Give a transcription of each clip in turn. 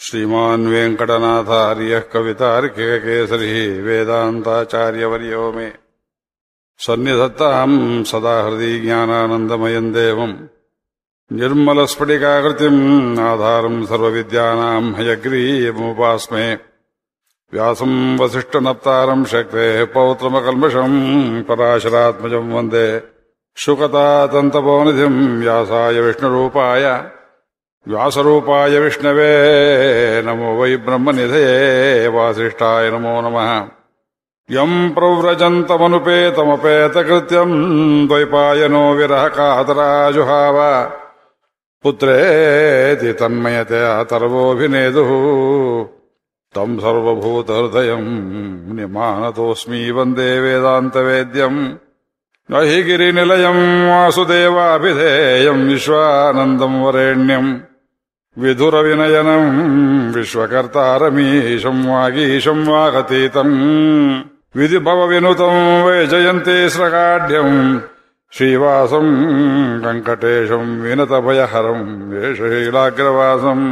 श्रीमान् वेङ्कटनाथार्यः कवितार्किककेसरी वेदान्ताचार्यवर्यो मे। सन्निधत्ताम् सदा हृदि ज्ञानानन्दमयम् देवम्। निर्मलस्फटिकाकृतिम् आधारम् सर्वविद्यानाम् हयग्रीयमुपास्मे व्यासम् वसिष्ठनप्तारम् शक्तेः पौत्रमकल्मषम् पराशरात्मजम् वन्दे। शुकतातन्तपौनिधिम् व्यासाय विष्णुरूपाय व्यासरूपाय विष्णवे, नमो वै ब्रह्मनिधये, वासिष्ठाय नमो नमः। यम् प्रव्रजन्तमनुपेतमपेतकृत्यम् द्वैपायनो विरहकातराजुहाव। पुत्रेति तन्मयतया तर्वोऽभिनेदुः तम् सर्वभूतहृदयम् निमानतोऽस्मि वंदे वेदान्तवेद्यम् न हि गिरिनिलयम् वासुदेवाभिधेयम् विश्वानन्दम् वरेण्यम्। विधुरविनयनम् विश्वकर्तारमीशम् वागीशम् वागतीतम् विधिभवविनुतम् वैजयन्ती स्रकाढ्यम् श्रीवासम् कङ्कटेशम् विनतभयहरम् वेषशीलाग्रवासम्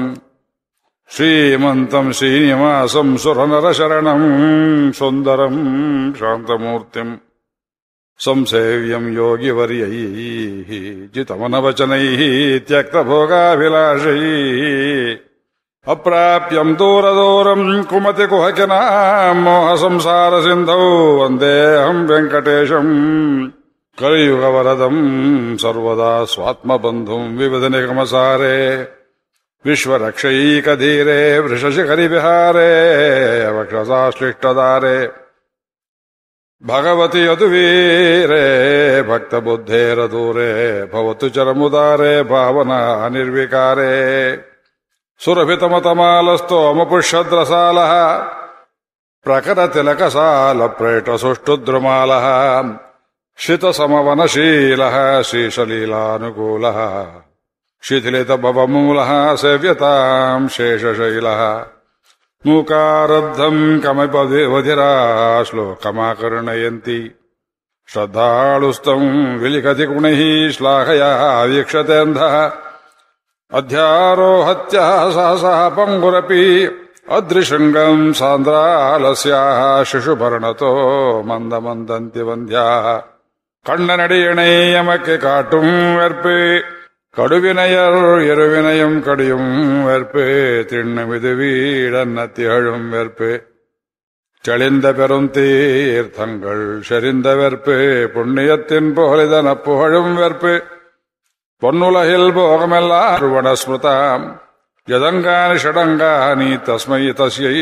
श्रीमन्तम् श्रीनिवासम् सुरनरशरणम् सुन्दरम् शान्तमूर्तिम् संसेव्यम् योगिवर्यैः जितमनवचनैः त्यक्तभोगाभिलाषैः अप्राप्यम् दूरदूरम् कुमतिकुहकिनाम् मोहसंसारसिन्धौ वन्देऽहम् वेङ्कटेशम्। कलियुगवरदम् सर्वदा स्वात्मबन्धुम् विविधनिगमसारे, विश्वरक्षैकधीरे, वृषशिखरिविहारे वक्षसाश्लिष्टदारे భగవతి అదువీరే భక్త బుద్ధేర దూరే భవతు చరముదారే భావన అనిర్వికారే సురభితమతమాలస్తోమపుషద్రసాల ప్రకర తిలకసాల ప్రేట సుష్టుద్రుమాల శితసమవనశీల శీశలీలానుకూల శిథిలితభవమూల సవ్యత శేషశైల మూకారబ్ధం కమపదేవధిరా శ్లోకమాకర్ణయంతి శ్రద్ధాళుస్తం విలిఖతి గుణై శ్లాఘయా వీక్షతేంధ. అధ్యారోహత్య సహసా పంగురపి అదృశృంగం సాంద్రాలస్యా శిశుభరణతో మందమందంతి వంధ్యా. కన్ననడియణై ఎమకి కాటుం వెర్పే கடுவினையர் இருவினையும் கடியும் வெற்பு திண்ணமிது வீடன்ன திகழும் வெற்பு. செழிந்த பெரும் தீர்த்தங்கள் செறிந்த வெற்பு புண்ணியத்தின் புகழிதன புகழும் வெற்பு. பொன்னுலகில் போகமெல்லாம் ஸ்மிருதாம் ஜதங்கானி ஷடங்கானி தஸ்மை தஸ்யை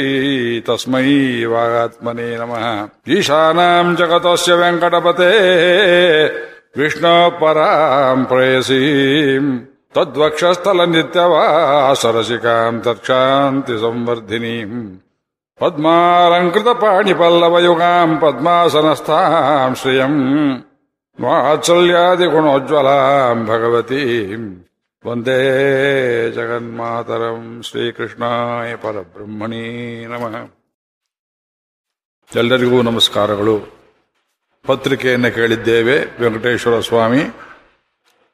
தஸ்மை வாகாத்மனே நம. ஈசானாம் ஜகதோஸ்ய வெங்கடபதே. విష్ణు పరాం ప్రయసీం. తద్వక్షస్థల నిత్యవాసరసికాం తక్షాంతి సంవర్ధినీం. పద్మాలంకృత పాణిపల్లవయుగాం పద్మాసనస్థాం శ్రియం. వాత్సల్యాది గుణోజ్వలాం భగవతీం. వందే జగన్మాతరం శ్రీకృష్ణాయ పరబ్రహ్మణీ నమ. ఎల్లరిగూ నమస్కారములు. ಪತ್ರಿಕೆಯನ್ನು ಕೇಳಿದ್ದೇವೆ, ವೆಂಕಟೇಶ್ವರ ಸ್ವಾಮಿ.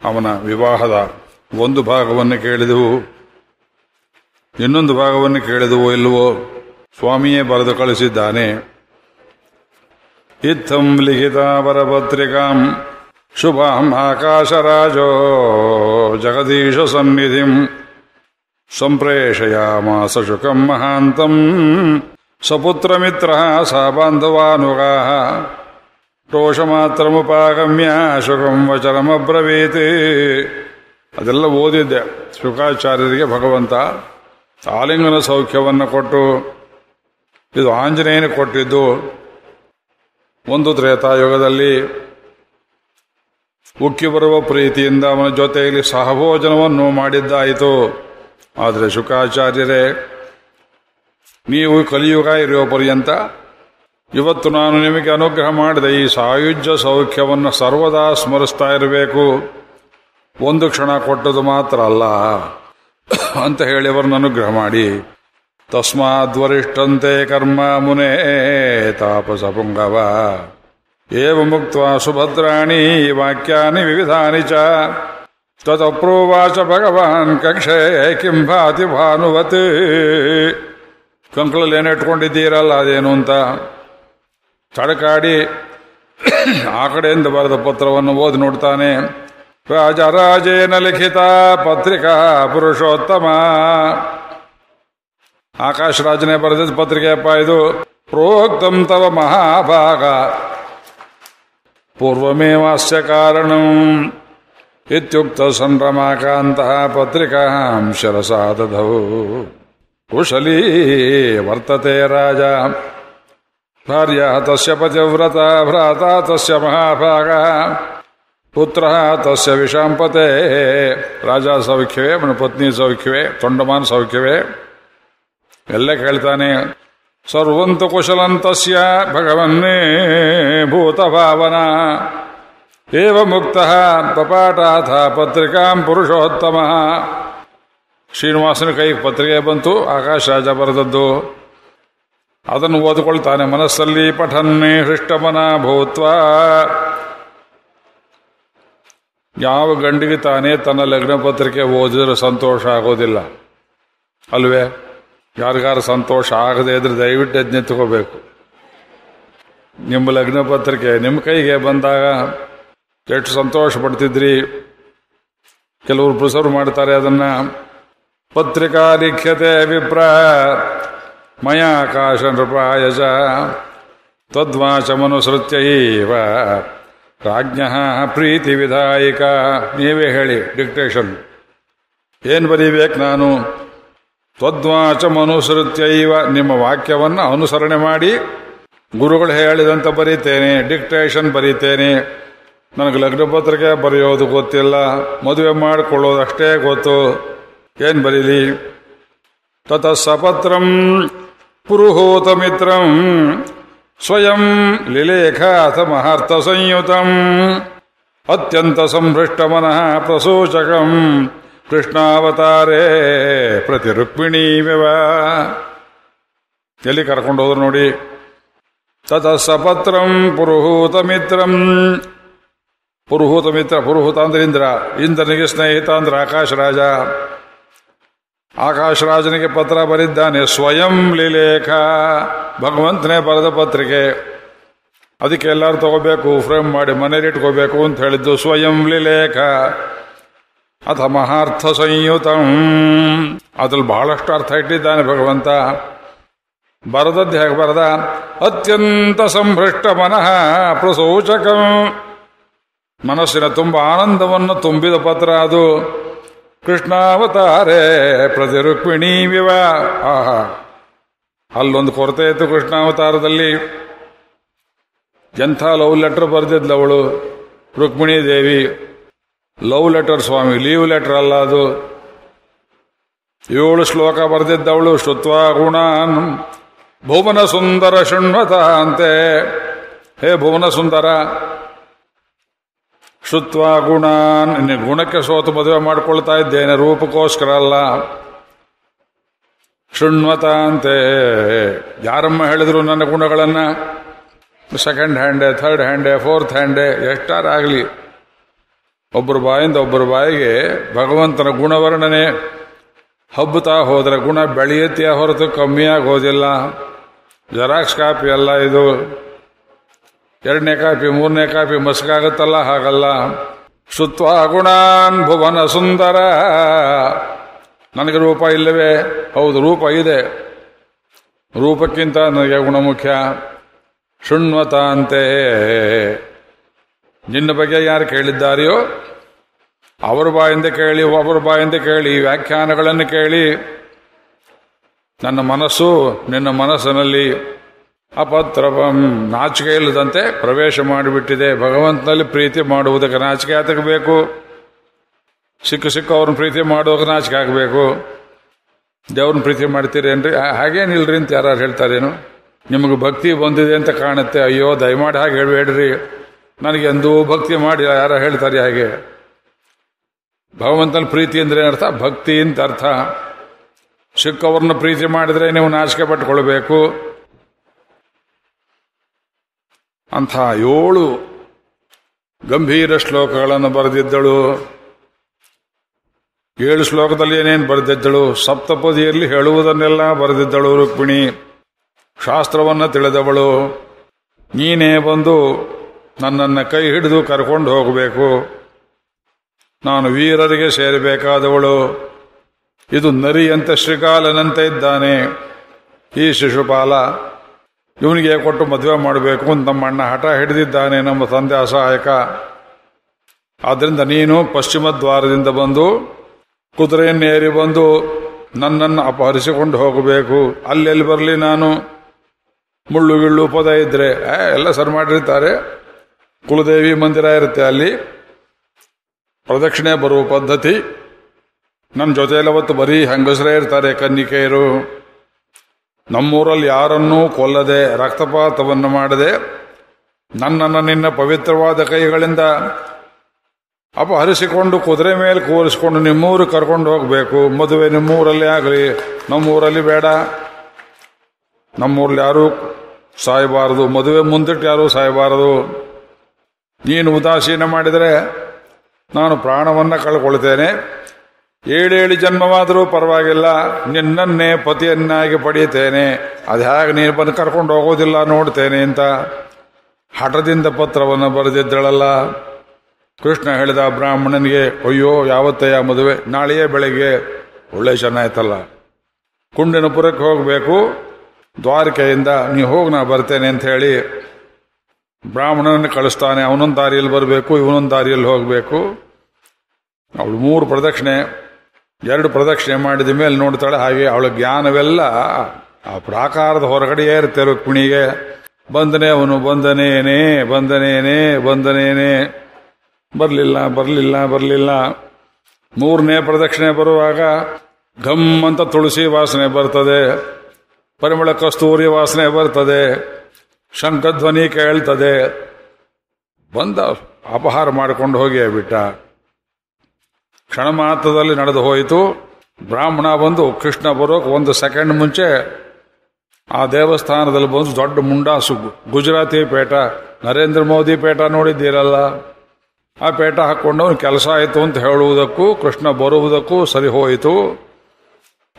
ಅವನ ವಿವಾಹದ ಒಂದು ಭಾಗವನ್ನು ಕೇಳಿದೆವು. ಇನ್ನೊಂದು ಭಾಗವನ್ನು ಕೇಳಿದೆವು ಇಲ್ಲವೋ, ಸ್ವಾಮಿಯೇ ಬರೆದು ಕಳಿಸಿದ್ದಾನೆ. ಇತ್ತಂ ಲಿಖಿತ ಪರಪತ್ರಿಕಾಂ ಶುಭಾಂ ಆಕಾಶರಾಜೋ ಜಗದೀಶ ಸನ್ನಿಧಿಂ. ಸಂಪ್ರೇಷಯಾಮಾಸ ಶುಕಂ ಮಹಾಂತಂ. ಸಪುತ್ರ ಮಿತ್ರ ಬಾಂಧವಾನುಗಾ. ಟೋಷಮಾತ್ರಮುಪಾಗಮ್ಯ ಶುಕಂ ವಚನಮಬ್ರವೀತ್. ಅದೆಲ್ಲ ಓದಿದ್ದೆ. ಶುಕಾಚಾರ್ಯರಿಗೆ ಭಗವಂತ ಆಲಿಂಗನ ಸೌಖ್ಯವನ್ನು ಕೊಟ್ಟು, ಇದು ಆಂಜನೇಯನ ಕೊಟ್ಟಿದ್ದು. ಒಂದು ತ್ರೇತಾಯುಗದಲ್ಲಿ ಉಕ್ಕಿ ಬರುವ ಪ್ರೀತಿಯಿಂದ ಅವನ ಜೊತೆಯಲ್ಲಿ ಸಹಭೋಜನವನ್ನು ಮಾಡಿದ್ದಾಯಿತು. ಆದರೆ ಶುಕಾಚಾರ್ಯರೇ ನೀವು ಕಲಿಯುಗ ಇರುವ ಪರ್ಯಂತ ಇವತ್ತು ನಾನು ನಿಮಗೆ ಅನುಗ್ರಹ ಮಾಡಿದ ಈ ಸಾಯುಜ್ಯ ಸೌಖ್ಯವನ್ನು ಸರ್ವದಾ ಸ್ಮರಿಸ್ತಾ ಇರಬೇಕು. ಒಂದು ಕ್ಷಣ ಕೊಟ್ಟದು ಮಾತ್ರ ಅಲ್ಲ. ಅಂತ ಹೇಳಿ ಅವರನ್ನು ಅನುಗ್ರಹ ಮಾಡಿ. ತಸ್ಮಾದ್ವರಿಷ್ಠಂತೆ ಕರ್ಮ ಮುನೇ ತಾಪಸ ಪುಂಗವ. ಏವ ಮುಕ್ತ ಸುಭದ್ರಾಣಿ ವಾಕ್ಯಾನಿ ವಿವಿಧಾನಿ ಚ. ತತಪ್ರೋವಾಚ ಭಗವಾನ್ ಕಕ್ಷೆ ಕಿಂ ಭಾತಿ ಭಾನುವತ್. ಕಂಕಳಲ್ಲಿ ಏನಿಟ್ಕೊಂಡಿದ್ದೀರಲ್ಲ ಅದೇನು ಅಂತ? ತಡಕಾಡಿ ಆ ಕಡೆಯಿಂದ ಬರೆದ ಪತ್ರವನ್ನು ಓದಿ ನೋಡ್ತಾನೆ. ರಾಜರಾಜೇನ ಲಿಖಿತ ಪತ್ರಿಕಾ ಪುರುಷೋತ್ತಮ. ಆಕಾಶ ರಾಜನೇ ಬರೆದ ಪತ್ರಿಕೆಯಪ್ಪ ಇದು. ಪ್ರೋಕ್ತಂ ತವ ಮಹಾಭಾಗ. ಪೂರ್ವಮೇವಾಸ್ಯ ಕಾರಣಂ. ಇತ್ಯುಕ್ತ ಸಂಭ್ರಮಾಕಾಂತ ಪತ್ರಿಕಾ ಶಿರಸಾ ದಧೌ ಕುಶಲೀ ವರ್ತತೆ ರಾಜ. ಭಾರ್ಯ ತಸ್ಯ ಪತಿವ್ರತ ಭ್ರಾತ ತಸ್ಯ ಮಹಾಭಾಗ ಪುತ್ರ ತಸ್ಯ ವಿಷಾಂಪತೆ ರಾಜ ಸೌಖ್ಯವೇ ಅವನ ಪತ್ನಿ ಸೌಖ್ಯವೇ ತೊಂಡಮಾನ ಸೌಖ್ಯವೇ ಎಲ್ಲ ಕೇಳ್ತಾನೆ ಸರ್ವಂತು ಕುಶಲಂತಸ್ಯ ಭಗವನ್ನೇ ಭೂತ ಭಾವನಾ ಏವ ಮುಕ್ತ ಪಪಾಟಾಥ ಪತ್ರಿಕಾಂ ಪುರುಷೋತ್ತಮ ಶ್ರೀನಿವಾಸನ ಕೈಗೆ ಪತ್ರಿಕೆ ಬಂತು ಆಕಾಶ ರಾಜ ಬರೆದದ್ದು ಅದನ್ನು ಓದಿಕೊಳ್ತಾನೆ ಮನಸ್ಸಲ್ಲಿ ಪಠನ್ನೇ ಹೃಷ್ಟಮನ ಭೂತ್ವ. ಯಾವ ಗಂಡಿಗೆ ತಾನೇ ತನ್ನ ಲಗ್ನ ಪತ್ರಿಕೆ ಓದಿದ್ರೆ ಸಂತೋಷ ಆಗೋದಿಲ್ಲ. ಅಲ್ವೇ? ಯಾರಿಗಾರು ಸಂತೋಷ ಆಗದೆ ಇದ್ರೆ ದಯವಿಟ್ಟು ಎದ್ದು ತಗೋಬೇಕು ನಿಮ್ಮ ಲಗ್ನ ಪತ್ರಿಕೆ ನಿಮ್ಮ ಕೈಗೆ ಬಂದಾಗ ಎಷ್ಟು ಸಂತೋಷ ಪಡ್ತಿದ್ರಿ? ಕೆಲವರು ಪ್ರಿಸರ್ವ್ ಮಾಡ್ತಾರೆ ಅದನ್ನ. ಪತ್ರಿಕಾ ಲಿಖ್ಯತೆ ವಿಪ್ರ ಮಯಾಕಾಶ ನೃಪಾಯಜ ತದ್ವಾಚಮನುಸೃತ್ಯೈವ ರಾಜ್ಞ ಪ್ರೀತಿ ವಿಧಾಯಿಕ ನೀವೇ ಹೇಳಿ ಡಿಕ್ಟೇಷನ್ ಏನು ಬರೀಬೇಕು ನಾನು? ತದ್ವಾಚಮನುಸೃತ್ಯೈವ ನಿಮ್ಮ ವಾಕ್ಯವನ್ನು ಅನುಸರಣೆ ಮಾಡಿ ಗುರುಗಳು ಹೇಳಿದಂತ ಬರೀತೇನೆ ಡಿಕ್ಟೇಷನ್ ಬರೀತೇನೆ. ನನಗೆ ಲಗ್ನ ಪತ್ರಿಕೆ ಬರೆಯೋದು ಗೊತ್ತಿಲ್ಲ, ಮದುವೆ ಮಾಡಿಕೊಳ್ಳೋದಷ್ಟೇ ಗೊತ್ತು. ಏನು ಬರೀಲಿ? ತತ ಸಪತ್ರಂ ಮಹಾರ್ಥ ಸಂಯುತಂ ಅತ್ಯಂತ ಸಂಭ್ರಷ್ಟ ಮನಃ ಪ್ರಸೂಚಕಂ ಕೃಷ್ಣಾವತಾರೇ ಪ್ರತಿ ರುಕ್ಮಿಣೀವೆವ ಎಲ್ಲಿ ಕರ್ಕೊಂಡು ಹೋದ್ರು ನೋಡಿ ತತ ಸಪತ್ರಂ ಪುರುಹೂತ ಮಿತ್ರಂ। ಪುರುಹೂತ ಮಿತ್ರ, ಪುರುಹೂತ ಅಂದ್ರೆ ಇಂದ್ರ ಇಂದ್ರನಿಗೆ ಸ್ನೇಹಿತ ಅಂದ್ರೆ ಆಕಾಶ ರಾಜ ಆಕಾಶ ರಾಜನಿಗೆ ಪತ್ರ ಬರಿದ್ದಾನೆ ಸ್ವಯಂ ಲಿಲೇಖ. ಭಗವಂತನೇ ಬರೆದ ಪತ್ರಿಕೆ. ಅದಕ್ಕೆ ಎಲ್ಲರೂ ತಗೋಬೇಕು, ಫ್ರೇಮ್ ಮಾಡಿ ಮನೇಲಿ ಇಟ್ಕೋಬೇಕು ಅಂತ ಹೇಳಿದ್ದು, ಸ್ವಯಂ ಲಿಲೇಖ. ಅಥ ಮಹಾರ್ಥ ಸಂಯುತಂ. ಅದ್ರಲ್ಲಿ ಬಹಳಷ್ಟು ಅರ್ಥ ಇಟ್ಟಿದ್ದಾನೆ ಭಗವಂತ. ಬರದದ್ದು ಹೇಗೆ ಬರದ? ಅತ್ಯಂತ ಸಂಭ್ರಷ್ಟ ಮನಃ ಪ್ರಸೂಚಕಂ. ಮನಸ್ಸಿನ ತುಂಬ ಆನಂದವನ್ನು ತುಂಬಿದ ಪತ್ರ ಅದು. ಕೃಷ್ಣಾವತಾರೆ ಪ್ರತಿ ರುಕ್ಮಿಣಿ ವಿವ ಆಹಾ. ಅಲ್ಲೊಂದು ಕೊರತೆ ಇತ್ತು ಕೃಷ್ಣಾವತಾರದಲ್ಲಿ. ಎಂಥ ಲವ್ ಲೆಟರ್ ಬರೆದಿದ್ಲು ಅವಳು, ರುಕ್ಮಿಣಿ ದೇವಿ. ಲವ್ ಲೆಟರ್ ಸ್ವಾಮಿ, ಲೀವ್ ಲೆಟರ್ ಅಲ್ಲ ಅದು. ಏಳು ಶ್ಲೋಕ ಬರೆದಿದ್ದವಳು ಶ್ರುತ್ವಾ ಗುಣಾನ್ ಭುವನ ಸುಂದರ ಶೃಣ್ವತ ಅಂತೆ ಹೇ ಭುವನ ಸುಂದರ ಶುತ್ವ ಗುಣ ನಿನ್ನ ಗುಣಕ್ಕೆ ಸೋತು ಮದುವೆ ಮಾಡ್ಕೊಳ್ತಾ ಇದ್ದೇನೆ, ರೂಪಕ್ಕೋಸ್ಕರ ಅಲ್ಲ. ಶೃಣ್ವತ ಅಂತೆ ಯಾರಮ್ಮ ಹೇಳಿದ್ರು ನನ್ನ ಗುಣಗಳನ್ನ? ಸೆಕೆಂಡ್ ಹ್ಯಾಂಡೆ ಥರ್ಡ್ ಹ್ಯಾಂಡೆ ಫೋರ್ತ್ ಹ್ಯಾಂಡೆ ಎಷ್ಟಾರಾಗಲಿ ಒಬ್ಬರ ಬಾಯಿಂದ ಒಬ್ಬರ ಬಾಯಿಗೆ ಭಗವಂತನ ಗುಣವರ್ಣನೆ. ಹಬ್ಬುತ್ತಾ ಹೋದರೆ ಗುಣ ಬೆಳೆಯುತ್ತೆ ಹೊರತು ಕಮ್ಮಿಯಾಗಿ ಹೋದಿಲ್ಲ ಜೆರಾಕ್ಸ್ ಕಾಪಿ ಅಲ್ಲ ಇದು. ಎರಡನೇ ಕಾಪಿ, ಮೂರನೇ ಕಾಪಿ ಮಸ್ಕಾಗತ್ತಲ್ಲ? ಹಾಗಲ್ಲ. ಶುತ್ವ ಗುಣಾನ್ ಭುವನ ಸುಂದರ. ನನಗೆ ರೂಪ ಇಲ್ಲವೇ? ಹೌದು, ರೂಪ ಇದೆ. ರೂಪಕ್ಕಿಂತ ನನಗೆ ಗುಣ ಮುಖ್ಯ. ಶೃಣ್ವತ ನಿನ್ನ ಬಗ್ಗೆ ಯಾರು ಕೇಳಿದ್ದಾರೆಯೋ? ಅವರ ಬಾಯಿಂದ ಕೇಳಿ ಒಬ್ಬರ ಬಾಯಿಂದ ಕೇಳಿ ವ್ಯಾಖ್ಯಾನಗಳನ್ನು ಕೇಳಿ. ನನ್ನ ಮನಸ್ಸು ನಿನ್ನ ಮನಸ್ಸಿನಲ್ಲಿ ಅಪತ್ರಪಂ ನಾಚಿಕೆ ಇಲ್ಲದಂತೆ ಪ್ರವೇಶ ಮಾಡಿಬಿಟ್ಟಿದೆ. ಭಗವಂತನಲ್ಲಿ ಪ್ರೀತಿ ಮಾಡುವುದಕ್ಕೆ ನಾಚಿಕೆ ಆತಕಬೇಕು ಸಿಕ್ಕ ಸಿಕ್ಕ ಅವ್ರನ್ನ ಪ್ರೀತಿ ಮಾಡೋಕೆ ನಾಚಿಕೆ ಆಗಬೇಕು. ದೇವ್ರನ್ನ ಪ್ರೀತಿ ಮಾಡ್ತೀರೇನ್ರಿ ಹಾಗೇನಿಲ್ಲರಿ ಅಂತ ಯಾರು ಹೇಳ್ತಾರೇನು? ನಿಮಗೆ ಭಕ್ತಿ ಬಂದಿದೆ ಅಂತ ಕಾಣುತ್ತೆ. ಅಯ್ಯೋ, ದಯಮಾಡಿ ಹಾಗೆ ಹೇಳಬೇಡ್ರಿ. ನನಗೆ ಎಂದೂ ಭಕ್ತಿ ಮಾಡಿ ಯಾರು ಹೇಳ್ತಾರೆ ಹಾಗೆ. ಭಗವಂತನ ಪ್ರೀತಿ ಅಂದ್ರೆ ಏನರ್ಥ? ಭಕ್ತಿ ಅಂತ ಅರ್ಥ. ಸಿಕ್ಕವ್ರನ್ನ ಪ್ರೀತಿ ಮಾಡಿದ್ರೆ ನೀವು ನಾಚಿಕೆ ಪಟ್ಕೊಳ್ಬೇಕು. ಅಂಥ ಏಳು ಗಂಭೀರ ಶ್ಲೋಕಗಳನ್ನು ಬರೆದಿದ್ದಳು. ಏಳು ಶ್ಲೋಕದಲ್ಲಿ ಏನೇನು ಬರೆದಿದ್ದಳು? ಸಪ್ತಪದಿಯಲ್ಲಿ ಹೇಳುವುದನ್ನೆಲ್ಲ ಬರೆದಿದ್ದಳು ರುಕ್ಮಿಣಿ. ಶಾಸ್ತ್ರವನ್ನು ತಿಳಿದವಳು. ನೀನೇ ಬಂದು ನನ್ನನ್ನು ಕೈ ಹಿಡಿದು ಕರ್ಕೊಂಡು ಹೋಗಬೇಕು. ನಾನು ವೀರರಿಗೆ ಸೇರಬೇಕಾದವಳು. ಇದು ನರಿಯಂತೆ ಶ್ರೀಕಾಲನಂತೆ ಇದ್ದಾನೆ. ಈ ಶಿಶುಪಾಲ ಇವನಿಗೆ ಕೊಟ್ಟು ಮದುವೆ ಮಾಡಬೇಕು ಅಂತ ನಮ್ಮ ಅಣ್ಣ ಹಠ ಹಿಡಿದಿದ್ದಾನೆ ನಮ್ಮ ತಂದೆ ಅಸಹಾಯಕ. ಆದ್ದರಿಂದ ನೀನು ಪಶ್ಚಿಮ ದ್ವಾರದಿಂದ ಬಂದು ಕುದುರೆಯನ್ನೇರಿ ಬಂದು ನನ್ನನ್ನು ಅಪಹರಿಸಿಕೊಂಡು ಹೋಗಬೇಕು. ಅಲ್ಲೆಲ್ಲಿ ಬರಲಿ ನಾನು? ಮುಳ್ಳು ಗಿಳ್ಳು ಪದ ಇದ್ರೆ ಎಲ್ಲ ಸರಿ ಮಾಡಿರ್ತಾರೆ. ಕುಲದೇವಿ ಮಂದಿರ ಇರುತ್ತೆ ಅಲ್ಲಿ. ಪ್ರದಕ್ಷಿಣೆ ಬರುವ ಪದ್ಧತಿ. ನನ್ನ ಜೊತೆಯಲ್ಲಿ ಅವತ್ತು ಬರೀ ಹೆಂಗಸರೇ ಇರ್ತಾರೆ ಕನ್ನಿಕೆಯರು. ನಮ್ಮೂರಲ್ಲಿ ಯಾರನ್ನೂ ಕೊಲ್ಲದೆ ರಕ್ತಪಾತವನ್ನು ಮಾಡದೆ ನನ್ನನ್ನು ನಿನ್ನ ಪವಿತ್ರವಾದ ಕೈಗಳಿಂದ ಅಪಹರಿಸಿಕೊಂಡು ಕುದುರೆ ಮೇಲೆ ಕೂರಿಸಿಕೊಂಡು ನಿಮ್ಮೂರು ಕರ್ಕೊಂಡು ಹೋಗಬೇಕು. ಮದುವೆ ನಿಮ್ಮೂರಲ್ಲಿ ಆಗಲಿ. ನಮ್ಮೂರಲ್ಲಿ ಬೇಡ. ನಮ್ಮೂರಲ್ಲಿ ಯಾರೂ ಸಾಯಬಾರದು. ಮದುವೆ ಮುಂದಿಟ್ಟು ಯಾರೂ ಸಾಯಬಾರದು. ನೀನು ಉದಾಸೀನ ಮಾಡಿದರೆ ನಾನು ಪ್ರಾಣವನ್ನು ಕಳ್ಕೊಳ್ತೇನೆ. ಏಳೇಳು ಜನ್ಮವಾದರೂ ಪರವಾಗಿಲ್ಲ, ನಿನ್ನನ್ನೇ ಪತಿಯನ್ನಾಗಿ ಪಡೆಯುತ್ತೇನೆ. ಅದು ಹೇಗೆ ನೀನು ಬಂದು ಕರ್ಕೊಂಡು ಹೋಗೋದಿಲ್ಲ ನೋಡ್ತೇನೆ ಅಂತ ಹಠದಿಂದ ಪತ್ರವನ್ನು ಬರೆದಿದ್ದಳಲ್ಲ. ಕೃಷ್ಣ ಹೇಳಿದ ಬ್ರಾಹ್ಮಣನಿಗೆ, ಅಯ್ಯೋ ಯಾವತ್ತಯ್ಯ ಮದುವೆ? ನಾಳೆಯೇ ಬೆಳಗ್ಗೆ. ಒಳ್ಳೆ ಚೆನ್ನಾಯ್ತಲ್ಲ ಕುಂಡಿನಪುರಕ್ಕೆ ಹೋಗಬೇಕು. ದ್ವಾರಕೆಯಿಂದ ನೀ ಹೋಗಿ, ನಾ ಬರ್ತೇನೆ ಅಂತ ಹೇಳಿ ಬ್ರಾಹ್ಮಣನ ಕಳಿಸ್ತಾನೆ. ಅವನೊಂದು ದಾರಿಯಲ್ಲಿ ಬರಬೇಕು, ಇವನೊಂದು ದಾರಿಯಲ್ಲಿ ಹೋಗಬೇಕು. ಅವಳು ಮೂರು ಪ್ರದಕ್ಷಿಣೆ ಎರಡು ಪ್ರದಕ್ಷಿಣೆ ಮಾಡಿದ ಮೇಲೆ ನೋಡ್ತಾಳೆ, ಹಾಗೆ ಅವಳ ಜ್ಞಾನವೆಲ್ಲ ಆ ಪ್ರಾಕಾರದ ಹೊರಗಡೆಯೇ ಇರುತ್ತೆ ರುಕ್ಮಿಣಿಗೆ ಬಂದನೇ ಅವನು, ಬಂದನೇನೇ ಬಂದನೇನೇ ಬಂದನೇನೇ. ಬರಲಿಲ್ಲ ಬರಲಿಲ್ಲ ಬರಲಿಲ್ಲ. ಮೂರನೇ ಪ್ರದಕ್ಷಿಣೆ ಬರುವಾಗ ಘಮ್ ಅಂತ ತುಳಸಿ ವಾಸನೆ ಬರ್ತದೆ. ಪರಿಮಳ ಕಸ್ತೂರಿ ವಾಸನೆ ಬರ್ತದೆ. ಶಂಖಧ್ವನಿ ಕೇಳ್ತದೆ. ಬಂದ ಅಪಹಾರ ಮಾಡಿಕೊಂಡು ಹೋಗಿ ಬಿಟ್ಟ. ಕ್ಷಣ ಮಾತ್ರದಲ್ಲಿ ನಡೆದು ಹೋಯಿತು. ಬ್ರಾಹ್ಮಣ ಬಂದು ಕೃಷ್ಣ ಬರೋಕೆ ಒಂದು ಸೆಕೆಂಡ್ ಮುಂಚೆ ಆ ದೇವಸ್ಥಾನದಲ್ಲಿ ಬಂದು ದೊಡ್ಡ ಮುಂಡಾಸು, ಗುಜರಾತಿ ಪೇಟ, ನರೇಂದ್ರ ಮೋದಿ ಪೇಟ ನೋಡಿದ್ದೀರಲ್ಲ? ಆ ಪೇಟ ಹಾಕ್ಕೊಂಡು ಅವ್ನು ಕೆಲಸ ಆಯಿತು ಅಂತ ಹೇಳುವುದಕ್ಕೂ, ಕೃಷ್ಣ ಬರುವುದಕ್ಕೂ ಸರಿ ಹೋಯಿತು.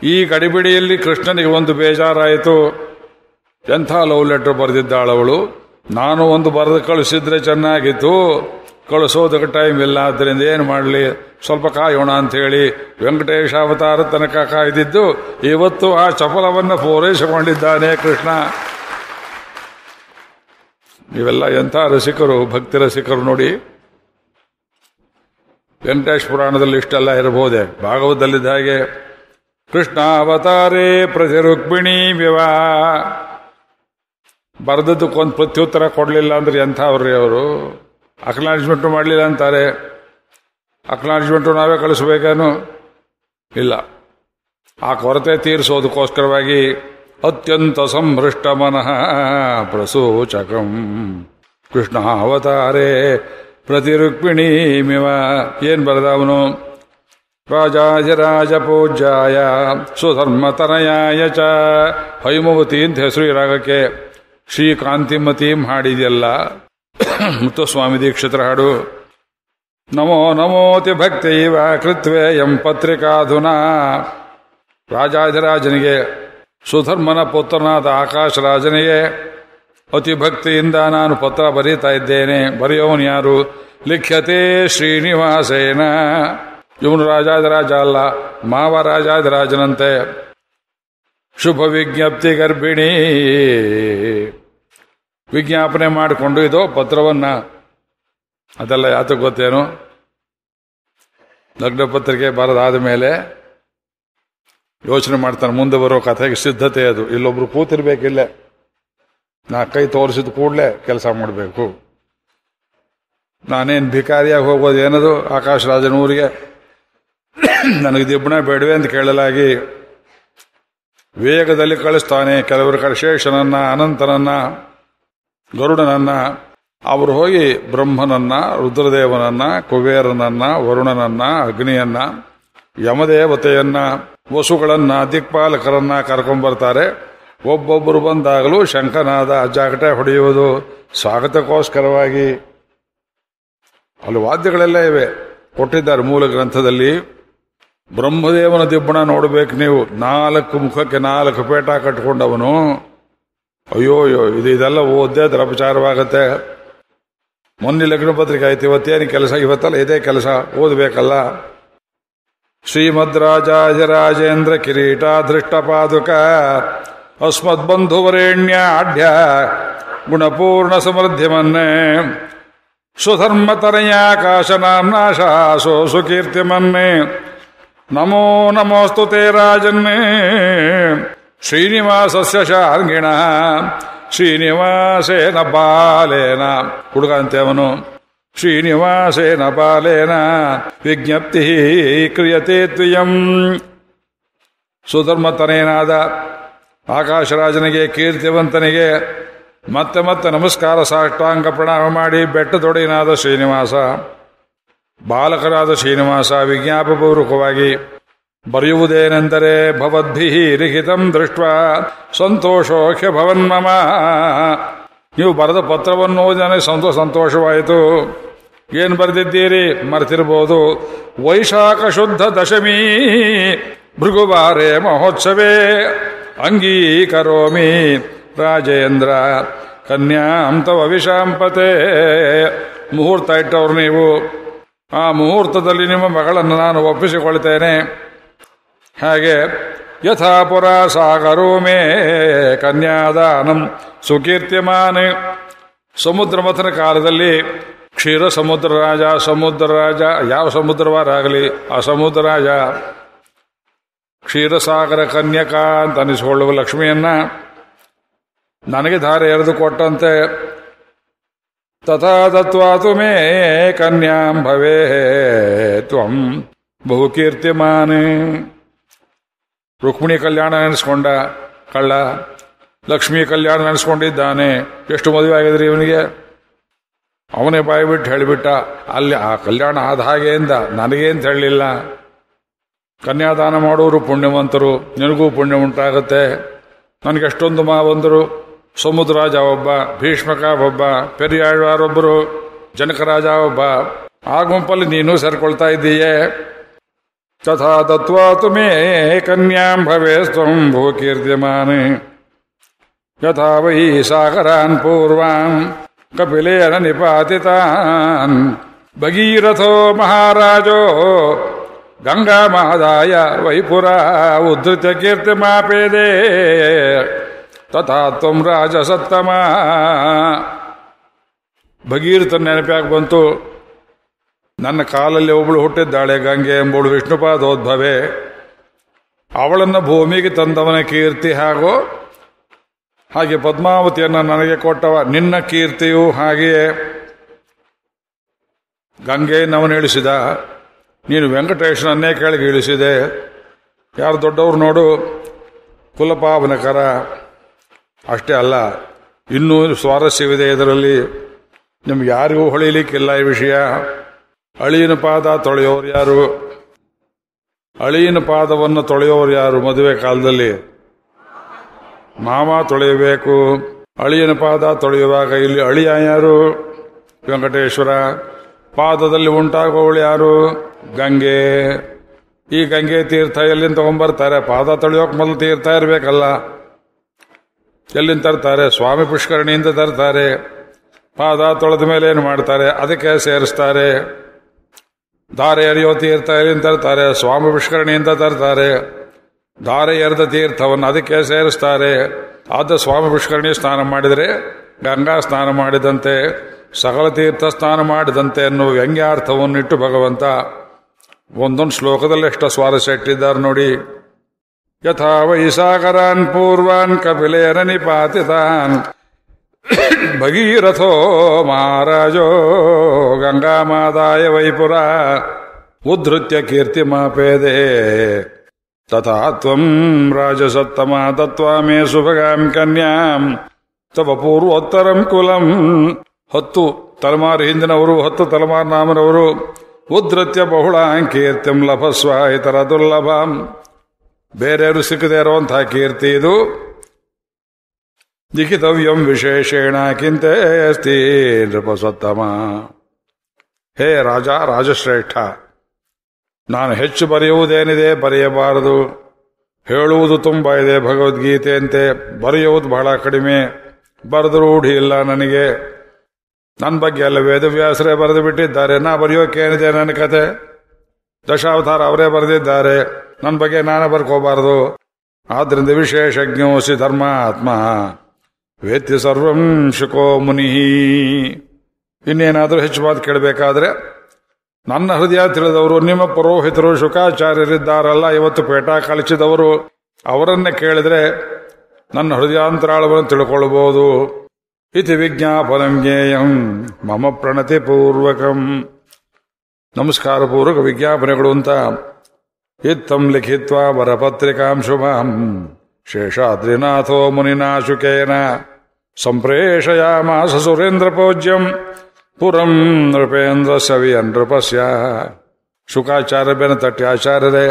ಈ ಗಡಿಬಿಡಿಯಲ್ಲಿ ಕೃಷ್ಣನಿಗೆ ಒಂದು ಬೇಜಾರಾಯಿತು. ಎಂಥ ಲವ್ ಲೆಟರ್ ಬರೆದಿದ್ದಾಳವಳು? ನಾನು ಒಂದು ಬರೆದು ಕಳಿಸಿದ್ರೆ ಚೆನ್ನಾಗಿತ್ತು. ಕಳಿಸೋದಕ್ಕೆ ಟೈಮ್ ಇಲ್ಲ ಆದ್ದರಿಂದ ಏನು ಮಾಡಲಿ? ಸ್ವಲ್ಪ ಕಾಯೋಣ ಅಂಥೇಳಿ ವೆಂಕಟೇಶ ಅವತಾರ ತನಕ ಕಾಯ್ದಿದ್ದು, ಇವತ್ತು ಆ ಚಪಲವನ್ನು ಪೂರೈಸಿಕೊಂಡಿದ್ದಾನೆ ಕೃಷ್ಣ. ಇವೆಲ್ಲ ಎಂಥ ರಸಿಕರು, ಭಕ್ತಿ ರಸಿಕರು ನೋಡಿ. ವೆಂಕಟೇಶ್ ಪುರಾಣದಲ್ಲಿ ಇಷ್ಟೆಲ್ಲ ಇರಬಹುದೇ? ಭಾಗವತದಲ್ಲಿದ್ದ ಹಾಗೆ, ಕೃಷ್ಣ ಅವತಾರೇ ಪ್ರತಿ ರುಕ್ಮಿಣಿ ವಿವಾಹ. ಬರೆದದ್ದಕ್ಕೊಂದು ಪ್ರತ್ಯುತ್ತರ ಕೊಡಲಿಲ್ಲ ಅಂದ್ರೆ ಎಂಥವ್ರಿ ಅವರು? ಅಕ್ನಾಲಜ್ಮೆಂಟು ಮಾಡಲಿಲ್ಲ ಅಂತಾರೆ. ಅಕ್ನಾಲಜ್ಮೆಂಟು ನಾವೇ ಕಳಿಸ್ಬೇಕೇನು? ಇಲ್ಲ. ಆ ಕೊರತೆ ತೀರಿಸೋದಕ್ಕೋಸ್ಕರವಾಗಿ ಅತ್ಯಂತ ಸಂಭ್ರಷ್ಟ ಮನಃ ಪ್ರಸೂಚಕಂ. ಕೃಷ್ಣ ಅವತಾರೇ ಪ್ರತಿ ರುಕ್ಮಿಣೀಮಿವ. ಏನ್ ಬರೆದ ಅವನು? ಪೂಜ್ಯಾಯ ಸುಧರ್ಮತನಯಾಯ ಚ. ಹೈಮವತಿ ಅಂತ ಹೆಸರು ಇರಾಗಕ್ಕೆ ರಾಗಕ್ಕೆ ಶ್ರೀ ಕಾಂತಿಮತೀಂ ಮುತ್ತುಸ್ವಾಮಿ ದೀಕ್ಷಿತರ ಹಾಡು ನಮೋ ನಮೋತಿ ಇವ ಕೃತ್ವೆ ಎಂ ಪತ್ರಿಕಾಧುನಾ. ರಾಜಾಧಿರಾಜನಿಗೆ, ಸುಧರ್ಮನ ಪುತ್ರನಾದ ಆಕಾಶರಾಜನಿಗೆ, ಅತಿ ಭಕ್ತಿಯಿಂದ ನಾನು ಪತ್ರ ಬರೀತಾ ಇದ್ದೇನೆ. ಬರೆಯೋನು ಯಾರು? ಲಿಖ್ಯತೆ ಶ್ರೀನಿವಾಸೇನ. ಇವನು ರಾಜಾದಿರಾಜ ಅಲ್ಲ, ಮಾವ ರಾಜಾದಿರಾಜನಂತೆ ಶುಭ ವಿಜ್ಞಪ್ತಿ ಗರ್ಭಿಣಿ. ವಿಜ್ಞಾಪನೆ ಮಾಡಿಕೊಂಡು ಇದು ಪತ್ರವನ್ನ. ಅದೆಲ್ಲ ಯಾತಕ್ಕೆ ಗೊತ್ತೇನು? ಲಗ್ನ ಪತ್ರಿಕೆ ಬರದಾದ ಮೇಲೆ ಯೋಚನೆ ಮಾಡ್ತಾನೆ, ಮುಂದೆ ಬರೋ ಕಥೆಗೆ ಸಿದ್ಧತೆ ಅದು. ಇಲ್ಲೊಬ್ರು ಕೂತಿರ್ಬೇಕಿಲ್ಲೇ. ನಾ ಕೈ ತೋರಿಸಿದ ಕೂಡಲೇ ಕೆಲಸ ಮಾಡಬೇಕು. ನಾನೇನು ಭಿಕಾರಿಯಾಗಿ ಹೋಗೋದು ಏನದು? ಆಕಾಶ ರಾಜನ ಊರಿಗೆ. ನನಗೆ ದಿಬ್ಬಣ ಬೇಡವೆ ಅಂತ ಕೇಳಲಾಗಿ ವೇಗದಲ್ಲಿ ಕಳಿಸ್ತಾನೆ. ಕೆಲವರು ಕಡೆ ಶೇಷನನ್ನ, ಅನಂತನನ್ನ ಗರುಡನನ್ನ, ಅವರು ಹೋಗಿ ಬ್ರಹ್ಮನನ್ನ, ರುದ್ರದೇವನನ್ನ, ಕುಬೇರನನ್ನ, ವರುಣನನ್ನ, ಅಗ್ನಿಯನ್ನ, ಯಮದೇವತೆಯನ್ನ, ವಸುಗಳನ್ನ, ದಿಕ್ಪಾಲಕರನ್ನ ಕರ್ಕೊಂಡ್ಬರ್ತಾರೆ ಒಬ್ಬೊಬ್ಬರು ಬಂದಾಗಲೂ ಶಂಕನಾದ ಜಾಗಟೆ ಹೊಡೆಯುವುದು ಸ್ವಾಗತಕ್ಕೋಸ್ಕರವಾಗಿ. ಅಲ್ಲಿ ವಾದ್ಯಗಳೆಲ್ಲ ಇವೆ. ಕೊಟ್ಟಿದ್ದಾರೆ ಮೂಲ ಗ್ರಂಥದಲ್ಲಿ. ಬ್ರಹ್ಮದೇವನ ದಿಬ್ಬಣ ನೋಡ್ಬೇಕು ನೀವು. ನಾಲ್ಕು ಮುಖಕ್ಕೆ ನಾಲ್ಕು ಪೇಟ ಕಟ್ಕೊಂಡವನು. ಅಯ್ಯೋ ಅಯ್ಯೋ, ಇದು ಇದೆಲ್ಲ ಓದ್ದೇ ದ್ರಪಚಾರವಾಗತ್ತೆ ಮೊನ್ನೆ ಲಗ್ನ ಪತ್ರಿಕೆ ಆಯ್ತು, ಇವತ್ತೇನು ಕೆಲಸ? ಇವತ್ತಲ್ಲ ಇದೇ ಕೆಲಸ, ಓದಬೇಕಲ್ಲ. ಶ್ರೀಮದ್ ರಾಜಾಜರಾಜೇಂದ್ರ ಕಿರೀಟ ದೃಷ್ಟ ಪಾದುಕ ಅಸ್ಮದ್ ಬಂಧುವರೇಣ್ಯ ಆಢ್ಯ ಗುಣಪೂರ್ಣ ಸಮೃದ್ಧಿಮನ್ನೇ ಸುಧರ್ಮತನಯಾಕಾಶ ನಾಶಾಸೋ ಸುಕೀರ್ತಿಮನ್ನೇ ನಮೋ ನಮೋಸ್ತು ತೇ ರಾಜನ್ನೇ ಶ್ರೀನಿವಾಸಸ್ಯ ಶಾರ್ಗಿಣ ಶ್ರೀನಿವಾಸೇನ ಬಾಲೇನ. ಹುಡುಗ ಅಂತೆ ಅವನು, ಶ್ರೀನಿವಾಸೇನ ಬಾಲೇನ. ವಿಜ್ಞಪ್ತಿ ಕ್ರಿಯತೆ ತ್ವಯಂ. ಸುಧರ್ಮತನೇನಾದ ಆಕಾಶರಾಜನಿಗೆ, ಕೀರ್ತಿವಂತನಿಗೆ ಮತ್ತೆ ಮತ್ತೆ ನಮಸ್ಕಾರ ಸಾಷ್ಟಾಂಗ ಪ್ರಣಾಮ ಮಾಡಿ ಬೆಟ್ಟದೊಡೆಯನಾದ ಶ್ರೀನಿವಾಸ, ಬಾಲಕರಾದ ಶ್ರೀನಿವಾಸ ವಿಜ್ಞಾಪಪೂರ್ವಕವಾಗಿ ಬರೆಯುವುದೇನೆಂದರೆ ಭವದ್ಭಿ ಲಿಖಿತಂ ದೃಷ್ಟ ಸಂತೋಷೋಖ್ಯ ಭವನ್ಮಮ ನೀವು ಬರೆದ ಪತ್ರವನ್ನು ಓದಿ ನನಗೆ ಸಂತೋಷ ಸಂತೋಷವಾಯಿತು. ಏನು ಬರೆದಿದ್ದೀರಿ? ಮರೆತಿರ್ಬೋದು. ವೈಶಾಖ ಶುದ್ಧ ದಶಮಿ, ಭೃಗುವಾರೆ ಮಹೋತ್ಸವೇ, ಅಂಗೀಕರೋಮಿ ರಾಜೇಂದ್ರ. ಕನ್ಯಾಂ ಅಂತ ವಿಷಾಂಪತೆ ಮುಹೂರ್ತ ಇಟ್ಟವ್ರು ನೀವು. ಆ ಮುಹೂರ್ತದಲ್ಲಿ ನಿಮ್ಮ ಮಗಳನ್ನು ನಾನು ಒಪ್ಪಿಸಿಕೊಳ್ತೇನೆ. ಹಾಗೆ ಯಥಾಪುರ ಸಾಗರೋ ಮೇ ಕನ್ಯಾದಾನಂ ಸುಕೀರ್ತಿಮಾನ್ ಸಮುದ್ರ ಮಥನ ಕಾಲದಲ್ಲಿ ಕ್ಷೀರ ಸಮುದ್ರ ರಾಜ ಸಮುದ್ರ ರಾಜ, ಯಾವ ಸಮುದ್ರವಾರಾಗಲಿ, ಆ ಸಮುದ್ರ ರಾಜ ಕ್ಷೀರಸಾಗರ ಕನ್ಯಕ ಅಂತ ಅನಿಸಿಕೊಳ್ಳುವ ಲಕ್ಷ್ಮಿಯನ್ನ ನನಗೆ ಧಾರೆ ಎರೆದು ಕೊಟ್ಟಂತೆ. ತಥಾ ದತ್ವಾತು ಮೇ ಕನ್ಯಾಂ ಭವೇ ತ್ವಂ ಬಹುಕೀರ್ತಿಮಾನ್ ರುಕ್ಮಿಣಿ ಕಲ್ಯಾಣ ನೆನೆಸ್ಕೊಂಡ ಕಳ್ಳ, ಲಕ್ಷ್ಮೀ ಕಲ್ಯಾಣ ನೆನೆಸ್ಕೊಂಡಿದ್ದಾನೆ ಎಷ್ಟು ಮದುವೆ ಆಗಿದ್ರಿ ಇವನಿಗೆ? ಅವನೇ ಬಾಯಿ ಬಿಟ್ಟು ಹೇಳಿಬಿಟ್ಟ, ಅಲ್ಲಿ ಆ ಕಲ್ಯಾಣ ಆದ ಹಾಗೆ ಇಂದ ನನಗೆ ಹೇಳಲಿಲ್ಲ. ಕನ್ಯಾದಾನ ಮಾಡೋರು ಪುಣ್ಯವಂತರು, ನಿನಗೂ ಪುಣ್ಯ ಉಂಟಾಗುತ್ತೆ. ನನಗೆ ಎಷ್ಟೊಂದು ಮಾವಂದರು ಸಮುದ್ರರಾಜ ಒಬ್ಬ, ಭೀಷ್ಮಕ ಒಬ್ಬ ಪೆರಿಯಾಳ್ವಾರೊಬ್ಬರು ಜನಕರಾಜ ಒಬ್ಬ. ಆ ಗುಂಪಲ್ಲಿ ನೀನು ಸೇರ್ಕೊಳ್ತಾ ಇದ್ದೀಯೇ? ತಥಾ ತತ್ವಾತು ಮೇ ಕನ್ಯಾಂ ಭವೇ ಸ್ವಂ ಭೂಕೀರ್ತಿಮಾನ್ ಯಥಾ ವೈ ಸಾಗರಾನ್ ಪೂರ್ವಾನ್ ಕಪಿಲೇನ ನಿಪಾತಿತಾನ್ ಭಗೀರಥೋ ಮಹಾರಾಜೋ ಗಂಗಾಮಾದಾಯ ವೈಪುರ ಉದ್ಧೃತ್ಯ ಕೀರ್ತಿಮಾಪೇದೆ ತಥಾ ತ್ವಂ ರಾಜ ಸತ್ತಮ ಭಗೀರಥ ನೆನಪಾಗಿ ಬಂತು ನನ್ನ ಕಾಲಲ್ಲಿ ಒಬ್ಬಳು ಹುಟ್ಟಿದ್ದಾಳೆ, ಗಂಗೆ ಎಂಬುಳು ವಿಷ್ಣುಪಾದೋದ್ಭವೆ. ಅವಳನ್ನು ಭೂಮಿಗೆ ತಂದವನ ಕೀರ್ತಿ ಹಾಗೂ, ಹಾಗೆ ಪದ್ಮಾವತಿಯನ್ನು ನನಗೆ ಕೊಟ್ಟವ ನಿನ್ನ ಕೀರ್ತಿಯು ಹಾಗೆಯೇ. ಗಂಗೆಯನ್ನವನು ಇಳಿಸಿದ ನೀನು ವೆಂಕಟೇಶನನ್ನೇ ಕೆಳಗೆ ಇಳಿಸಿದೆ. ಯಾರು ದೊಡ್ಡವರು ನೋಡು, ಕುಲಪಾವನಕರ. ಅಷ್ಟೇ ಅಲ್ಲ, ಇನ್ನೂ ಸ್ವಾರಸ್ಯವಿದೆ ಇದರಲ್ಲಿ. ನಿಮ್ಗೆ ಯಾರಿಗೂ ಹೊಳಿಲಿಕ್ಕಿಲ್ಲ ಈ ವಿಷಯ. ಅಳಿಯನ ಪಾದ ತೊಳೆಯೋರು ಯಾರು? ಅಳಿಯನ ಪಾದವನ್ನು ತೊಳೆಯೋರು ಯಾರು ಮದುವೆ ಕಾಲದಲ್ಲಿ? ಮಾವ ತೊಳೆಯಬೇಕು. ಅಳಿಯನ ಪಾದ ತೊಳೆಯುವಾಗ ಇಲ್ಲಿ ಅಳಿಯ ಯಾರು? ವೆಂಕಟೇಶ್ವರ. ಪಾದದಲ್ಲಿ ಉಂಟಾಗುವವಳು ಯಾರು? ಗಂಗೆ. ಈ ಗಂಗೆ ತೀರ್ಥ ಎಲ್ಲಿಂದ ತಗೊಂಡ್ಬರ್ತಾರೆ ಪಾದ ತೊಳೆಯೋಕೆ ಮೊದಲು ತೀರ್ಥ ಇರಬೇಕಲ್ಲ. ಎಲ್ಲಿಂದ ತರ್ತಾರೆ? ಸ್ವಾಮಿ ಪುಷ್ಕರಣಿಯಿಂದ ತರ್ತಾರೆ. ಪಾದ ತೊಳೆದ ಮೇಲೆ ಏನು ಮಾಡ್ತಾರೆ? ಅದಕ್ಕೆ ಸೇರಿಸ್ತಾರೆ. ಧಾರೆ ಎರೆಯೋ ತೀರ್ಥ ಎಲ್ಲಿಂದ ತರ್ತಾರೆ ಸ್ವಾಮಿ ಪುಷ್ಕರಣಿಯಿಂದ ತರ್ತಾರೆ. ಧಾರೆ ಎರೆದ ತೀರ್ಥವನ್ನು ಅದಕ್ಕೆ ಸೇರಿಸ್ತಾರೆ. ಆದ ಸ್ವಾಮಿ ಪುಷ್ಕರಣಿ ಸ್ನಾನ ಮಾಡಿದರೆ, ಗಂಗಾ ಸ್ನಾನ ಮಾಡಿದಂತೆ, ಸಕಲ ತೀರ್ಥ ಸ್ನಾನ ಮಾಡಿದಂತೆ ಅನ್ನುವ ವ್ಯಂಗ್ಯಾರ್ಥವನ್ನಿಟ್ಟು ಭಗವಂತ ಒಂದೊಂದು ಶ್ಲೋಕದಲ್ಲಿ ಎಷ್ಟು ಸ್ವಾರಸ್ಯ ಇಟ್ಟಿದ್ದಾರೆ ನೋಡಿ. ಯಥಾ ವೈಸಾಗರಾನ್ ಪೂರ್ವಾನ್ ಕಪಿಲೇನ ನಿಪಾತಿತಾನ್. ಭಗೀರಥೋ ಮಹಾರಾಜೋ ಗಂಗಾಮಾದಾಯ ವೈಪುರ, ಉದ್ಧೃತ್ಯ ಕೀರ್ತಿಮಾಪೇದೆ ತಥಾ ತ್ವಂ ರಾಜಸತ್ತಮ ತತ್ವಾಮೇ ಸುಭಗಾಂ ಕನ್ಯಾಂ. ತವ ಪೂರ್ವೋತ್ತರಂ ಕುಲಂ. ಹತ್ತು ತಲೆಮಾರು ಹಿಂದಿನವರು, ಹತ್ತು ತಲೆಮಾರು ನಾಮನವರು. ಉದ್ಧೃತ್ಯ ಬಹುಳ ಕೀರ್ತಿಂ ಲಭಸ್ವ ಇತರ ದುರ್ಲಭಂ. ಬೇರೆಯವರು ಸಿಕ್ಕದೇ ಇರುವಂತಹ ಕೀರ್ತಿ ಇದು. ಲಿಖಿತವ್ಯಂ ವಿಶೇಷೇಣ ಕಿಂತೆ ಅಸ್ತಿ ನೃಪಸತ್ತಮ ಹೇ ರಾಜ, ರಾಜಶ್ರೇಷ್ಠ, ನಾನು ಹೆಚ್ಚು ಬರೆಯುವುದೇನಿದೆ ಬರೆಯಬಾರದು. ಹೇಳುವುದು ತುಂಬ ಇದೆ ಭಗವದ್ಗೀತೆಯಂತೆ, ಬರೆಯುವುದು ಬಹಳ ಕಡಿಮೆ ಬರೆದು ರೂಢಿ ಇಲ್ಲ ನನಗೆ. ನನ್ನ ಬಗ್ಗೆ ಎಲ್ಲ ವೇದವ್ಯಾಸರೇ ಬರೆದು ಬಿಟ್ಟಿದ್ದಾರೆ ನಾ ಬರೆಯೋಕೇನಿದೆ ನನ್ನ ಕತೆ? ದಶಾವತಾರ ಅವರೇ ಬರೆದಿದ್ದಾರೆ, ನನ್ನ ಬಗ್ಗೆ ನಾನು ಬರ್ಕೋಬಾರದು. ಆದ್ರಿಂದ ವಿಶೇಷಜ್ಞೋಸಿ ಧರ್ಮ ಆತ್ಮ ವೇತ್ತಿ ಸರ್ವಂ ಶುಕೋ ಮುನಿ. ಇನ್ನೇನಾದರೂ ಹೆಚ್ಚು ಮಾತು ಕೇಳಬೇಕಾದ್ರೆ, ನನ್ನ ಹೃದಯ ತಿಳಿದವರು, ನಿಮ್ಮ ಪುರೋಹಿತರು, ಶುಕಾಚಾರ್ಯರಿದ್ದಾರಲ್ಲ, ಇವತ್ತು ಪೇಟಾ ಕಳಿಸಿದವರು ಅವರನ್ನೇ ಕೇಳಿದ್ರೆ ನನ್ನ ಹೃದಯಾಂತರಾಳವನ್ನು ತಿಳ್ಕೊಳ್ಬಹುದು ಇತಿ ವಿಜ್ಞಾಪನಂ ಜ್ಞೇಯಂ, ಮಮ ಪ್ರಣತಿ ಪೂರ್ವಕಂ. ನಮಸ್ಕಾರ ಪೂರ್ವಕ ವಿಜ್ಞಾಪನೆಗಳು ಅಂತ ಇತ್ತಂ ಲಿಖಿತ್ವ ಬರಪತ್ರಿಕಾಂ ಶುಭಂ. ಶೇಷಾದ್ರಿನಾಥೋ ಮುನಿನಾ ಶುಕೇನ ಸಂಪ್ರೇಷಯಾಮಾಸ ಸುರೇಂದ್ರ ಪೂಜ್ಯಂ ಪುರಂ ನೃಪೇಂದ್ರ ಸವಿಯ ನೃಪಸ್ಯ ಶುಕಾಚಾರ್ಯ ಬೆನ ತಟ್ಟಿ ಆಚಾರ್ಯರೇ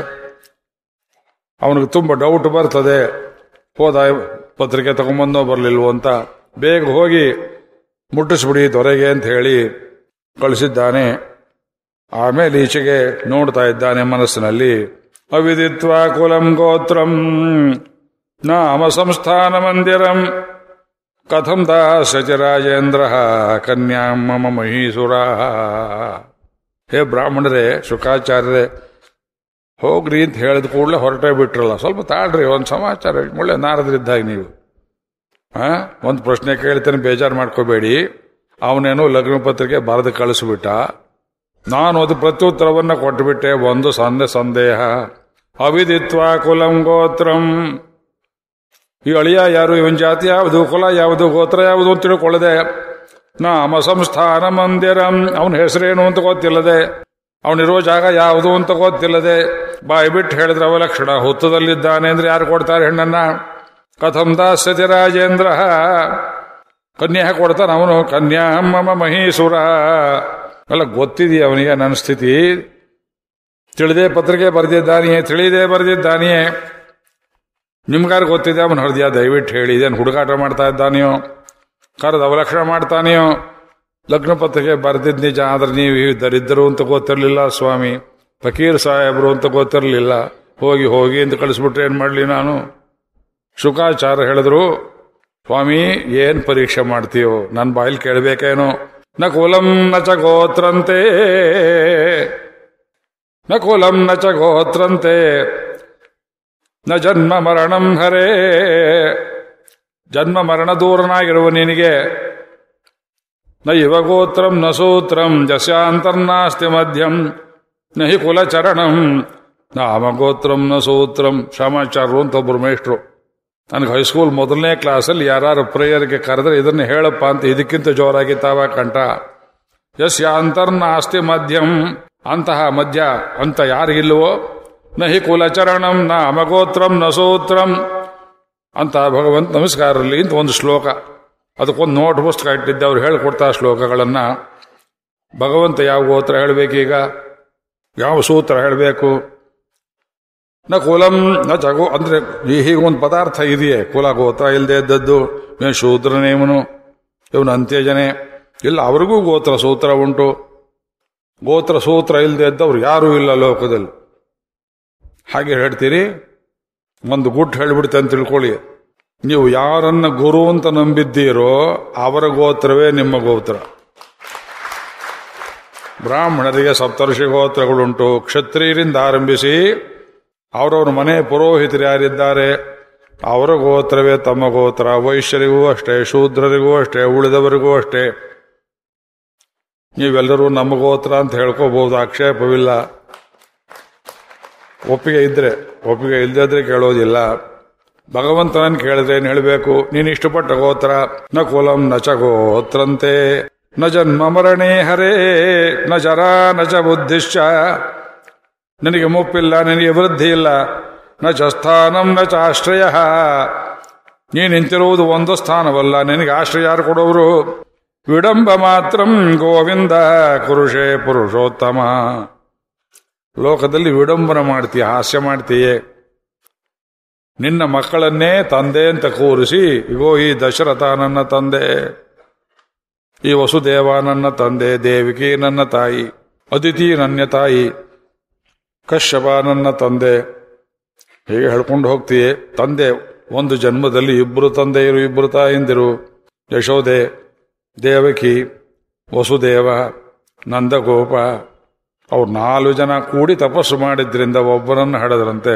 ಅವನಿಗೆ ತುಂಬ ಡೌಟ್ ಬರ್ತದೆ. ಹೋದ ಪತ್ರಿಕೆ ತಗೊಂಬಂದೋ ಬರಲಿಲ್ವೋ ಅಂತ ಬೇಗ ಹೋಗಿ ಮುಟ್ಟಿಸ್ಬಿಡಿ ದೊರೆಗೆ ಅಂತ ಹೇಳಿ ಕಳಿಸಿದ್ದಾನೆ. ಆಮೇಲೆ ಈಚೆಗೆ ನೋಡ್ತಾ ಇದ್ದಾನೆ ಮನಸ್ಸಿನಲ್ಲಿ, ಅವಿದಿತ್ವ ಕುಲಂ ಗೋತ್ರಂ, ನಾಮ ಸಂಸ್ಥಾನ ಮಂದಿರಂ ಕಥಂ च ರಾಜೇಂದ್ರ ಕನ್ಯಾ ಮಮ ಮಹೀಸುರ ಹೇ ಬ್ರಾಹ್ಮಣರೇ ಶುಕಾಚಾರ್ಯರೇ ಹೋಗ್ರಿ ಅಂತ ಹೇಳಿದ ಕೂಡಲೇ ಹೊರಟೇ ಬಿಟ್ರಲ್ಲ, ಸ್ವಲ್ಪ ತಾಳ್ರಿ, ಒಂದು ಸಮಾಚಾರ ಒಳ್ಳೆ ನಾರದ್ರಿದ್ದಾಗ ನೀವು. ಹಾಂ? ಒಂದು ಪ್ರಶ್ನೆ ಕೇಳ್ತೇನೆ, ಬೇಜಾರು ಮಾಡ್ಕೋಬೇಡಿ. ಅವನೇನು ಲಗ್ನ ಪತ್ರಿಕೆ ಬರೆದು ಕಳಿಸ್ಬಿಟ್ಟ. ನಾನು ಅದು ಪ್ರತ್ಯುತ್ತರವನ್ನ ಕೊಟ್ಟುಬಿಟ್ಟೆ ಒಂದು ಸಂದೇ ಸಂದೇಹ. ಅವಿದಿತ್ವ ಕುಲಂ ಗೋತ್ರಂ. ಈ ಅಳಿಯ ಯಾರು, ಇವನ್ ಜಾತಿ ಯಾವುದು, ಕುಲ ಯಾವುದು, ಗೋತ್ರ ಯಾವುದು ಅಂತ ತಿಳ್ಕೊಳ್ಳದೆ, ನಾಮ ಸಂಸ್ಥಾನ ಮಂದಿರಂ, ಅವನ ಹೆಸರೇನು ಅಂತ ಗೊತ್ತಿಲ್ಲದೆ ಅವನಿರೋ ಜಾಗ ಯಾವುದು ಅಂತ ಗೊತ್ತಿಲ್ಲದೆ, ಬಾಯಿ ಬಿಟ್ಟು ಹೇಳಿದ್ರೆ ಅವಲಕ್ಷಣ ಹುತ್ತದಲ್ಲಿದ್ದಾನೆ ಅಂದ್ರೆ ಯಾರು ಕೊಡ್ತಾರೆ ಹೆಣ್ಣನ್ನ? ಕಥಂ ದಾಸ್ಯತಿ ರಾಜೇಂದ್ರ. ಕನ್ಯಾ ಕೊಡ್ತಾನೆ ಅವನು, ಕನ್ಯಾ ಮಮ ಮಹೀಸುರ ಎಲ್ಲ ಗೊತ್ತಿದೆಯಾ ಅವನಿಗೆ ನನ್ನ ಸ್ಥಿತಿ? ತಿಳಿದೇ ಪತ್ರಿಕೆ ಬರೆದಿದ್ದಾನೆಯೇ? ತಿಳಿದೇ ಬರೆದಿದ್ದಾನೆಯೇ? ನಿಮ್ಗಾರು ಗೊತ್ತಿದೆ, ಅವನ ಹೃದಯ ದಯವಿಟ್ಟು ಹೇಳಿ, ಇದೇನು ಹುಡುಗಾಟ ಮಾಡ್ತಾ ಇದ್ದಾನೆಯೋ ಕರೆದ ಅವಲಕ್ಷಣ ಮಾಡ್ತಾನೆಯೋ ಲಗ್ನ ಪತ್ರಿಕೆ ಬರೆದಿದ್ದ ನಿಜ, ಆದ್ರೆ ನೀವು ದರಿದ್ದರು ಅಂತ ಗೊತ್ತಿರಲಿಲ್ಲ ಸ್ವಾಮಿ. ಫಕೀರ್ ಸಾಹೇಬರು ಅಂತ ಗೊತ್ತಿರಲಿಲ್ಲ. ಹೋಗಿ ಹೋಗಿ ಅಂತ ಕಳಿಸ್ಬಿಟ್ರೆ ಏನು ಮಾಡ್ಲಿ ನಾನು? ಶುಕಾಚಾರ ಹೇಳಿದ್ರು, ಸ್ವಾಮಿ, ಏನು ಪರೀಕ್ಷೆ ಮಾಡ್ತೀಯೋ? ನನ್ನ ಬಾಯಲ್ಲಿ ಕೇಳಬೇಕೇನೋ? ನ ಕುಲಂ ನ ಚ ಗೋತ್ರಂತೆ. ನ ಕುಲಂ ನ ಚ ಗೋತ್ರಂತೆ. ನ ಜನ್ಮ ಮರಣಂ ಹರೇ. ಜನ್ಮ ಮರಣ ದೂರನಾಗಿರುವ ನಿನಗೆ. ನ ಯುವಗೋತ್ರಂ ಗೋತ್ರಂ ನ ಸೂತ್ರಂ ಜಸ್ಯಾಂತರ್ನಾಸ್ತಿ ಮಧ್ಯಂ. ನ ಹಿ ಕುಲಚರಣಂ ನಾಮಗೋತ್ರಂ ನ ಸೂತ್ರಂ. ಶ್ಯಾಮಾಚಾರ್ರು ಅಂತ ಒಬ್ಬರು ಮೇಷ್ಟ್ರು. ನನಗೆ ಹೈಸ್ಕೂಲ್ ಮೊದಲನೇ ಕ್ಲಾಸಲ್ಲಿ ಯಾರು ಪ್ರೇಯರ್ಗೆ ಕರೆದ್ರೆ ಇದನ್ನು ಹೇಳಪ್ಪ ಅಂತ ಇದಕ್ಕಿಂತ ಜೋರಾಗಿ ತಾವ ಕಂಠ. ಯಸ್ಯಾಂತರ್ನಾಸ್ತಿ ಮಧ್ಯಂ. ಅಂತಹ ಮಧ್ಯ ಅಂತ ಯಾರಿಗಿಲ್ವೋ ನ ಹಿ ಕುಲಚರಣಂ ನ ಅಮಗೋತ್ರಂ, ನ ಸೂತ್ರಂ. ಅಂತ ಭಗವಂತ ನಮಸ್ಕಾರಲ್ಲಿ ಅಂತ ಒಂದು ಶ್ಲೋಕ. ಅದಕ್ಕೊಂದು ನೋಟ್ ಪುಸ್ತಕ ಇಟ್ಟಿದ್ದೆ, ಅವ್ರು ಹೇಳ್ಕೊಡ್ತಾ ಶ್ಲೋಕಗಳನ್ನು. ಭಗವಂತ ಯಾವ ಗೋತ್ರ ಹೇಳಬೇಕೀಗ? ಯಾವ ಸೂತ್ರ ಹೇಳಬೇಕು? ನ ಕುಲಂ, ನ ಜಗೋ, ಅಂದರೆ ಈ ಒಂದು ಪದಾರ್ಥ ಇದೆಯೇ? ಕುಲ ಗೋತ್ರ ಇಲ್ಲದೆ ಇದ್ದದ್ದು, ಇವನು ಶೂದ್ರನೇ, ಇವನು ಇವನು ಅಂತ್ಯಜನೆ ಇಲ್ಲ, ಅವ್ರಿಗೂ ಗೋತ್ರ ಸೂತ್ರ ಉಂಟು. ಗೋತ್ರ ಸೂತ್ರ ಇಲ್ಲದೆ ಇದ್ದವ್ರು ಯಾರೂ ಇಲ್ಲ ಲೋಕದಲ್ಲಿ. ಹಾಗೆ ಹೇಳ್ತೀರಿ? ಒಂದು ಗುಟ್ಟು ಹೇಳಿಬಿಡ್ತೆ ಅಂತ ತಿಳ್ಕೊಳ್ಳಿ. ನೀವು ಯಾರನ್ನ ಗುರು ಅಂತ ನಂಬಿದ್ದೀರೋ ಅವರ ಗೋತ್ರವೇ ನಿಮ್ಮ ಗೋತ್ರ. ಬ್ರಾಹ್ಮಣರಿಗೆ ಸಪ್ತರ್ಷಿ ಗೋತ್ರಗಳುಂಟು. ಕ್ಷತ್ರಿಯರಿಂದ ಆರಂಭಿಸಿ ಅವರವ್ರ ಮನೆ ಪುರೋಹಿತರು ಯಾರಿದ್ದಾರೆ? ಅವರ ಗೋತ್ರವೇ ತಮ್ಮ ಗೋತ್ರ. ವೈಶ್ಯರಿಗೂ ಅಷ್ಟೇ, ಶೂದ್ರರಿಗೂ ಅಷ್ಟೇ, ಉಳಿದವರಿಗೂ ಅಷ್ಟೇ. ನೀವೆಲ್ಲರೂ ನಮ್ಮ ಗೋತ್ರ ಅಂತ ಹೇಳ್ಕೋಬಹುದು ಆಕ್ಷೇಪವಿಲ್ಲ. ಒಪ್ಪಿಗೆ ಇದ್ರೆ, ಒಪ್ಪಿಗೆ ಇಲ್ಲದಿದ್ರೆ ಕೇಳೋದಿಲ್ಲ. ಭಗವಂತನನ್ನು ಕೇಳಿದ್ರೆ ಏನು ಹೇಳಬೇಕು? ನೀನು ಇಷ್ಟಪಟ್ಟ ಗೋತ್ರ, ನ ಕುಲಂ ನ ಚ ಗೋತ್ರಂತೆ. ನ ಜನ್ಮ ಮರಣೇ ಹರೇ, ನ ಜರ ನ ಚ ಬುದ್ಧಿಶ್ಚ. ನಿನಗೆ ಮುಪ್ಪಿಲ್ಲ, ನಿನಗೆ ವೃದ್ಧಿ ಇಲ್ಲ. ನ ಚ ಸ್ಥಾನಂ, ನ ಚ ಆಶ್ರಯ. ನೀ ನಿಂತಿರುವುದು ಒಂದು ಸ್ಥಾನವಲ್ಲ, ನಿನಗೆ ಆಶ್ರಯ ಯಾರು ಕೊಡೋರು ವಿಡಂಬ ಮಾತ್ರಂ ಗೋವಿಂದ, ಕುರುಷೇ ಪುರುಷೋತ್ತಮ. ಲೋಕದಲ್ಲಿ ವಿಡಂಬನ ಮಾಡ್ತೀಯ, ಹಾಸ್ಯ ಮಾಡ್ತೀಯೇ? ನಿನ್ನ ಮಕ್ಕಳನ್ನೇ ತಂದೆ ಅಂತ ಕೂರಿಸಿ, ಇಗೋ ಈ ದಶರಥ ನನ್ನ ತಂದೆ. ಈ ವಸುದೇವ ನನ್ನ ತಂದೆ, ದೇವಿಕಿ ನನ್ನ ತಾಯಿ, ಅದಿತಿ ನನ್ನ ತಾಯಿ, ಕಶ್ಯಪ ನನ್ನ ತಂದೆ. ಹೀಗೆ ಹೇಳ್ಕೊಂಡು ಹೋಗ್ತೀಯೇ, ತಂದೆ, ಒಂದು ಜನ್ಮದಲ್ಲಿ ಇಬ್ಬರು ತಂದೆಯರು ಇಬ್ಬರು ತಾಯಿಂದಿರು. ಯಶೋದೆ ದೇವಕಿ, ವಸುದೇವ, ನಂದಗೋಪ ಅವ್ರು ನಾಲ್ಕು ಜನ ಕೂಡಿ ತಪಸ್ಸು ಮಾಡಿದ್ರಿಂದ ಒಬ್ಬರನ್ನು ಹಡೆದ್ರಂತೆ,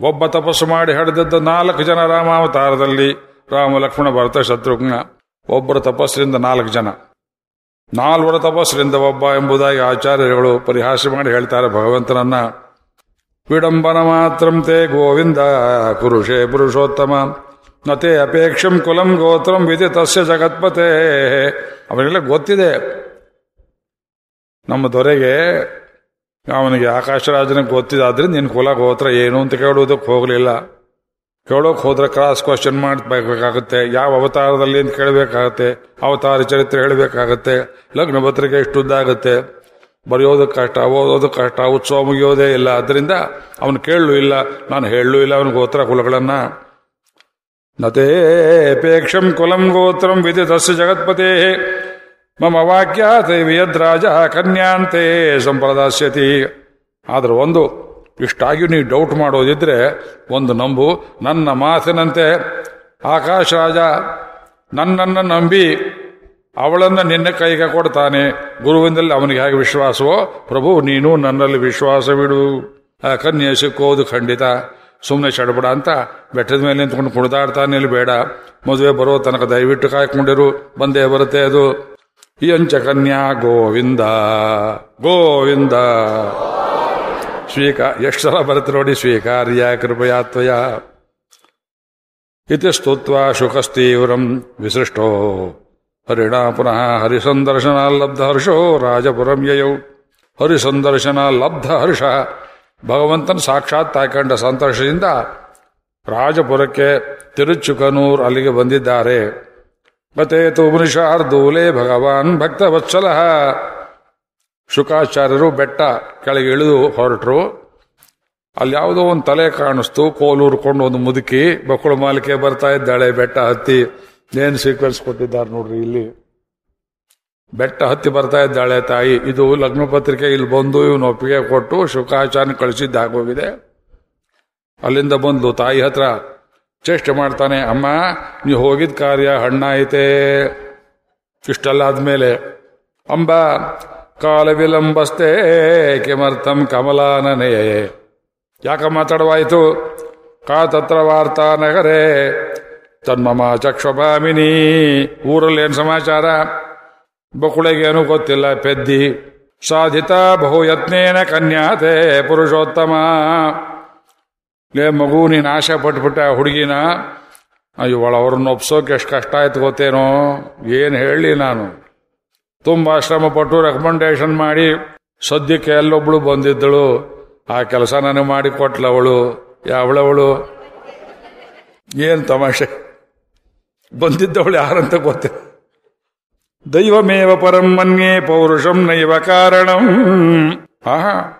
ಒಬ್ಬ ತಪಸ್ಸು ಮಾಡಿ ಹಡೆದದ್ದು ನಾಲ್ಕು ಜನ ರಾಮಾವತಾರದಲ್ಲಿ ರಾಮ ಲಕ್ಷ್ಮಣ ಭರತ ಶತ್ರುಘ್ನ, ಒಬ್ಬರ ತಪಸ್ಸಿನಿಂದ ನಾಲ್ಕು ಜನ. ನಾಲ್ವರ ತಪಸ್ಸಿನಿಂದ ಒಬ್ಬ ಎಂಬುದಾಗಿ ಆಚಾರ್ಯರುಗಳು ಪರಿಹಾಸ ಮಾಡಿ ಹೇಳ್ತಾರೆ ಭಗವಂತನನ್ನ. ವಿಡಂಬನ ಮಾತ್ರಂ ತೇ ಗೋವಿಂದ ಕುರುಷೇ ಪುರುಷೋತ್ತಮ. ನತೆ ಅಪೇಕ್ಷಂ ಕುಲಂ ಗೋತ್ರಂ ವಿಧಿ ತಸ್ಯ ಜಗತ್ಪತೆ. ಅವನಿಗೆಲ್ಲ ಗೊತ್ತಿದೆ. ನಮ್ಮ ದೊರೆಗೆ ಅವನಿಗೆ ಆಕಾಶರಾಜನಿಗೆ ರಾಜನಿಗೆ ಆದ್ರಿಂದ ನಿನ್ನ ಕುಲ ಗೋತ್ರ ಏನು ಅಂತ ಕೇಳೋದಕ್ಕೆ ಹೋಗಲಿಲ್ಲ. ಕೇಳೋಕೆ ಹೋದ್ರೆ ಕ್ರಾಸ್ ಕ್ವಶನ್ ಮಾಡಬೇಕಾಗುತ್ತೆ ಯಾವ ಅವತಾರದಲ್ಲಿ ಅಂತ ಕೇಳಬೇಕಾಗತ್ತೆ. ಅವತಾರ ಚರಿತ್ರೆ ಹೇಳಬೇಕಾಗತ್ತೆ. ಲಗ್ನ ಪತ್ರಿಕೆ ಎಷ್ಟು ಉದ್ದಾಗುತ್ತೆ ಬರೆಯೋದಕ್ಕೆ ಕಷ್ಟ, ಓದೋದಕ್ಕೆ ಕಷ್ಟ, ಉತ್ಸವ ಮುಗಿಯೋದೇ ಇಲ್ಲ. ಅದರಿಂದ ಅವನು ಕೇಳಲು ಇಲ್ಲ. ನಾನು ಹೇಳಲು ಇಲ್ಲ ಅವನ ಗೋತ್ರ ಕುಲಗಳನ್ನ. ನತೇಪೇಕ್ಷಂ ಕುಲಂ ಗೋತ್ರಂ ವಿಧಿ ತಸ್ಯ ಜಗತ್ಪತೆ ಮಮ ವಾಕ್ಯ ವಿಯದ್ರಾಜ ಕನ್ಯಾಂತೆ ಸಂಪ್ರದಾಸ್ಯತಿ. ಆದ್ರೆ ಒಂದು, ಇಷ್ಟಾಗಿ ನೀವು ಡೌಟ್ ಮಾಡೋದಿದ್ರೆ ಒಂದು ನಂಬು, ನನ್ನ ಮಾತಿನಂತೆ ಆಕಾಶ ರಾಜ ನನ್ನನ್ನು ನಂಬಿ ಅವಳನ್ನ ನಿನ್ನ ಕೈಗೆ ಕೊಡ್ತಾನೆ. ಗುರುವಿನಲ್ಲಿ ಅವನಿಗೆ ಹೇಗೆ ವಿಶ್ವಾಸವೋ, ಪ್ರಭು, ನೀನು ನನ್ನಲ್ಲಿ ವಿಶ್ವಾಸವಿಡು. ಆ ಕನ್ಯೆ ಸಿಕ್ಕೋದು ಖಂಡಿತ. ಸುಮ್ಮನೆ ಚಡಬಡ ಅಂತ ಬೆಟ್ಟದ ಮೇಲೆ ನಿಂತ್ಕೊಂಡು ಕುಣಿದಾಡ್ತಾನೆ, ಇಲ್ಲಿ ಬೇಡ. ಮದುವೆ ಬರೋ ತನಕ ದಯವಿಟ್ಟು ಕಾಯ್ಕೊಂಡಿರು. ಬಂದೇ ಬರುತ್ತೆ ಅದು. ಅಂಚ ಕನ್ಯಾ ಗೋವಿಂದ ಗೋವಿಂದ. ಸ್ವೀಕಾರ ಎಷ್ಟು ಸಲ ಬರುತ್ತೆ ನೋಡಿ ಸ್ವೀಕಾರ್ಯ ಕೃಪಯಾತ್ವಯ ಇತಿ ಸ್ತುತ್ವ ಶುಕಸ್ತೀವ್ರಂ ವಿಸೃಷ್ಟೋ. ಹರಿಣ ಪುನಃ ಹರಿಸಂದರ್ಶನ ಲಬ್ಧ ಹರ್ಷೋ, ರಾಜಪುರಂ ಯಯೌ. ಹರಿಸಂದರ್ಶನ ಲಬ್ಧ ಹರ್ಷ. ಭಗವಂತನ ಸಾಕ್ಷಾತ್ ತಾಯ್ಕಂಡ ಸಂತರ್ಷದಿಂದ ರಾಜಪುರಕ್ಕೆ ತಿರುಚುಕನೂರ್ ಅಲ್ಲಿಗೆ ಬಂದಿದ್ದಾರೆ. ಮತ್ತೆ ತುಮನಿಷಾರ್ದೂಲೆ ಭಗವಾನ್ ಭಕ್ತವತ್ಸಲ. ಶುಕಾಚಾರ್ಯರು ಬೆಟ್ಟ ಕೆಳಗೆ ಇಳಿದು ಹೊರಟರು. ಅಲ್ಲಿ ಯಾವುದೋ ಒಂದು ತಲೆ ಕಾಣಿಸ್ತು ಕೋಲೂರ್ಕೊಂಡು ಒಂದು ಮುದುಕಿ, ಬಕ್ಕುಳ ಮಾಲಿಕೆ ಬರ್ತಾ ಇದ್ದಾಳೆ, ಬೆಟ್ಟ ಹತ್ತಿ. ಏನು ಸೀಕ್ವೆನ್ಸ್ ಕೊಟ್ಟಿದ್ದಾರೆ ನೋಡ್ರಿ ಇಲ್ಲಿ. ಬೆಟ್ಟ ಹತ್ತಿ ಬರ್ತಾ ಇದ್ದಾಳೆ ತಾಯಿ. ಇದು ಲಗ್ನ ಪತ್ರಿಕೆ, ಇಲ್ಲಿ ಬಂದು ಇವನು ಒಪ್ಪಿಗೆ ಕೊಟ್ಟು ಶುಕಾಚಾರ್ಯ ಕಳಿಸಿದ್ದಾಗೋಗಿದೆ ಅಲ್ಲಿಂದ ಬಂದು ತಾಯಿ ಹತ್ರ. ಚೇಷ್ಟೆ ಮಾಡ್ತಾನೆ, ಅಮ್ಮ ನೀವು ಹೋಗಿದ ಕಾರ್ಯ ಹಣ್ಣಾಯಿತೆ ಇಷ್ಟೆಲ್ಲ ಆದ್ಮೇಲೆ ಅಂಬ ಕಾಲ ವಿಲಂಬಸ್ತೆ ಕಿಮರ್ಥಂ ಕಮಲಾನನೇ. ಯಾಕ ಮಾತಾಡವಾಯಿತು? ಕಾ ತತ್ರ ವಾರ್ತಾ ನಗರೇ, ತನ್ಮಮ ಚಕ್ಷಭಾಮಿನಿ. ಊರಲ್ಲಿ ಏನು ಸಮಾಚಾರ? ಬಕುಳೆಗೇನು ಗೊತ್ತಿಲ್ಲ, ಪೆದ್ದಿ, ಸಾಧಿತ ಬಹು ಯತ್ನೇನ ಕನ್ಯಾತೆ ಪುರುಷೋತ್ತಮ. ಲೇ ಮಗು, ನೀನು ಆಶೆ ಪಟ್ಬಿಟ್ಟೆ ಹುಡುಗಿನ. ಇವಳ ಅವ್ರನ್ನ ಒಪ್ಸೋಕೆ ಎಷ್ಟು ಕಷ್ಟ ಆಯ್ತು ಗೊತ್ತೇನೋ? ಏನು ಹೇಳಲಿ ನಾನು. ತುಂಬ ಆಶ್ರಮ ಪಟ್ಟು ರೆಕಮೆಂಡೇಶನ್ ಮಾಡಿ ಸದ್ಯಕ್ಕೆ ಎಲ್ಲೊಬ್ಳು ಬಂದಿದ್ದಳು. ಆ ಕೆಲಸ ನನಗೆ ಮಾಡಿ ಕೊಟ್ಲವಳು. ಯಾವಳವಳು? ಏನು ತಮಾಷೆ? ಬಂದಿದ್ದವಳು ಯಾರಂತ ಗೊತ್ತಿಲ್ಲ ದೈವಮೇವ ಪರಂ ಮನ್ಯೇ ಪೌರುಷಂ ನೈವ ಕಾರಣಂ. ಆಹಾ.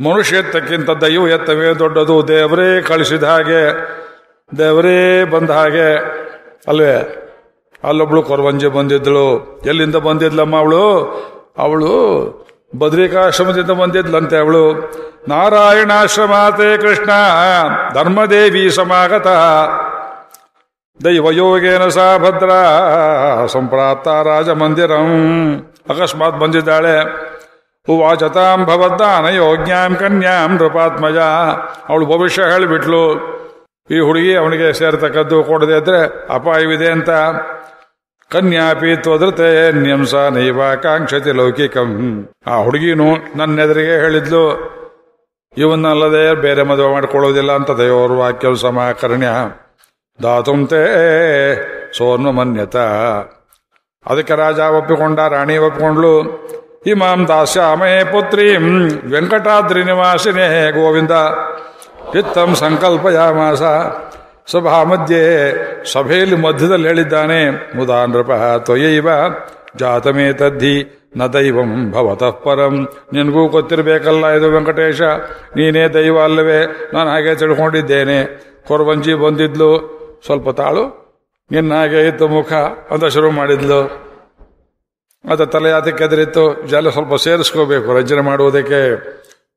ಮನುಷ್ಯ ಎತ್ತಕ್ಕಿಂತ ದೈವ ಎತ್ತವೇ ದೊಡ್ಡದು. ದೇವರೇ ಕಳಿಸಿದ ಹಾಗೆ, ದೇವರೇ ಬಂದ ಹಾಗೆ. ಅಲ್ವೇ? ಅಲ್ಲೊಬ್ಳು ಕೊರವಂಜಿ ಬಂದಿದ್ಳು. ಎಲ್ಲಿಂದ ಬಂದಿದ್ಲಮ್ಮ ಅವಳು? ಅವಳು ಬದ್ರಿಕಾಶ್ರಮದಿಂದ ಬಂದಿದ್ಲಂತೆ ಅವಳು. ನಾರಾಯಣಾಶ್ರಮಾತೆ ಕೃಷ್ಣ, ಧರ್ಮದೇವಿ ಸಮಾಗತ. ದೈವಯೋಗೇನ ಸಾ ಭದ್ರ ಸಂಪ್ರಾಪ್ತ ರಾಜಮಂದಿರಂ. ಅಕಸ್ಮಾತ್ ಬಂದಿದ್ದಾಳೆ. ಉವಾಚತಾಂ ಭವದ್ದಾನ ಯೋಗ್ಯಾಂ ಕನ್ಯಾಂ ನೃಪಾತ್ಮಜ. ಅವಳು ಭವಿಷ್ಯ ಹೇಳಿಬಿಟ್ಲು. ಈ ಹುಡುಗಿ ಅವನಿಗೆ ಸೇರ್ತಕ್ಕದ್ದು ಕೊಡದೆ ಇದ್ರೆ ಅಪಾಯವಿದೆ ಅಂತ. ಕನ್ಯಾಪಿ ತ್ವದೃತೆ ನ್ಯಂಸ ನೈವ ಕಾಂಕ್ಷತೆ ಲೌಕಿಕಂ. ಆ ಹುಡುಗಿನು ನನ್ನೆದುರಿಗೆ ಹೇಳಿದ್ಲು. ಇವನ್ನಲ್ಲದೆ ಬೇರೆ ಮದುವೆ ಮಾಡಿಕೊಳ್ಳೋದಿಲ್ಲ ಅಂತ ದೇವರು ವಾಕ್ಯ ಸಮಾಕರ್ಣ್ಯ ದಾತುಂತೆ ಸೋನು ಮನ್ಯತ. ಅದಕ್ಕೆ ರಾಜ ಒಪ್ಪಿಕೊಂಡ ರಾಣಿ ಒಪ್ಪಿಕೊಂಡ್ಲು ಇಮಾಂ ದಾಸ್ಯಾಮೇ ಪುತ್ರೀಂ ವೆಂಕಟಾದ್ರಿ ನಿವಾಸಿನೇ ಗೋವಿಂದ. ಇತ್ತಂ ಸಂಕಲ್ಪಯಾಮಾಸ. ಸಭಾ ಮಧ್ಯೆ ಸಭೆಯಲ್ಲಿ ಮಧ್ಯದಲ್ಲಿ ಹೇಳಿದ್ದಾನೆ, ಮುದಾ ನೃಪ ತ್ವಯೈವ ಜಾತಮೇ ತದ್ದಿ ನ ದೈವಂ ಭವತಃ ಪರಂ. ನಿನಗೂ ಗೊತ್ತಿರಬೇಕಲ್ಲ ಇದು ವೆಂಕಟೇಶ, ನೀನೇ ದೈವ ಅಲ್ಲವೇ, ನಾನು ಹಾಗೆ ತಿಳ್ಕೊಂಡಿದ್ದೇನೆ. ಕೊರವಂಜಿ ಬಂದಿದ್ಲು, ಸ್ವಲ್ಪ ತಾಳು, ನಿನ್ನ ಹಾಗೆ ಇತ್ತು ಮುಖ, ಅಂತ ಶುರು ಮಾಡಿದ್ಲು. ಅದ ತಲೆ ಅದಕ್ಕೆ ಅದರಿತ್ತು ಜಲ ಸ್ವಲ್ಪ ಸೇರಿಸ್ಕೋಬೇಕು, ರಂಜನೆ ಮಾಡುವುದಕ್ಕೆ.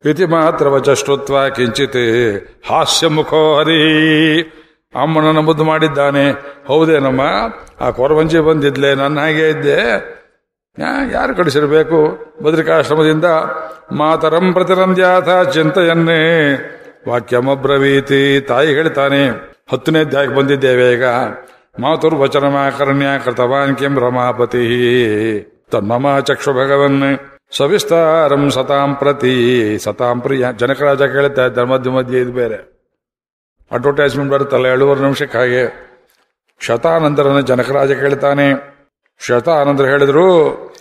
ಇತಿ ಮಾತ್ರ ವಚಷ್ಟುತ್ವ ಶ್ರುತ್ವ ಕಿಂಚಿತ್ ಹಾಸ್ಯ ಮುಖೋ ಹರಿ. ಅಮ್ಮನನ್ನು ಮುದ್ದು ಮಾಡಿದ್ದಾನೆ. ಹೌದೇನಮ್ಮ ಆ ಕೊರವಂಜಿ ಬಂದಿದ್ಲೆ ನನ್ನ ಹಾಗೆ ಇದ್ದೆ. ಯಾರು ಕಳಿಸಿರಬೇಕು ಬದ್ರಿಕಾಶ್ರಮದಿಂದ ಮಾತರಂ ಪ್ರತಿರಂದ್ಯಾಥ ಚಿಂತೆಯನ್ನೇ. ವಾಕ್ಯಮಬ್ರವೀತಿ, ತಾಯಿ ಹೇಳ್ತಾನೆ, ಹತ್ತನೇ ಅಧ್ಯಾಯಕ್ಕೆ ಬಂದಿದ್ದೇವೆ ಈಗ. ಮಾತುರ್ ಕರ್ಣ್ಯ ಕೃತವಾನ್ ಕಿಂ ರಮಾಪತಿ ತನ್ಮಮ ಚಕ್ಷು ಭಗವನ್ ಸವಿಸ್ತಾರಂ ಸತಾಂ ಪ್ರತಿ, ಸತಾಂ ಪ್ರಿಯ. ಜನಕರಾಜ ಕೇಳ್ತಾ ಧರ್ಮದ್ಯ ಮಧ್ಯ ಇದು ಬೇರೆ. ಅಡ್ವರ್ಟೈಸ್ಮೆಂಟ್ ಬರುತ್ತಲ್ಲ, ಏಳುವರೆ ನಿಮಿಷಕ್ಕೆ ಹಾಗೆ ಜನಕರಾಜ ಕೇಳ್ತಾನೆ. ಶತಾನಂದ್ರ ಹೇಳಿದ್ರು,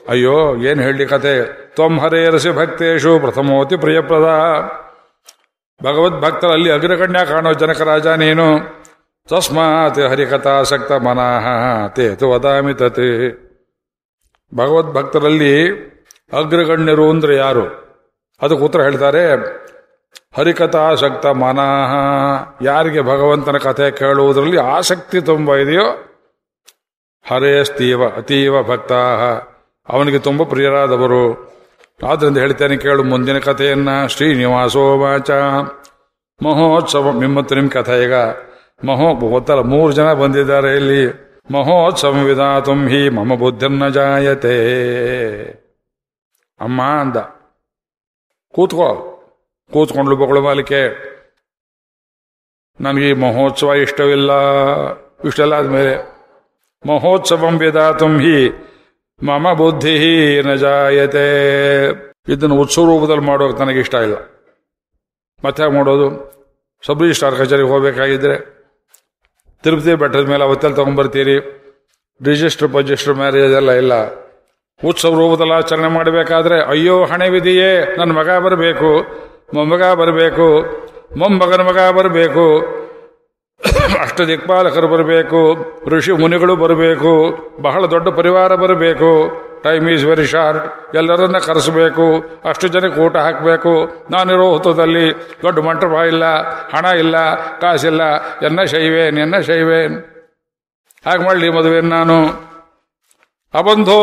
ಅಯ್ಯೋ, ಏನು ಹೇಳಿ ಕತೆ? ತ್ವಂ ಹರೇರಸಿ ಭಕ್ತೇಶು, ಪ್ರಥಮೋತಿ ಪ್ರಿಯಪ್ರದ. ಭಗವದ್ ಭಕ್ತರಲ್ಲಿ ಅಗ್ರಗಣ್ಯ ಕಾಣೋ ಜನಕರಾಜ ನೀನು. ತಸ್ಮಾತ್ ಹರಿಕಥಾಸಕ್ತ ಮನಃ ತೇತು ವದಾಮಿ ತತ್. ಭಗವದ್ ಭಕ್ತರಲ್ಲಿ ಅಗ್ರಗಣ್ಯರು ಅಂದ್ರೆ ಯಾರು? ಅದಕ್ಕೆ ಉತ್ತರ ಹೇಳ್ತಾರೆ ಹರಿಕಥಾಸಕ್ತ ಮನಃ. ಯಾರಿಗೆ ಭಗವಂತನ ಕಥೆ ಕೇಳುವುದರಲ್ಲಿ ಆಸಕ್ತಿ ತುಂಬ ಇದೆಯೋ, ಹರೇಸ್ತೀವ ಅತೀವ ಭಕ್ತ ಅವನಿಗೆ ತುಂಬ ಪ್ರಿಯರಾದವರು. ಆದ್ದರಿಂದ ಹೇಳ್ತೇನೆ, ಕೇಳು ಮುಂದಿನ ಕಥೆಯನ್ನ. ಶ್ರೀನಿವಾಸೋ ವಾಚ. ಮಹೋತ್ಸವ ನಿಮ್ಮತ್ತು ನಿಮ್ಮ ಕಥೆ ಈಗ. ಮಹೋ ಗೊತ್ತಲ್ಲ ಮೂರು ಜನ ಬಂದಿದ್ದಾರೆ ಇಲ್ಲಿ. ಮಹೋತ್ಸವ ವಿಧಾ ಹಿ ಮಮ ಬುದ್ಧಿರ್ನ ಜಾಯತೆ. ಅಮ್ಮ ಅಂದ. ಕೂತ್ಕೋ. ಕೂತ್ಕೊಂಡ್ಲು ಬೊಗಳು ಬಾಲಿಕೆ. ನನಗೆ ಈ ಮಹೋತ್ಸವ ಇಷ್ಟವಿಲ್ಲ. ಇಷ್ಟೆಲ್ಲ ಆದ್ಮೇಲೆ, ಮಹೋತ್ಸವಂ ವಿಧಾತುಂ ಹಿ ಮಮ ಬುದ್ಧಿ ನ ಜಾಯತೆ. ಇದನ್ನು ಉತ್ಸವ ರೂಪದಲ್ಲಿ ಮಾಡೋಕೆ ನನಗೆ ಇಷ್ಟ ಇಲ್ಲ. ಮತ್ತೆ ಮಾಡೋದು, ಸಬ್ ರಿಜಿಸ್ಟ್ರಾರ್ ಕಚೇರಿಗೆ ಹೋಗ್ಬೇಕಾಗಿದ್ರೆ ತಿರುಪತಿ ಬೆಟ್ಟದ ಮೇಲೆ ಅವತ್ತೆಲ್ಲಿ ತೊಗೊಂಡ್ಬರ್ತೀರಿ. ರಿಜಿಸ್ಟರ್ ಪಜಿಸ್ಟರ್ ಮ್ಯಾರೇಜ್ ಎಲ್ಲ ಇಲ್ಲ. ಉತ್ಸವ ರೂಪದಲ್ಲಿ ಆಚರಣೆ ಮಾಡಬೇಕಾದ್ರೆ, ಅಯ್ಯೋ ಹಣೆ ವಿಧಿಯೇ, ನನ್ನ ಮಗ ಬರಬೇಕು, ಮೊಮ್ಮಗ ಬರಬೇಕು, ಮೊಮ್ಮಗನ ಮಗ ಬರಬೇಕು, ಅಷ್ಟ ದಿಕ್ಪಾಲಕರು ಬರಬೇಕು, ಋಷಿ ಮುನಿಗಳು ಬರಬೇಕು, ಬಹಳ ದೊಡ್ಡ ಪರಿವಾರ ಬರಬೇಕು. ಟೈಮ್ ಈಸ್ ವೆರಿ ಶಾರ್ಟ್ ಎಲ್ಲರನ್ನ ಕರೆಸಬೇಕು. ಅಷ್ಟು ಜನಕ್ಕೆ ಊಟ ಹಾಕಬೇಕು. ನಾನಿರೋ ಹೊತ್ತದಲ್ಲಿ ದೊಡ್ಡ ಮಂಟಪ ಇಲ್ಲ, ಹಣ ಇಲ್ಲ, ಕಾಸಿಲ್ಲ. ಎನ್ನ ಶೈವೇನ್ ಎನ್ನ ಶೈವೇನ್? ಹಾಗೆ ಮಾಡಲಿ ಮದುವೆಯನ್ನು ನಾನು. ಅಬಂಧೋ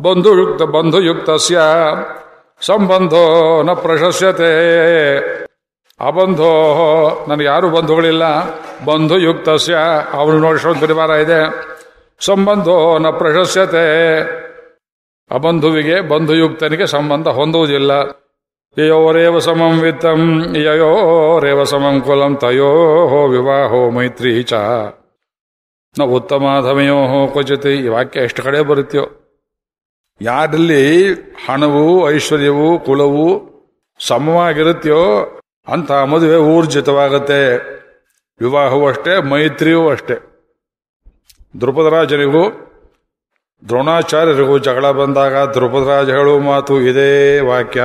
ಬಂಧುಯುಕ್ತ ಬಂಧುಯುಕ್ತಸ್ಯ ಸಂಬಂಧೋ ನ ಪ್ರಶಸ್ಯತೆ. ಅಬಂಧೋ ನನಗೆ ಯಾರು ಬಂಧುಗಳಿಲ್ಲ. ಬಂಧುಯುಕ್ತಸ್ಯ ಅವನು ನೋಡಿಸೋದು ಪರಿವಾರ ಇದೆ. ಸಂಬಂಧೋ ನ ಪ್ರಶಸ್ಯತೆ. ಅಬಂಧುವಿಗೆ ಬಂಧುಯುಕ್ತನಿಗೆ ಸಂಬಂಧ ಹೊಂದುವುದಿಲ್ಲ. ಯಯೋರೇವ ಸಮಂ ವಿತ್ತಂ ಯಯೋರೇವ ಸಮಂ ಕುಲಂ ತಯೋ ವಿವಾಹೋ ಮೈತ್ರಿ ಚ. ನ ಉತ್ತಮಾಧಮಯೋ ಕ್ವಚಿತಿ, ಈ ವಾಕ್ಯ ಎಷ್ಟು ಕಡೆ ಬರುತ್ತೆಯೋ ಯಾರಲ್ಲಿ ಹಣವು, ಐಶ್ವರ್ಯವು, ಕುಲವು ಸಮವಾಗಿರುತ್ತೆಯೋ ಅಂಥ ಮದುವೆ ಊರ್ಜಿತವಾಗುತ್ತೆ. ವಿವಾಹವೂ ಅಷ್ಟೇ, ಮೈತ್ರಿಯೂ ಅಷ್ಟೇ. ದ್ರುಪದರಾಜನಿಗೂ ದ್ರೋಣಾಚಾರ್ಯರಿಗೂ ಜಗಳ ಬಂದಾಗ ದ್ರುಪದರಾಜ ಹೇಳುವ ಮಾತು ಇದೇ ವಾಕ್ಯ.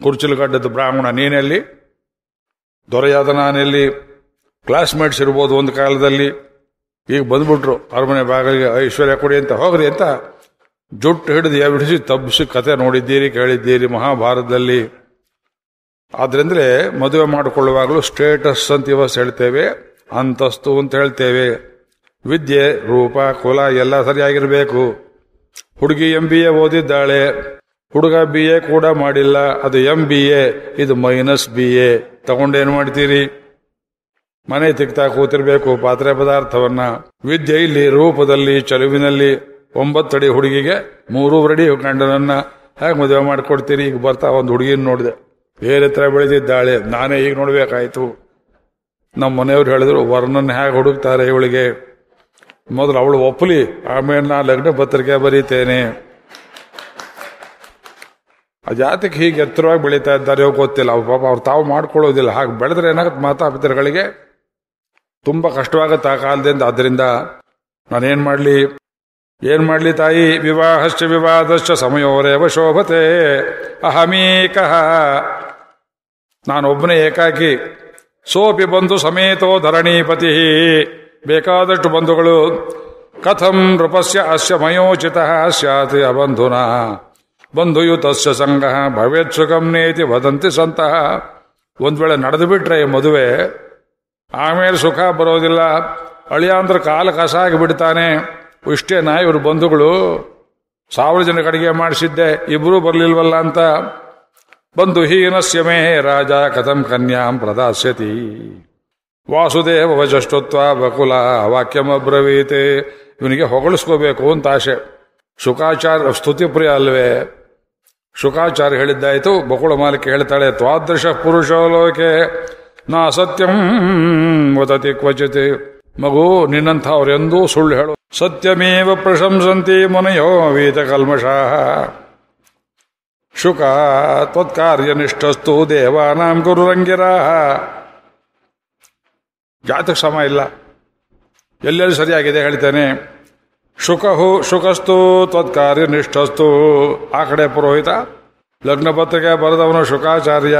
ಕುರ್ಚಿಲುಗಡ್ಡದ ಬ್ರಾಹ್ಮಣ ನೀನೆಲ್ಲಿ? ದೊರೆಯಾದ ನಾನೆಲ್ಲಿ? ಕ್ಲಾಸ್ಮೇಟ್ಸ್ ಇರ್ಬೋದು ಒಂದು ಕಾಲದಲ್ಲಿ. ಈಗ ಬಂದ್ಬಿಟ್ರು ಅರಮನೆ ಬಾಗಿಲಿಗೆ ಐಶ್ವರ್ಯ ಕೊಡಿ ಅಂತ ಹೋಗ್ರಿ ಅಂತ ಜುಟ್ಟು ಹಿಡಿದು ಎಬಿಡಿಸಿ ತಬ್ಬಿಸಿ ಕತೆ ನೋಡಿದ್ದೀರಿ, ಕೇಳಿದ್ದೀರಿ ಮಹಾಭಾರತದಲ್ಲಿ. ಆದ್ರಿಂದಲೇ ಮದುವೆ ಮಾಡಿಕೊಳ್ಳುವಾಗಲೂ ಸ್ಟೇಟಸ್ ಅಂತ ಇವತ್ತು ಹೇಳ್ತೇವೆ, ಅಂತಸ್ತು ಅಂತ ಹೇಳ್ತೇವೆ. ವಿದ್ಯೆ, ರೂಪ, ಕುಲ ಎಲ್ಲ ಸರಿಯಾಗಿರಬೇಕು. ಹುಡುಗಿ ಎಂ ಬಿ ಎ ಓದಿದ್ದಾಳೆ. ಹುಡುಗ ಬಿ ಎ ಕೂಡ ಮಾಡಿಲ್ಲ. ಅದು ಎಂ ಬಿ ಎ ಇದು ಮೈನಸ್ ಬಿ ಎ ತಗೊಂಡೇನು ಮಾಡ್ತೀರಿ? ಮನೆ ತಿಕ್ತಾ ಕೂತಿರ್ಬೇಕು ಪಾತ್ರೆ ಪದಾರ್ಥವನ್ನ. ವಿದ್ಯೆ ಇಲ್ಲಿ ರೂಪದಲ್ಲಿ, ಚಲುವಿನಲ್ಲಿ. ಒಂಬತ್ತಡಿ ಹುಡುಗಿಗೆ ಮೂರೂವರಡಿ ಗಂಡನನ್ನ ಹೇಗೆ ಮದುವೆ ಮಾಡಿಕೊಡ್ತೀರಿ? ಈಗ ಬರ್ತಾ ಒಂದು ಹುಡುಗಿನ ನೋಡಿದೆ. ಬೇರೆ ಹತ್ರ ಬೆಳೆದಿದ್ದಾಳೆ. ನಾನೇ ಈಗ ನೋಡ್ಬೇಕಾಯ್ತು. ನಮ್ಮ ಮನೆಯವ್ರು ಹೇಳಿದ್ರು, ವರ್ಣನ್ ಹೇಗೆ ಹುಡುಕ್ತಾರೆ ಇವಳಿಗೆ? ಮೊದಲು ಅವಳು ಒಪ್ಪಲಿ. ಆಮೇಲೆ ನಾ ಲಗ್ನ ಪತ್ರಿಕೆ ಬರೀತೇನೆ. ಆ ಜಾತಿಗೆ ಹೀಗೆ ಎತ್ತರವಾಗಿ ಬೆಳೀತಾ ಇದ್ದಾರೆ ಗೊತ್ತಿಲ್ಲ. ಅವ್ರು ಪಾಪ ಅವ್ರು ತಾವು ಮಾಡ್ಕೊಳ್ಳೋದಿಲ್ಲ. ಹಾಗೆ ಬೆಳೆದ್ರೆ ಏನಾಗುತ್ತೆ ಮಾತಾಪಿತರುಗಳಿಗೆ? ತುಂಬ ಕಷ್ಟವಾಗುತ್ತೆ ಆ ಕಾಲದಿಂದ. ಅದರಿಂದ ನಾನೇನು ಮಾಡ್ಲಿ? ಏನು ಮಾಡ್ಲಿ ತಾಯಿ? ವಿವಾಹಶ್ಚ ವಿವಾದಶ್ಚ ಸಮಯೋರೇವ ಶೋಭತೆ. ಅಹಮೀಕಃ. ನಾನೊಬ್ಬನೇ ಏಕಾಕಿ. ಸೋಪಿ ಬಂಧು ಸಮೇತೋ ಧರಣೀಪತಿ. ಬೇಕಾದಷ್ಟು ಬಂಧುಗಳು, ಕಥಂ ನೃಪಸ್ಯ ಅಸ್ಯ ಮಯೋಚಿತ ಸ್ಯಾತ್ ಅಬಂಧುನ ಬಂಧುಯುತಸ್ಯ ಸಂಘ ಭವೇತ್ ಸುಖಂ ನೇತಿ ವದಂತಿ ಸಂತಹ ಒಂದು ವೇಳೆ ನಡೆದು ಬಿಟ್ರೆ ಮದುವೆ, ಆಮೇಲೆ ಸುಖ ಬರೋದಿಲ್ಲ. ಅಳಿಯ ಅಂದ್ರೆ ಕಾಲ ಕಸಾಗಿ ಬಿಡ್ತಾನೆ. ಇಷ್ಟೇನಾ ಇವ್ರ ಬಂಧುಗಳು. ಸಾವಿರ ಜನಕ್ಕೆ ಅಡಿಗೆ ಮಾಡಿಸಿದ್ದೆ, ಇಬ್ರು ಬರಲಿಲ್ವಲ್ಲ ಅಂತ. ಬಂಧುಹೀನಸ್ಯ ಮೇ ರಾಜ ಕಥಂ ಕನ್ಯಾಂ ಪ್ರದಾಸ್ಯತಿ. ವಾಸುದೇವ ವಜಷ್ಟುತ್ವ ಬಕುಲ ವಾಕ್ಯಮಬ್ರವೀತೆ ಇವನಿಗೆ ಹೊಗಳಿಸ್ಕೋಬೇಕು ಅಂತ ಆಶೆ. ಶುಕಾಚಾರ್ಯ, ಸ್ತುತಿಪ್ರಿಯ ಅಲ್ವೇ? ಶುಕಾಚಾರ್ಯ ಹೇಳಿದ್ದಾಯಿತು, ಬಕುಳ ಮಾಲಿಕೆ ಹೇಳ್ತಾಳೆ, ತ್ವಾದೃಶ ಪುರುಷೋಲೋಕೆ ನಾ ಸತ್ಯಂ ವದತಿ ಕ್ವಚಿತ್. ಮಗು, ನಿನ್ನಂಥವ್ರೆಂದೂ ಸುಳ್ಳು ಹೇಳು. ಸತ್ಯಮೇವ ಪ್ರಶಂಸಂತಿ ಮುನಯೋ ವೀತ ಕಲ್ಮಷಾಹ. ಶುಕ ತ್ವತ್ಕಾರ್ಯನಿಷ್ಠಸ್ತು ದೇವಾನಾಂ ಗುರುರಂಗಿರಾಹ ಜಾತಕ ಶ್ರಮ ಇಲ್ಲ. ಎಲ್ಲೆಲ್ಲಿ ಸರಿಯಾಗಿದೆ ಹೇಳ್ತೇನೆ. ಶುಕಹು ಶುಕಸ್ತು ತ್ವತ್ಕಾರ್ಯನಿಷ್ಠಸ್ತು ಆ ಕಡೆ ಪುರೋಹಿತ, ಲಗ್ನ ಪತ್ರಿಕೆ ಬರೆದವನು ಶುಕಾಚಾರ್ಯ.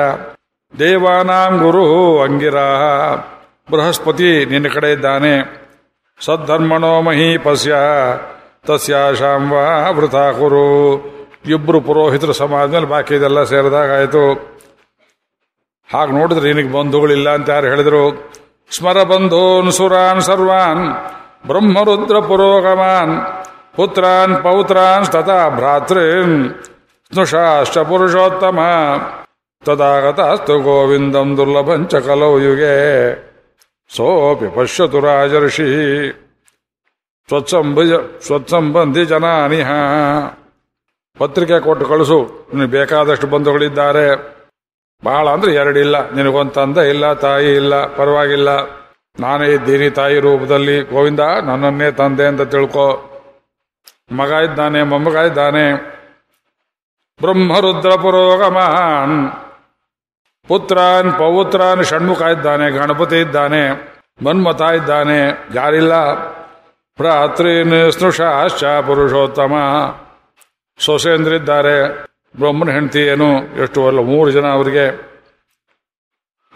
ದೇವಾನಾಂ ಗುರು ಅಂಗಿರಾಹ. ಬೃಹಸ್ಪತಿ ನಿನ್ನ ಕಡೆ ಇದ್ದಾನೆ. ಸದ್ಧರ್ಮಣೋ ಮಹೀಪಸ್ಯ. ತಸ್ಯಾಶಾಂ ವಾ ವೃಥಾ ಕುರು ಇಬ್ಬರು ಪುರೋಹಿತರು ಸಮಾಜ ಮೇಲೆ ಬಾಕಿ ಇದೆಲ್ಲ ಸೇರಿದಾಗಾಯಿತು. ಹಾಗೆ ನೋಡಿದ್ರೆ ನಿನಗೆ ಬಂಧುಗಳಿಲ್ಲ ಅಂತ ಯಾರು ಹೇಳಿದ್ರು? ಸ್ಮರ ಬಂಧೂನ್ ಸುರಾನ್ ಸರ್ವಾನ್ ಬ್ರಹ್ಮರುದ್ರ ಪುರೋಗಮಾನ್ ಪುತ್ರಾನ್ ಪೌತ್ರಾನ್ ತಥಾ ಭ್ರಾತೃನ್, ಸ್ನುಷಾಶ್ಚ ಪುರುಷೋತ್ತಮ. ತದಾಗತಸ್ತು ಗೋವಿಂದಂ ದುರ್ಲಭಂಚ ಕಲೌ ಯುಗೆ. ಸೋಪಿ ಪಶ್ಯತು ರಾಜರ್ಷಿ. ಸ್ವತ್ಸಂಬ ಸ್ವತ್ಸಂಬಂಧಿ ಜನಾನಿಹ. ಪತ್ರಿಕೆ ಕೊಟ್ಟು ಕಳಿಸು ನಿನಗೆ ಬೇಕಾದಷ್ಟು ಬಂಧುಗಳಿದ್ದಾರೆ. ಬಹಳ ಅಂದ್ರೆ ಎರಡಿಲ್ಲ ನಿನಗೊಂದು ತಂದೆ ಇಲ್ಲ, ತಾಯಿ ಇಲ್ಲ, ಪರವಾಗಿಲ್ಲ. ನಾನೇ ಇದ್ದೀನಿ ತಾಯಿ ರೂಪದಲ್ಲಿ. ಗೋವಿಂದ, ನನ್ನನ್ನೇ ತಂದೆ ಅಂತ ತಿಳ್ಕೊ. ಮಗ ಇದ್ದಾನೆ, ಮೊಮ್ಮಗ ಇದ್ದಾನೆ. ಬ್ರಹ್ಮರುದ್ರ ಪುರೋಗಮಹಾನ್ ಪುತ್ರಾನ್, ಪೌತ್ರಾನ್, ಷಣ್ಮುಖ ಇದ್ದಾನೆ, ಗಣಪತಿ ಇದ್ದಾನೆ ಮನ್ಮತ ಇದ್ದಾನೆ. ಯಾರಿಲ್ಲ? ಭ್ರಾತೃನ್ ಸ್ನುಷಾಶ್ಚ ಪುರುಷೋತ್ತಮ. ಸೊಸೆಂದ್ರಿದ್ದಾರೆ ಬ್ರಹ್ಮನ ಹೆಂಡತಿ ಏನು ಎಷ್ಟು ಅಲ್ಲ, ಮೂರು ಜನ ಅವರಿಗೆ,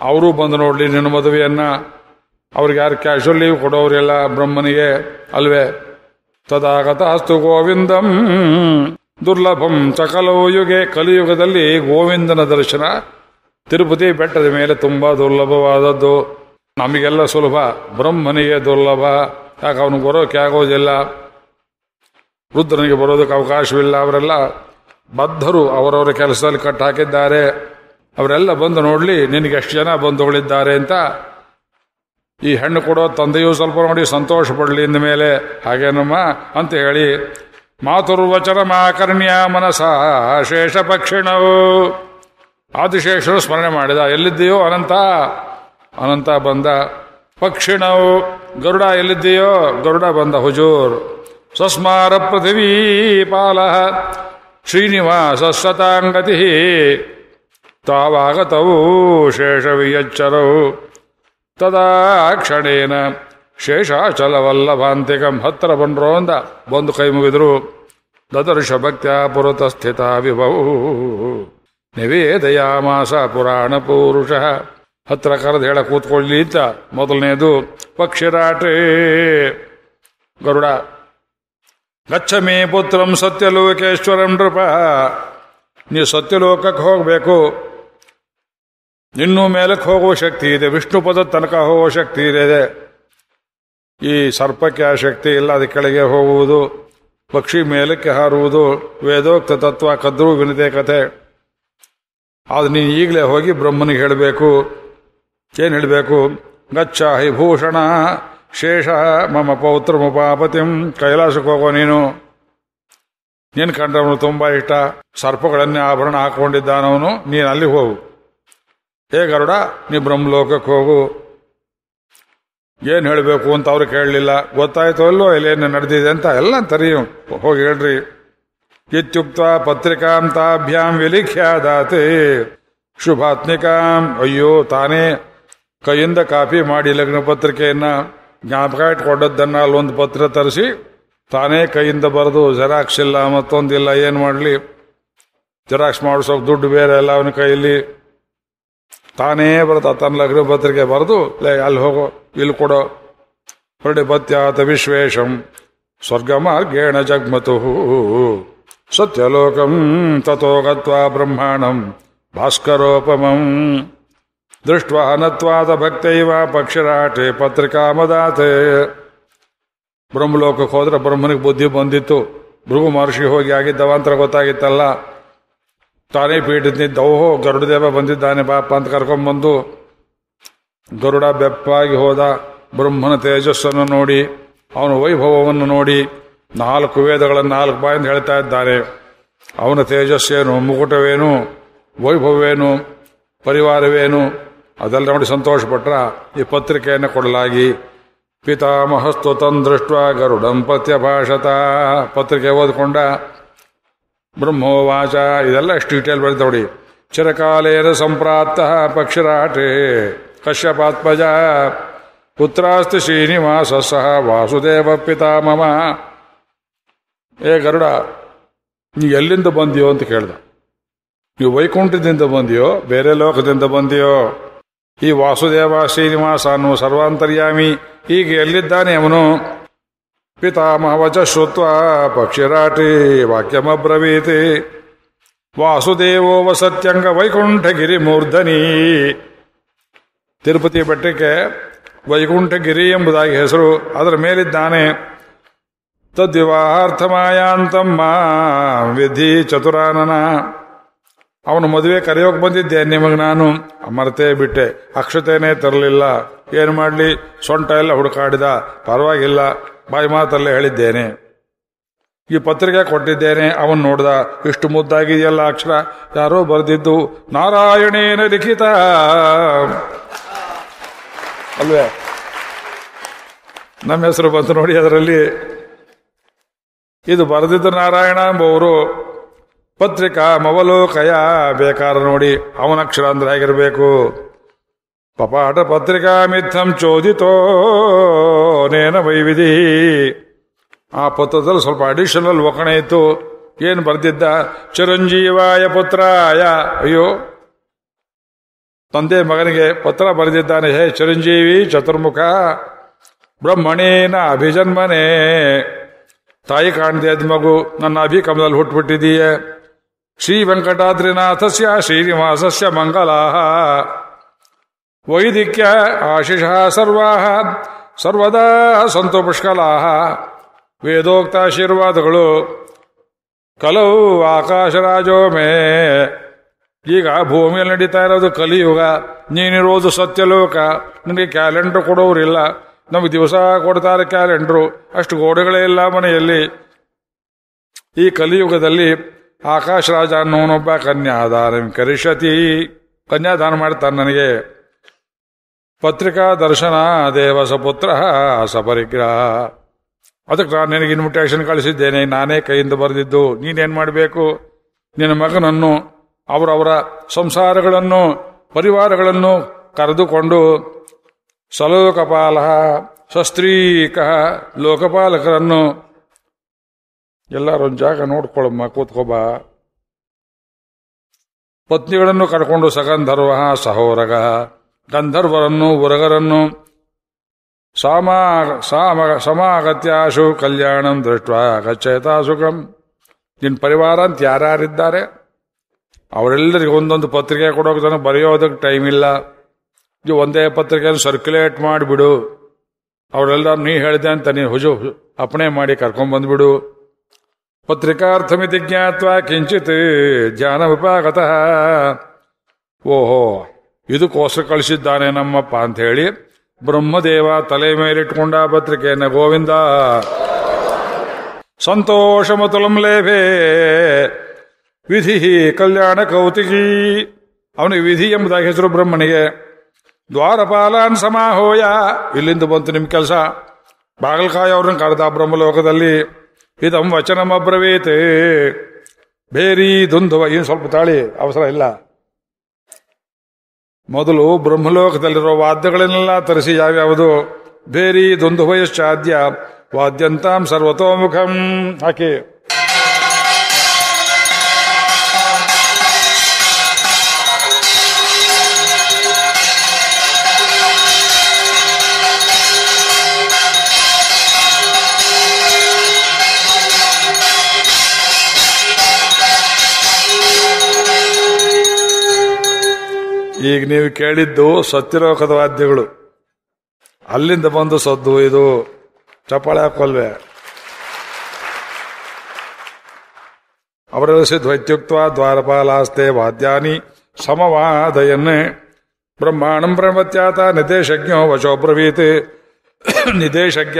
ಅವರು ಬಂದು ನೋಡಲಿ ನಿನ್ನ ಮದುವೆಯನ್ನ, ಅವ್ರಿಗೆ ಯಾರು ಕ್ಯಾಶುವಲ್ ಲೀವ್ ಕೊಡೋರೆಲ್ಲ ಬ್ರಹ್ಮನಿಗೆ ಅಲ್ವೇ? ತದಾಗತ ಅಸ್ತು ಗೋವಿಂದಂ. ದುರ್ಲಭಂ ಸಕಲೋ ಯುಗೆ, ಕಲಿಯುಗದಲ್ಲಿ ಗೋವಿಂದನ ದರ್ಶನ ತಿರುಪತಿ ಬೆಟ್ಟದ ಮೇಲೆ ತುಂಬಾ ದುರ್ಲಭವಾದದ್ದು. ನಮಗೆಲ್ಲ ಸುಲಭ, ಬ್ರಹ್ಮನಿಗೆ ದುರ್ಲಭ. ಯಾಕೆ, ಅವನು ಬರೋಕೆ ಆಗೋದಿಲ್ಲ. ರುದ್ರನಿಗೆ ಬರೋದಕ್ಕೆ ಅವಕಾಶವಿಲ್ಲ, ಅವರೆಲ್ಲ ಬದ್ಧರು ಅವರವರ ಕೆಲಸದಲ್ಲಿ ಕಟ್ಟು ಹಾಕಿದ್ದಾರೆ. ಅವರೆಲ್ಲ ಬಂದು ನೋಡಲಿ, ನಿನಗೆ ಎಷ್ಟು ಜನ ಬಂಧುಗಳಿದ್ದಾರೆ ಅಂತ. ಈ ಹೆಣ್ಣು ಕೊಡೋ ತಂದೆಯು ಸ್ವಲ್ಪ ನೋಡಿ ಸಂತೋಷ ಪಡಲಿ ಇಂದ ಮೇಲೆ ಹಾಗೇನಮ್ಮ ಅಂತ ಹೇಳಿ, ಮಾತುರ್ವಚನ ಮಾಕರ್ಣ್ಯ ಮನಸ ಶೇಷ ಪಕ್ಷಿಣವು ಆದಿಶೇಷರು ಸ್ಮರಣೆ ಮಾಡಿದ, ಎಲ್ಲಿದ್ದೀಯೋ ಅನಂತ. ಅನಂತ ಬಂದ ಪಕ್ಷಿಣವು ಗರುಡ ಎಲ್ಲಿದ್ದೀಯೋ, ಗರುಡ ಬಂದ ಹುಜೂರ್. ಸಸ್ಮಾರ ಪೃಥಿವೀ ಪಾಲ ಶ್ರೀನಿವಾಸ ಸತಾಂಗತಿ ತಾವಾಗತವು ಶೇಷವಿಯಚ್ಚರವು ತದಾ ಕ್ಷಣೇನ ಶೇಷಾಚಲವಲ್ಲಭಾಂತಿಕಂ ಹತ್ತಿರ ಬಂಡ್ರೋ ಅಂದ. ಬಂದು ಕೈ ಮುಗಿದ್ರು. ದದರ್ಶ ಭಕ್ತ್ಯ ಪುರತ ಸ್ಥಿತ ವಿಭವು ನಿವೇದಯಾಮಾಸ ಪುರಾಣ ಪುರುಷ. ಹತ್ರ ಕರೆದು ಹೇಳ ಕೂತ್ಕೊಳ್ಳಿ ಅಂತ ಮೊದಲನೇದು. ಪಕ್ಷಿರಾಟೇ ಗರುಡ ಗಚ್ಚ ಮೇ ಪುತ್ರಂ ಸತ್ಯಲೋಕೇಶ್ವರಂ ನೃಪ. ನೀವು ಸತ್ಯಲೋಕಕ್ಕೆ ಹೋಗಬೇಕು. ಇನ್ನೂ ಮೇಲಕ್ಕೆ ಹೋಗುವ ಶಕ್ತಿ ಇದೆ. ವಿಷ್ಣು ಪದ ತನಕ ಹೋಗುವ ಶಕ್ತಿ ಇದೆ. ಈ ಸರ್ಪಕ್ಕೆ ಆ ಶಕ್ತಿ ಇಲ್ಲ. ಅದಕ್ಕೆ ಕೆಳಗೆ ಹೋಗುವುದು. ಪಕ್ಷಿ ಮೇಲಕ್ಕೆ ಹಾರುವುದು. ವೇದೋಕ್ತ ತತ್ವ ಕದ್ರು ವಿನತೆ ಕಥೆ. ಅದು ನೀನು ಈಗಲೇ ಹೋಗಿ ಬ್ರಹ್ಮನಿಗೆ ಹೇಳಬೇಕು. ಏನು ಹೇಳಬೇಕು? ಗಚ್ಚ ಹಿ ಭೂಷಣ. ಶೇಷ ಮಮ್ಮ ಪೌತ್ರ ಮುಪಾಪತಿಂ ಕೈಲಾಸಕ್ಕೆ ಹೋಗೋ ನೀನು. ನೀನು ಕಂಡವನು ತುಂಬ ಇಷ್ಟ. ಸರ್ಪಗಳನ್ನೇ ಆಭರಣ ಹಾಕೊಂಡಿದ್ದಾನವನು ನೀನು ಅಲ್ಲಿ ಹೋಗು. ಹೇ ಗರುಡ, ನೀ ಬ್ರಹ್ಮಲೋಕಕ್ಕೆ ಹೋಗು. ಏನು ಹೇಳಬೇಕು ಅಂತ ಅವ್ರು ಕೇಳಲಿಲ್ಲ. ಗೊತ್ತಾಯ್ತು ಅಲ್ಲೋ ಇಲ್ಲೇನು ನಡೆದಿದೆ ಅಂತ ಎಲ್ಲ ತರಿ ಹೋಗಿ ಹೇಳ್ರಿ. ಇತ್ಯುಕ್ತ ಪತ್ರಿಕಾಂತಾಭ್ಯಾಂ ವಿಲಿಖ್ಯಾದಾತೆ. ಶುಭಾತ್ಮಿಕಾಂ. ಅಯ್ಯೋ, ತಾನೇ. ಕೈಯಿಂದ ಕಾಪಿ ಮಾಡಿ ಲಗ್ನ ಪತ್ರಿಕೆಯನ್ನ. ಜ್ಞಾಪಕ ಇಟ್ಕೊಂಡದ್ದನ್ನು ಅಲ್ಲೊಂದು ಪತ್ರ ತರಿಸಿ, ತಾನೇ ಕೈಯಿಂದ ಬರೆದು ಜೆರಾಕ್ಸ್ ಇಲ್ಲ ಮತ್ತೊಂದಿಲ್ಲ ಏನು ಮಾಡಲಿ? ಜೆರಾಕ್ಸ್ ಮಾಡಿಸೋಕೆ ದುಡ್ಡು ಬೇರೆ ಎಲ್ಲ ಅವನ ಕೈಯಲ್ಲಿ. ತಾನೇ ಬರ್ತಾ ತನ್ನ ಲಗ್ನ ಪತ್ರಿಕೆ ಬರೆದು, ಲೇ, ಅಲ್ಲಿ ಹೋಗೋ, ಇಲ್ಲಿ ಕೊಡೋ. ಹೊರಡಿ ಪತ್ಯಾತ ವಿಶ್ವೇಶಂ ಸ್ವರ್ಗ ಮಾರ್ಗೇಣ ಜಗ್ಮತು ಸತ್ಯಲೋಕಂ ತಥೋಗತ್ವ ಬ್ರಹ್ಮಾಂಡಂ ಭಾಸ್ಕರೋಪಮಂ. ದೃಷ್ಟ್ವಾ ಅನತ್ವಾದ ಭಕ್ತೈವ ಪಕ್ಷರಾಟೆ ಪತ್ರಿಕಾಮದಾತೆ ಬ್ರಹ್ಮಲೋಕಕ್ಕೆ ಹೋದ್ರೆ ಬ್ರಹ್ಮನಿಗೆ ಬುದ್ಧಿ ಬಂದಿತ್ತು. ಭೃಗು ಮಹರ್ಷಿ ಹೋಗಿ ಆಗಿದ್ದವ ಅಂತ ಗೊತ್ತಾಗಿತ್ತಲ್ಲ. ತಾನೇ ಪೀಠದಿಂದ ಓಹೋ, ಗರುಡದೇವ ಬಂದಿದ್ದಾನೆ ಬಾಪ ಅಂತ ಕರ್ಕೊಂಬಂದು ಗರುಡ ಬೆಪ್ಪಾಗಿ ಹೋದ ಬ್ರಹ್ಮನ ತೇಜಸ್ಸನ್ನು ನೋಡಿ, ಅವನ ವೈಭವವನ್ನು ನೋಡಿ, ನಾಲ್ಕು ವೇದಗಳನ್ನು ನಾಲ್ಕು ಬಾಯಿಂದ ಹೇಳ್ತಾ ಇದ್ದಾನೆ ಅವನ ತೇಜಸ್ಸೇನು, ಮುಕುಟವೇನು, ವೈಭವವೇನು, ಪರಿವಾರವೇನು ಅದೆಲ್ಲ ನೋಡಿ ಸಂತೋಷಪಟ್ರ ಈ ಪತ್ರಿಕೆಯನ್ನು ಕೊಡಲಾಗಿ. ಪಿತಾಮಹಸ್ತು ತಂದೃಷ್ಟ ಗರುಡಂ ಭಾಷತ ಪತ್ರಿಕೆ ಓದ್ಕೊಂಡ ಬ್ರಹ್ಮೋವಾಚ. ಇದೆಲ್ಲ ಎಷ್ಟು ಡೀಟೇಲ್ ಬರೆದ ನೋಡಿ. ಚಿರಕಾಲೇನ ಸಂಪ್ರಾಪ್ತ ಪಕ್ಷಿರಾಟೆ. ಕಶ್ಯಪಾತ್ಮಜ. ಪುತ್ರಾಸ್ತಿ ಶ್ರೀನಿವಾಸ ಸಹ ವಾಸುದೇವ ಪಿತಾಮಮ ಏ ಗರುಡ, ನೀ ಎಲ್ಲಿಂದ ಬಂದಿಯೋ ಅಂತ ಕೇಳ್ದ. ನೀವು ವೈಕುಂಠದಿಂದ ಬಂದಿಯೋ, ಬೇರೆ ಲೋಕದಿಂದ ಬಂದಿಯೋ ಈ ವಾಸುದೇವ ಶ್ರೀನಿವಾಸ ಅನ್ನುವ ಸರ್ವಾಂತರ್ಯಾಮಿ. ಈಗ ಎಲ್ಲಿದ್ದಾನೆ ಅವನು? ಪಿತಾಮಹವಚ ಶ್ರುತ್ವ ಪಕ್ಷಿರಾಟಿ ವಾಕ್ಯಮಬ್ರವೀತಿ. ವಾಸುದೇವೋ ವಸತ್ಯಂಗ ವೈಕುಂಠಗಿರಿ ಮೂರ್ಧನಿ. ತಿರುಪತಿ ಬೆಟ್ಟಕ್ಕೆ ವೈಕುಂಠಗಿರಿ ಎಂಬುದಾಗಿ ಹೆಸರು. ಅದರ ಮೇಲಿದ್ದಾನೆ, ತದ್ವಿವಾಹಾರ್ಥ ಮಾಯಾಂತಮ್ಮ ವಿಧಿ ಚತುರಾನನ. ಅವನು ಮದುವೆ ಕರೆಯೋಕೆ ಬಂದಿದ್ದೆ, ನಿಮಗೆ ನಾನು ಮರ್ತೇ ಬಿಟ್ಟೆ. ಅಕ್ಷತೆನೇ ತರಲಿಲ್ಲ. ಏನು ಮಾಡಲಿ? ಸೊಂಟ ಎಲ್ಲ ಹುಡುಕಾಡಿದ. ಪರವಾಗಿಲ್ಲ, ಬಾಯಿ ಮಾತಲ್ಲೇ ಹೇಳಿದ್ದೇನೆ. ಈ ಪತ್ರಿಕೆ ಕೊಟ್ಟಿದ್ದೇನೆ, ಅವನು ನೋಡ್ದ. ಇಷ್ಟು ಮುದ್ದಾಗಿದೆಯಲ್ಲ ಅಕ್ಷರ? ಯಾರೋ ಬರೆದಿದ್ದು ನಾರಾಯಣೇನ ಲಿಖಿತ ಅಲ್ವೇ? ನಮ್ಮ ಹೆಸರು ಬಂತು ನೋಡಿ ಅದರಲ್ಲಿ. ಇದು ಬರೆದಿದ್ದು ನಾರಾಯಣ ಎಂಬುವರು. ಪತ್ರಿಕಾ ಮವಲೋಕಯ ಬೇಕಾರ ನೋಡಿ, ಅವನ ಅಕ್ಷರ ಅಂದ್ರೆ ಹೇಗಿರಬೇಕು? ಪಪಾಟ ಪತ್ರಿಕಾ ಮಿಥಂ ಚೋದಿತೋ ನೇನ ವೈವಿಧಿ. ಆ ಪತ್ರದಲ್ಲಿ ಸ್ವಲ್ಪ ಅಡಿಷನಲ್ ಒಕಣೆ ಇತ್ತು. ಏನು ಬರೆದಿದ್ದ? ಚಿರಂಜೀವಾಯ ಪುತ್ರಾಯ. ಅಯ್ಯೋ. ತಂದೆ ಮಗನಿಗೆ ಪತ್ರ ಬರೆದಿದ್ದಾನೆ, ಹೇ ಚಿರಂಜೀವಿ ಚತುರ್ಮುಖ, ಬ್ರಹ್ಮಣೇನ ಅಭಿಜನ್ಮನೆ. ತಾಯಿ ಕಾಣದೆ ಮಗು, ನನ್ನ ಅಭಿಕಮದಲ್ಲಿ ಹುಟ್ಟುಬಿಟ್ಟಿದೀಯೇ ಶ್ರೀ ವೆಂಕಟಾದ್ರಿನಾಥಸ್ಯ ಶ್ರೀನಿವಾಸಸ್ಯ ಮಂಗಲಾಹ. ವೈದಿಕ್ಯ ಆಶಿಷ ಸರ್ವಾ ಸರ್ವದಾ ಸಂತು ಪುಷ್ಕಲಾಹ. ವೇದೋಕ್ತಾಶೀರ್ವಾದಗಳು. ಕಲವು ಆಕಾಶರಾಜೋ ಮೇ. ಈಗ ಭೂಮಿಯಲ್ಲಿ ನಡೀತಾ ಇರೋದು ಕಲಿಯುಗ, ನೀನಿರೋದು ಸತ್ಯಲೋಕ. ನಿನಗೆ ಕ್ಯಾಲೆಂಡರ್ ಕೊಡೋರಿಲ್ಲ. ನಮಗೆ ದಿವಸ ಕೊಡ್ತಾರೆ ಕ್ಯಾಲೆಂಡ್ರು. ಅಷ್ಟು ಗೋಡೆಗಳೇ ಇಲ್ಲ ಮನೆಯಲ್ಲಿ. ಈ ಕಲಿಯುಗದಲ್ಲಿ ಆಕಾಶ ರಾಜ ಅನ್ನೋನೊಬ್ಬ ಕನ್ಯಾದಾನ ಕರಿಷತಿ ಕನ್ಯಾದಾನ ಮಾಡ್ತಾನೆ ನನಗೆ. ಪತ್ರಿಕಾ ದರ್ಶನ ದೇವ ಸಪುತ್ರ ಸಪರಿಗ್ರಹ. ಅದಕ್ಕೆ ನಾನು ನಿನಗೆ ಇನ್ವಿಟೇಷನ್ ಕಳಿಸಿದ್ದೇನೆ. ನಾನೇ ಕೈಯಿಂದ ಬರೆದಿದ್ದು. ನೀನೇನು ಮಾಡಬೇಕು? ನಿನ್ನ ಮಗನನ್ನು ಅವರವರ ಸಂಸಾರಗಳನ್ನು, ಪರಿವಾರಗಳನ್ನು ಕರೆದುಕೊಂಡು ಸಲೋಕಪಾಲ, ಸಸ್ತ್ರೀಕ, ಲೋಕಪಾಲಕರನ್ನು ಎಲ್ಲರೊಂದು ಜಾಗ ನೋಡ್ಕೊಳಮ್ಮ, ಕೂತ್ಕೊಬ. ಪತ್ನಿಗಳನ್ನು ಕರ್ಕೊಂಡು ಸಗಂಧರ್ವ, ಸಹೋರಗ, ಗಂಧರ್ವರನ್ನು, ಉರಗರನ್ನು. ಸಾಮಾ, ಸಾಮ, ಸಮಾಗತ್ಯಾಶು ಕಲ್ಯಾಣಂ ದೃಷ್ಟ ಗಚ್ಚಯತಾ ಸುಖಂ. ನಿನ್ನ ಪರಿವಾರ ಅಂತ ಯಾರ್ಯಾರಿದ್ದಾರೆ? ಅವರೆಲ್ಲರಿಗೆ ಒಂದೊಂದು ಪತ್ರಿಕೆ ಕೊಡೋಕೆ ತನಕ ಬರೆಯೋದಕ್ಕೆ ಟೈಮ್ ಇಲ್ಲ. ನೀವು ಒಂದೇ ಪತ್ರಿಕೆಯನ್ನು ಸರ್ಕ್ಯುಲೇಟ್ ಮಾಡಿಬಿಡು. ಅವರೆಲ್ಲ ನೀ ಹೇಳಿದೆ ಅಂತ ನೀನು ಹುಜು ಅಪಣೆ ಮಾಡಿ ಕರ್ಕೊಂಡ್ಬಂದ್ಬಿಡು ಪತ್ರಿಕಾರ್ಥಮಿತಿ ಜ್ಞಾತ್ವ ಕಿಂಚಿತ್ ಧ್ಯಾನ ವಿಪಾಗತಃ ಓಹೋ ಇದಕ್ಕೋಸ್ಕರ ಕಳಿಸಿದ್ದಾನೆ ನಮ್ಮಪ್ಪ ಅಂತ ಹೇಳಿ ಬ್ರಹ್ಮದೇವ ತಲೆ ಮೇಲಿಟ್ಕೊಂಡ ಪತ್ರಿಕೆಯನ್ನ ಗೋವಿಂದ. ಸಂತೋಷಮತುಲಂ ಲೇಭೆ. ವಿಧಿ ಕಲ್ಯಾಣ ಕೌತಿಕಿ. ಅವನಿಗೆ ವಿಧಿ ಎಂಬುದಾಗಿ ಹೆಸರು ಬ್ರಹ್ಮನಿಗೆ. ದ್ವಾರಪಾಲಾನ್ ಸಮಾಹೋಯ. ಇಲ್ಲಿಂದ ಬಂತು ನಿಮ್ ಕೆಲಸ. ಬಾಗಲಕಾಯಿ ಅವ್ರನ್ನ ಕರೆದ ಬ್ರಹ್ಮಲೋಕದಲ್ಲಿ. ಇದಂ ವಚನಮಬ್ರವೀತ್ ಬೇರಿ ದುಂದುವ ಏನು ಸ್ವಲ್ಪ ತಾಳಿ ಅವಸರ ಇಲ್ಲ. ಮೊದಲು ಬ್ರಹ್ಮಲೋಕದಲ್ಲಿರೋ ವಾದ್ಯಗಳನ್ನೆಲ್ಲ ತರಿಸಿ ಯಾವ್ಯಾವುದು? ಬೇರಿ ದುಂದುವಯಶ್ಚಾದ್ಯ ವಾದ್ಯಂತಾಂ ಸರ್ವತೋಮುಖಂ. ಹಾಕಿ. ಈಗ ನೀವು ಕೇಳಿದ್ದು ಸತ್ಯಲೋಕದ ವಾದ್ಯಗಳು. ಅಲ್ಲಿಂದ ಬಂದು ಸದ್ದು ಇದು ಚಪ್ಪಾಳೆ ಹಾಕೊಲ್ವೆ. ಅವರಸಿದ್ವೈತ್ಯುಕ್ತ ದ್ವಾರಪಾಲಾಸ್ತೆ ವಾದ್ಯಾನಿ ಸಮವಾದಯನ್ನೇ ಬ್ರಹ್ಮಾಣಂ ಬ್ರಹ್ಮತ್ಯಾತ ನಿದೇಶಜ್ಞೋ ವಚೋ ಬ್ರವೀತ್. ನಿದೇಶಜ್ಞ.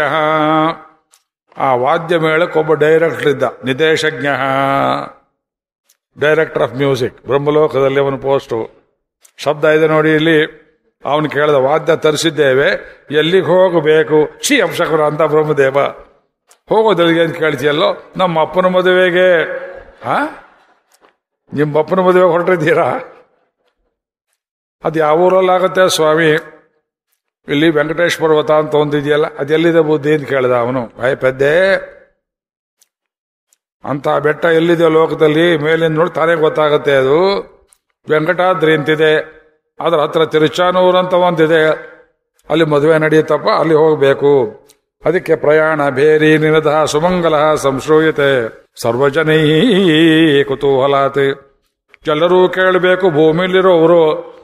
ಆ ವಾದ್ಯ ಮೇಳಕ್ಕೊಬ್ಬ ಡೈರೆಕ್ಟರ್ ಇದ್ದ. ನಿದೇಶಜ್ಞ. Director of music. ಬ್ರಹ್ಮಲೋಕದಲ್ಲಿ ಅವನು ಪೋಸ್ಟು. ಶಬ್ದ ಇದೆ ನೋಡಿ ಇಲ್ಲಿ. ಅವನು ಕೇಳಿದ ವಾದ್ಯ ತರಿಸಿದ್ದೇವೆ. ಎಲ್ಲಿಗೆ ಹೋಗಬೇಕು? ಶ್ರೀ ಅಪ್ಸಕರ ಅಂತ ಬ್ರಹ್ಮದೇವ. ಹೋಗೋದಲ್ಲಿಗೆ ಅಂತ ಕೇಳ್ತೀಯಲ್ಲೋ? ನಮ್ಮ ಅಪ್ಪನ ಮದುವೆಗೆ. ಹಾ? ನಿಮ್ಮ ಅಪ್ಪನ ಮದುವೆಗೆ ಹೊರಟಿದ್ದೀರಾ? ಅದು ಯಾವ ಊರಲ್ಲಾಗುತ್ತೆ ಸ್ವಾಮಿ? ಇಲ್ಲಿ ವೆಂಕಟೇಶ್ ಪರ್ವತ ಅಂತ ಒಂದಿದೆಯಲ್ಲ ಅದೆಲ್ಲಿದೆ ಬುದ್ಧಿ ಅಂತ ಕೇಳಿದ ಅವನು. ಆಯ್ ಪೆದ್ದೆ ಅಂತ ಬೆಟ್ಟ ಎಲ್ಲಿದೆ ಲೋಕದಲ್ಲಿ? ಮೇಲಿಂದ ನೋಡಿ ತಾನೇ ಗೊತ್ತಾಗುತ್ತೆ ಅದು. ವೆಂಕಟಾದ್ರಿ ಅಂತಿದೆ. ಅದರ ಹತ್ರ ತಿರುಚಾನೂರು ಅಂತ ಒಂದಿದೆ. ಅಲ್ಲಿ ಮದುವೆ ನಡೆಯುತ್ತಪ್ಪ, ಅಲ್ಲಿ ಹೋಗಬೇಕು. ಅದಕ್ಕೆ ಪ್ರಯಾಣ ಬೇರಿ ನಿನದ ಸುಮಂಗಲ ಸಂಶ್ರೂಯತೆ. ಸರ್ವಜನೈ ಕುತೂಹಲಾತಿ. ಎಲ್ಲರೂ ಕೇಳಬೇಕು, ಭೂಮಿಯಲ್ಲಿರೋವರು.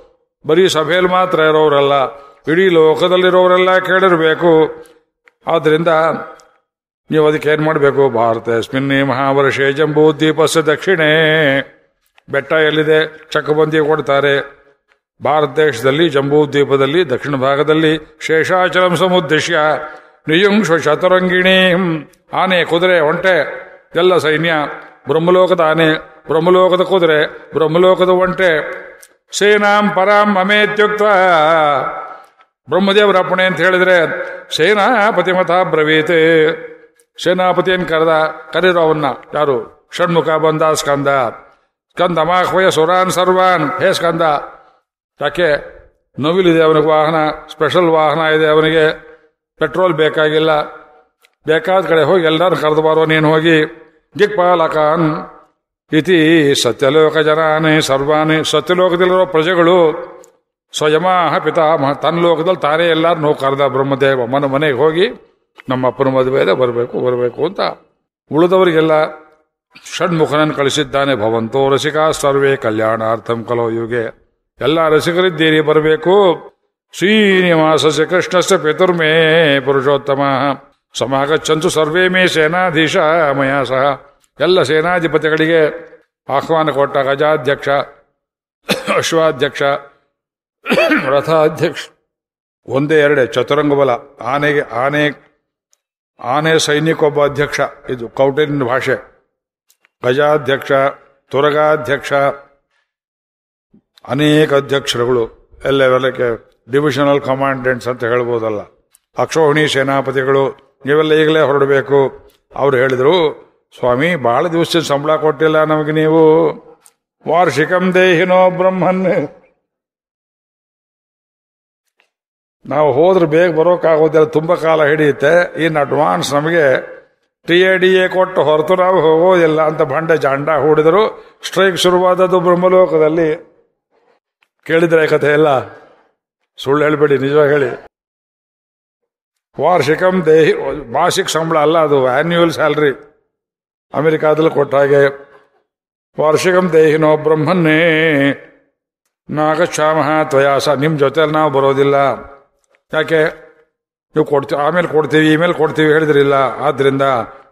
ಬರೀ ಸಭೆಯಲ್ಲಿ ಮಾತ್ರ ಇರೋರೆಲ್ಲ ಇಡೀ ಲೋಕದಲ್ಲಿರೋರೆಲ್ಲ ಕೇಳಿರಬೇಕು. ಆದ್ದರಿಂದ ನೀವು ಅದಕ್ಕೆ ಏನು ಮಾಡಬೇಕು? ಭಾರತ ಸ್ಮಿನ್ನಿ ಮಹಾವರ್ಷೇ ಜಂಬೂ ದೀಪಸ್ ದಕ್ಷಿಣೆ. ಬೆಟ್ಟ ಎಲ್ಲಿದೆ? ಚಕ್ಕಬಂದಿ ಕೊಡ್ತಾರೆ. ಭಾರತ ದೇಶದಲ್ಲಿ, ಜಂಬೂ ದ್ವೀಪದಲ್ಲಿ, ದಕ್ಷಿಣ ಭಾಗದಲ್ಲಿ ಶೇಷಾಚಲಂ ಸಮುದ್ದೇಶ್ಯ. ನಿಯುಂಶ ಶತರಂಗಿಣಿ. ಆನೆ ಕುದುರೆ, ಒಂಟೆ, ಎಲ್ಲ ಸೈನ್ಯ. ಬ್ರಹ್ಮಲೋಕದ ಆನೆ, ಬ್ರಹ್ಮಲೋಕದ ಕುದುರೆ, ಬ್ರಹ್ಮಲೋಕದ ಒಂಟೆ. ಸೇನಾಂ ಪರಾಂ ಅಮೇತ್ಯುಕ್ತ. ಬ್ರಹ್ಮದೇವರ ಅಪ್ಪಣೆ ಅಂತ ಹೇಳಿದ್ರೆ, ಸೇನಾಪತಿ ಮತ ಬ್ರವೀತೆ. ಸೇನಾಪತಿಯನ್ನು ಕರೆದ ಕರೀರೋ ಅವನ್ನ ಯಾರು? ಷಣ್ಮುಖ ಬಂದ ಸ್ಕಂದ ಸ್ಕಂದ ಮಾಹ್ವಯ ಸುರಾನ್ ಸರ್ವಾನ್. ಹೇ ಸ್ಕಂದ. ಯಾಕೆ? ನವಿಲಿದೆ ಅವನಿಗೆ ವಾಹನ ಸ್ಪೆಷಲ್ ವಾಹನ ಇದೆ ಅವನಿಗೆ. ಪೆಟ್ರೋಲ್ ಬೇಕಾಗಿಲ್ಲ. ಬೇಕಾದ ಕಡೆ ಹೋಗಿ ಎಲ್ಲರೂ ಕರೆದು ಬಾರೋ ನೀನು ಹೋಗಿ. ದಿಕ್ಪಾಲಕಾನ್. ಇತಿ ಸತ್ಯಲೋಕ ಜನಾನೇ ಸರ್ವಾನೇ. ಸತ್ಯಲೋಕದಲ್ಲಿರೋ ಪ್ರಜೆಗಳು ಸ್ವಯಮಾಹ ಪಿತಾಮಹ. ತನ್ನ ಲೋಕದಲ್ಲಿ ತಾನೇ ಎಲ್ಲಾರನ್ನೂ ಕರೆದ ಬ್ರಹ್ಮದೇವ. ಮನ ಮನೆಗೆ ಹೋಗಿ ನಮ್ಮ ಅಪ್ಪನ ಮದುವೆ ಬರಬೇಕು ಬರಬೇಕು ಅಂತ ಉಳಿದವರಿಗೆಲ್ಲ ಷಣ್ಮುಖನನ್ನು ಕಳಿಸಿದ್ದಾನೆ ಭವಂತೋ ರಸಿಕಾ, ಸರ್ವೇ ಕಲ್ಯಾಣಾರ್ಥಂ ಕಲೋ ಯುಗೆ. ಎಲ್ಲ ರಸಿಕರಿದ್ದೀರಿ, ಬರಬೇಕು. ಶ್ರೀನಿವಾಸಸ್ಯ ಕೃಷ್ಣಸ್ಯ ಪಿತುರ್ಮೇ ಪುರುಷೋತ್ತಮ. ಸಮಾಗಚ್ಚಂತು ಸರ್ವೇ ಮೇ ಸೇನಾಧೀಶ, ಮಯಾ ಸಹ. ಎಲ್ಲ ಸೇನಾಧಿಪತಿಗಳಿಗೆ ಆಹ್ವಾನ ಕೊಟ್ಟ ಗಜಾಧ್ಯಕ್ಷ, ಅಶ್ವಾಧ್ಯಕ್ಷ, ರಥಾಧ್ಯಕ್ಷ, ಒಂದೇ ಎರಡೇ ಚತುರಂಗ ಬಲ ಆನೆಗೆ ಆನೆ ಆನೆ ಸೈನಿಕೊಬ್ಬ ಅಧ್ಯಕ್ಷ. ಇದು ಕೌಟಿಲ್ಯನ ಭಾಷೆ. ಗಜಾಧ್ಯಕ್ಷ, ತುರಗಾಧ್ಯಕ್ಷ, ಅನೇಕ ಅಧ್ಯಕ್ಷರುಗಳು, ಎಲ್ಲ ಲೆವೆಲಕ್ಕೆ ಡಿವಿಷನಲ್ ಕಮಾಂಡೆಂಟ್ಸ್ ಅಂತ ಹೇಳ್ಬೋದಲ್ಲ. ಅಕ್ಷೋಹಿಣಿ ಸೇನಾಪತಿಗಳು, ನೀವೆಲ್ಲ ಈಗಲೇ ಹೊರಡಬೇಕು. ಅವ್ರು ಹೇಳಿದರು, ಸ್ವಾಮಿ ಭಾಳ ದಿವಸ ಸಂಬಳ ಕೊಟ್ಟಿಲ್ಲ ನಮಗೆ ನೀವು. ವಾರ್ಷಿಕಂ ದೇಹಿನೋ ಬ್ರಹ್ಮನ್. ನಾವು ಹೋದ್ರೆ ಬೇಗ ಬರೋಕ್ಕಾಗೋದಿಲ್ಲ, ತುಂಬ ಕಾಲ ಹಿಡಿಯುತ್ತೆ. ಇನ್ ಅಡ್ವಾನ್ಸ್ ನಮಗೆ ಟಿ ಎ ಡಿ ಎ ಕೊಟ್ಟು ಹೊರತು ನಾವು ಹೋಗೋದಿಲ್ಲ ಅಂತ ಬಂಡೆ ಜಾಂಡ ಹೂಡಿದರು. ಸ್ಟ್ರೈಕ್ ಶುರುವಾದದ್ದು ಬ್ರಹ್ಮಲೋಕದಲ್ಲಿ. ಕೇಳಿದ್ರೆ ಕಥೆ ಎಲ್ಲ? ಸುಳ್ಳು ಹೇಳಬೇಡಿ ನಿಜ ಹೇಳಿ. ವಾರ್ಷಿಕಂ ದೇಹಿ, ಮಾಸಿಕ ಸಂಬಳ ಅಲ್ಲ ಅದು ಆನ್ಯುವಲ್ ಸ್ಯಾಲ್ರಿ ಅಮೆರಿಕಾದಲ್ಲಿ ಕೊಟ್ಟ ಹಾಗೆ. ವಾರ್ಷಿಕಂ ದೇಹಿನೋ ಬ್ರಹ್ಮನ್ನೇ. ನಾಗಶ್ಯಾಮಹ ತ್ವಯಾಸ. ನಿಮ್ಮ ಜೊತೆಯಲ್ಲಿ ನಾವು ಬರೋದಿಲ್ಲ. ಯಾಕೆ? ನೀವು ಕೊಡ್ತೀವಿ ಆಮೇಲೆ ಕೊಡ್ತೀವಿ, ಇಮೇಲೆ ಕೊಡ್ತೀವಿ ಹೇಳಿದ್ರಿಲ್ಲ ಆದ್ರಿಂದ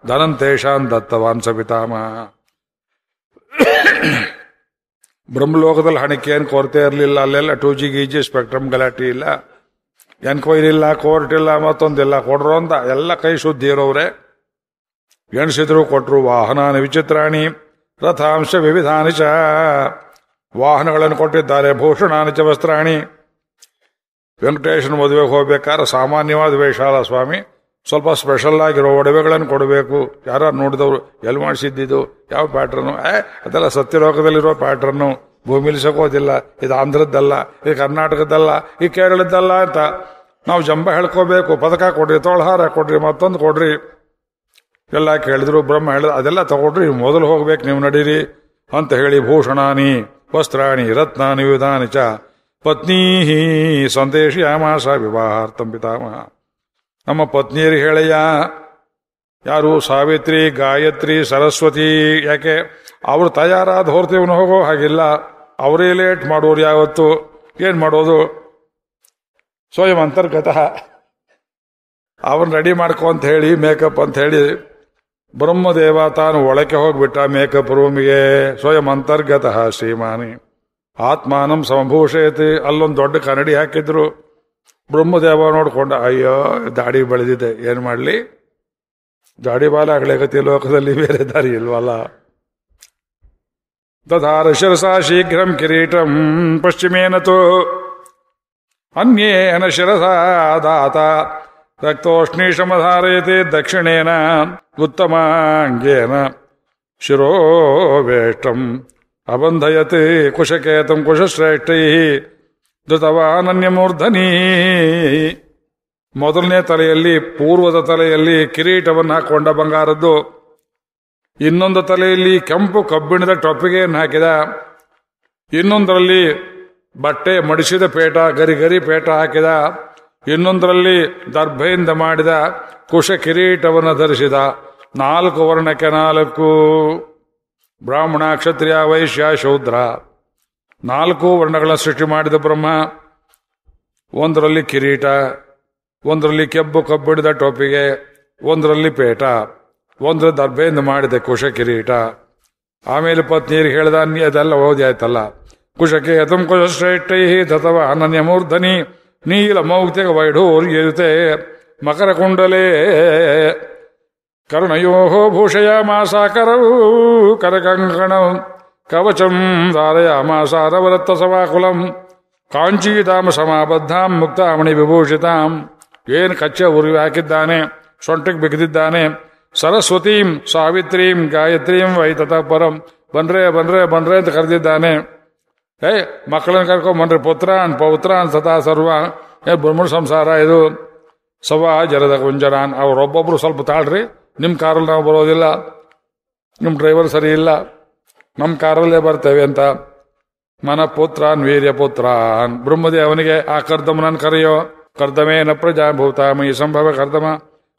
ಧನಂತೇಶಾನ್ ದತ್ತವಾನ್ ಸಪಿತಾಮ ಬ್ರಹ್ಮಲೋಕದಲ್ಲಿ ಹಣಕ್ಕೆ ಏನು ಕೊರತೆ ಇರಲಿಲ್ಲ. ಅಲ್ಲೆಲ್ಲ ಟೂ ಜಿ ಗಿ ಸ್ಪೆಕ್ಟ್ರಮ್ ಗಲಾಟೆ ಇಲ್ಲ. ಎನ್ಕ್ವೈರಿ ಇಲ್ಲ, ಕೋರ್ಟ್ ಇಲ್ಲ ಮತ್ತೊಂದಿಲ್ಲ ಕೊಡ್ರು ಅಂತ ಎಲ್ಲ ಕೈ ಶುದ್ಧಿ ಇರೋವ್ರೆ. ಎಣಿಸಿದ್ರು ಕೊಟ್ರು ವಾಹನಾನ ವಿಚಿತ್ರಾಣಿ. ರಥಾಂಶ ವಿವಿಧಾನಿ ಚ ವಾಹನಗಳನ್ನು ಕೊಟ್ಟಿದ್ದಾರೆ. ಭೂಷಣಾನಿ ಚ ವಸ್ತ್ರಾಣಿ. ವೆಂಕಟೇಶನ ಮದುವೆಗೆ ಹೋಗ್ಬೇಕಾದ್ರೆ ಸಾಮಾನ್ಯವಾದ ವೇಷ ಅಲ್ಲ ಸ್ವಾಮಿ. ಸ್ವಲ್ಪ ಸ್ಪೆಷಲ್ ಆಗಿರೋ ಒಡವೆಗಳನ್ನು ಕೊಡಬೇಕು. ಯಾರು ನೋಡಿದವರು, ಎಲ್ಲಿ ಮಾಡಿಸಿದ್ದು ಯಾವ ಪ್ಯಾಟ್ರನ್ನು ಏ, ಅದೆಲ್ಲ ಸತ್ಯಲೋಕದಲ್ಲಿರೋ ಪ್ಯಾಟ್ರನ್ನು ಭೂಮಿಲಿ ಸಿಗೋದಿಲ್ಲ. ಇದು ಆಂಧ್ರದ್ದಲ್ಲ, ಇದು ಕರ್ನಾಟಕದ್ದಲ್ಲ, ಈ ಕೇರಳದ್ದಲ್ಲ ಅಂತ. ನಾವು ಜಂಬ ಹೇಳ್ಕೋಬೇಕು. ಪದಕ ಕೊಡ್ರಿ, ತೋಳಹಾರ ಕೊಡ್ರಿ, ಮತ್ತೊಂದು ಕೊಡ್ರಿ. ಎಲ್ಲ ಕೇಳಿದ್ರು, ಬ್ರಹ್ಮ ಹೇಳಿದ ಅದೆಲ್ಲ ತಗೊಡ್ರಿ, ಮೊದಲು ಹೋಗ್ಬೇಕು, ನೀವು ನಡೀರಿ ಅಂತ ಹೇಳಿ ಭೂಷಣಾನಿ, ವಸ್ತ್ರಾಣಿ, ರತ್ನಾನಿ, ವಿಧಾನಿ ಚ ಪತ್ನೀ ಸಂದೇಶಯಾಮಾಸ ವಿವಾಹಾರ್ಥಂ ಪಿತಾಮಹ. ನಮ್ಮ ಪತ್ನಿಯರು ಹೇಳಯ್ಯ, ಯಾರು ಸಾವಿತ್ರಿ, ಗಾಯತ್ರಿ, ಸರಸ್ವತಿ, ಯಾಕೆ ಅವ್ರು ತಯಾರಾದ ಹೊರತೀವನು ಹೋಗೋ ಹಾಗಿಲ್ಲ. ಅವರೇ ಲೇಟ್ ಮಾಡೋರು ಯಾವತ್ತು? ಏನ್ ಮಾಡೋದು? ಸ್ವಯಂ ಅಂತರ್ಗತ. ಅವ್ರನ್ನ ರೆಡಿ ಮಾಡ್ಕೊ ಅಂತ ಹೇಳಿ ಮೇಕಪ್ ಅಂತ ಹೇಳಿ, ಬ್ರಹ್ಮದೇವ ತಾನು ಒಳಕ್ಕೆ ಹೋಗ್ಬಿಟ್ಟ ಮೇಕಪ್ ರೂಮಿಗೆ ಸ್ವಯಂ ಅಂತರ್ಗತಃ ಶ್ರೀಮಾನಿ. ಆತ್ಮಾನಂ ಸಂಭೂಷಯತಿ. ಅಲ್ಲೊಂದು ದೊಡ್ಡ ಕನ್ನಡಿ ಹಾಕಿದ್ರು. ಬ್ರಹ್ಮದೇವ ನೋಡ್ಕೊಂಡ, ಅಯ್ಯೋ, ದಾಡಿ ಬೆಳೆದಿದೆ, ಏನು ಮಾಡಲಿ? ದಾಡಿ ಬಾಲ ಆಗ್ಲೇಕತಿ ಲೋಕದಲ್ಲಿ ಬೇರೆ ದಾರಿ ಇಲ್ವಲ್ಲ? ದಧಾರ ಶಿರಸ ಶೀಘ್ರಂ ಕಿರೀಟಂ ಪಶ್ಚಿಮೇನತು ಅನ್ಯೇನ ಶಿರಸ ದಾತ. ರಕ್ತೋಷ್ಣೀಶಮಧಾರಯತೆ ದಕ್ಷಿಣೇನ, ಉತ್ತಮಾಂಗೇನ. ಶಿರೋವೇಷ್ಟಂ ಅಬಂಧಯತೆ ಕುಶಕೇತಂ ಕುಶಶ್ರೇಷ್ಠೈ ಧೃತವಾನನ್ಯಮೂರ್ಧನೀ. ಮೊದಲನೇ ತಲೆಯಲ್ಲಿ, ಪೂರ್ವದ ತಲೆಯಲ್ಲಿ ಕಿರೀಟವನ್ನು ಹಾಕೊಂಡ ಬಂಗಾರದ್ದು. ಇನ್ನೊಂದು ತಲೆಯಲ್ಲಿ ಕೆಂಪು ಕಬ್ಬಿಣದ ಟೊಪ್ಪಿಗೆಯನ್ನು ಹಾಕಿದ. ಇನ್ನೊಂದರಲ್ಲಿ ಬಟ್ಟೆ ಮಡಿಸಿದ ಪೇಟ ಗರಿ ಗರಿ ಪೇಟ ಹಾಕಿದ. ಇನ್ನೊಂದರಲ್ಲಿ ದರ್ಭೆಯಿಂದ ಮಾಡಿದ ಕುಶ ಕಿರೀಟವನ್ನು ಧರಿಸಿದ. ನಾಲ್ಕು ವರ್ಣಕ್ಕೆ ನಾಲ್ಕು. ಬ್ರಾಹ್ಮಣ, ಕ್ಷತ್ರಿಯ, ವೈಶ್ಯ, ಶೂದ್ರ. ನಾಲ್ಕು ವರ್ಣಗಳ ಸೃಷ್ಟಿ ಮಾಡಿದ ಬ್ರಹ್ಮ. ಒಂದರಲ್ಲಿ ಕಿರೀಟ, ಒಂದರಲ್ಲಿ ಕೆಬ್ಬು ಕಬ್ಬಿಡಿದ ಟೋಪಿಗೆ, ಒಂದರಲ್ಲಿ ಪೇಟ ಒಂದರ ದರ್ಬೆಯಿಂದ ಮಾಡಿದೆ ಕುಶ ಕಿರೀಟ. ಆಮೇಲೆ ಪತ್ನಿಯರಿಗೆ ಹೇಳಿದ ಅದೆಲ್ಲ ಓದಿ ಆಯ್ತಲ್ಲ ಕುಶಕ್ಕೆ ಯತಂ ಕುಶ ಶ್ರೇಷ್ಠೈ ಅನನ್ಯ ಮೂರ್ಧನಿ, ನೀಲ ಮೌಕ್ತಿಗ ವೈಢೂರ್ಯತೆ ಮಕರ ಕುಂಡಲೇ ಕರ್ಣಯೋ ಭೂಷಯಾಮಾಸ ಕರವು ಕರಕಂಕಣಂ ಕವಚಂ ಧಾರಯಾಮಾಸಾರವರತ್ತ ಸವಾಕುಲಂ ಕಾಂಚೀತಾಮ ಸಮಾಬದ್ಧಾಂ ಮುಕ್ತಾಮಣಿ ವಿಭೂಷಿತಾಂ. ಏನ್ ಕಚ್ಚೆ ಉರುವಿ ಹಾಕಿದ್ದಾನೆ, ಸೊಂಟಕ್ಕೆ ಬಿಗಿದಿದ್ದಾನೆ, ಸರಸ್ವತೀಂ ಸಾವಿತ್ರೀಂ ಗಾಯತ್ರೀಂ ವೈತತ ಪರಂ ಬನ್ರೆ ಬನ್ರೆ ಬನ್ರೆ ಅಂತ ಕರೆದಿದ್ದಾನೆ. ಏ, ಮಕ್ಕಳನ್ನ ಕರ್ಕೊಂಡ್ ಬನ್ರಿ ಪುತ್ರಾನ್ ಪೌತ್ರಾನ್ ಸದಾ ಸರ್ವ, ಏ ಬ್ರಹ್ಮಣ ಸಂಸಾರ ಇದು. ಸವಾ ಜರದ ಕುಂಜರಾನ್ ಅವರೊಬ್ಬೊಬ್ರು ಸ್ವಲ್ಪ ತಾಳ್ರಿ. ನಿಮ್ಮ ಕಾರಲ್ಲಿ ನಾವು ಬರೋದಿಲ್ಲ ನಿಮ್ಮ ಡ್ರೈವರ್ ಸರಿ ಇಲ್ಲ ನಮ್ಮ ಕಾರಲ್ಲೇ ಬರ್ತೇವೆ ಅಂತ. ಮನ ಪುತ್ರಾನ್ ವೀರ್ಯ ಪುತ್ರಾನ್ ಬ್ರಹ್ಮದೇವನಿಗೆ, ಆ ಕರ್ದಮನನ್ ಕರೆಯೋ, ಕರ್ದಮೇನ ಪ್ರಜಾಭೂತ ಮೈ ಸಂಭವ ಕರ್ದಮ.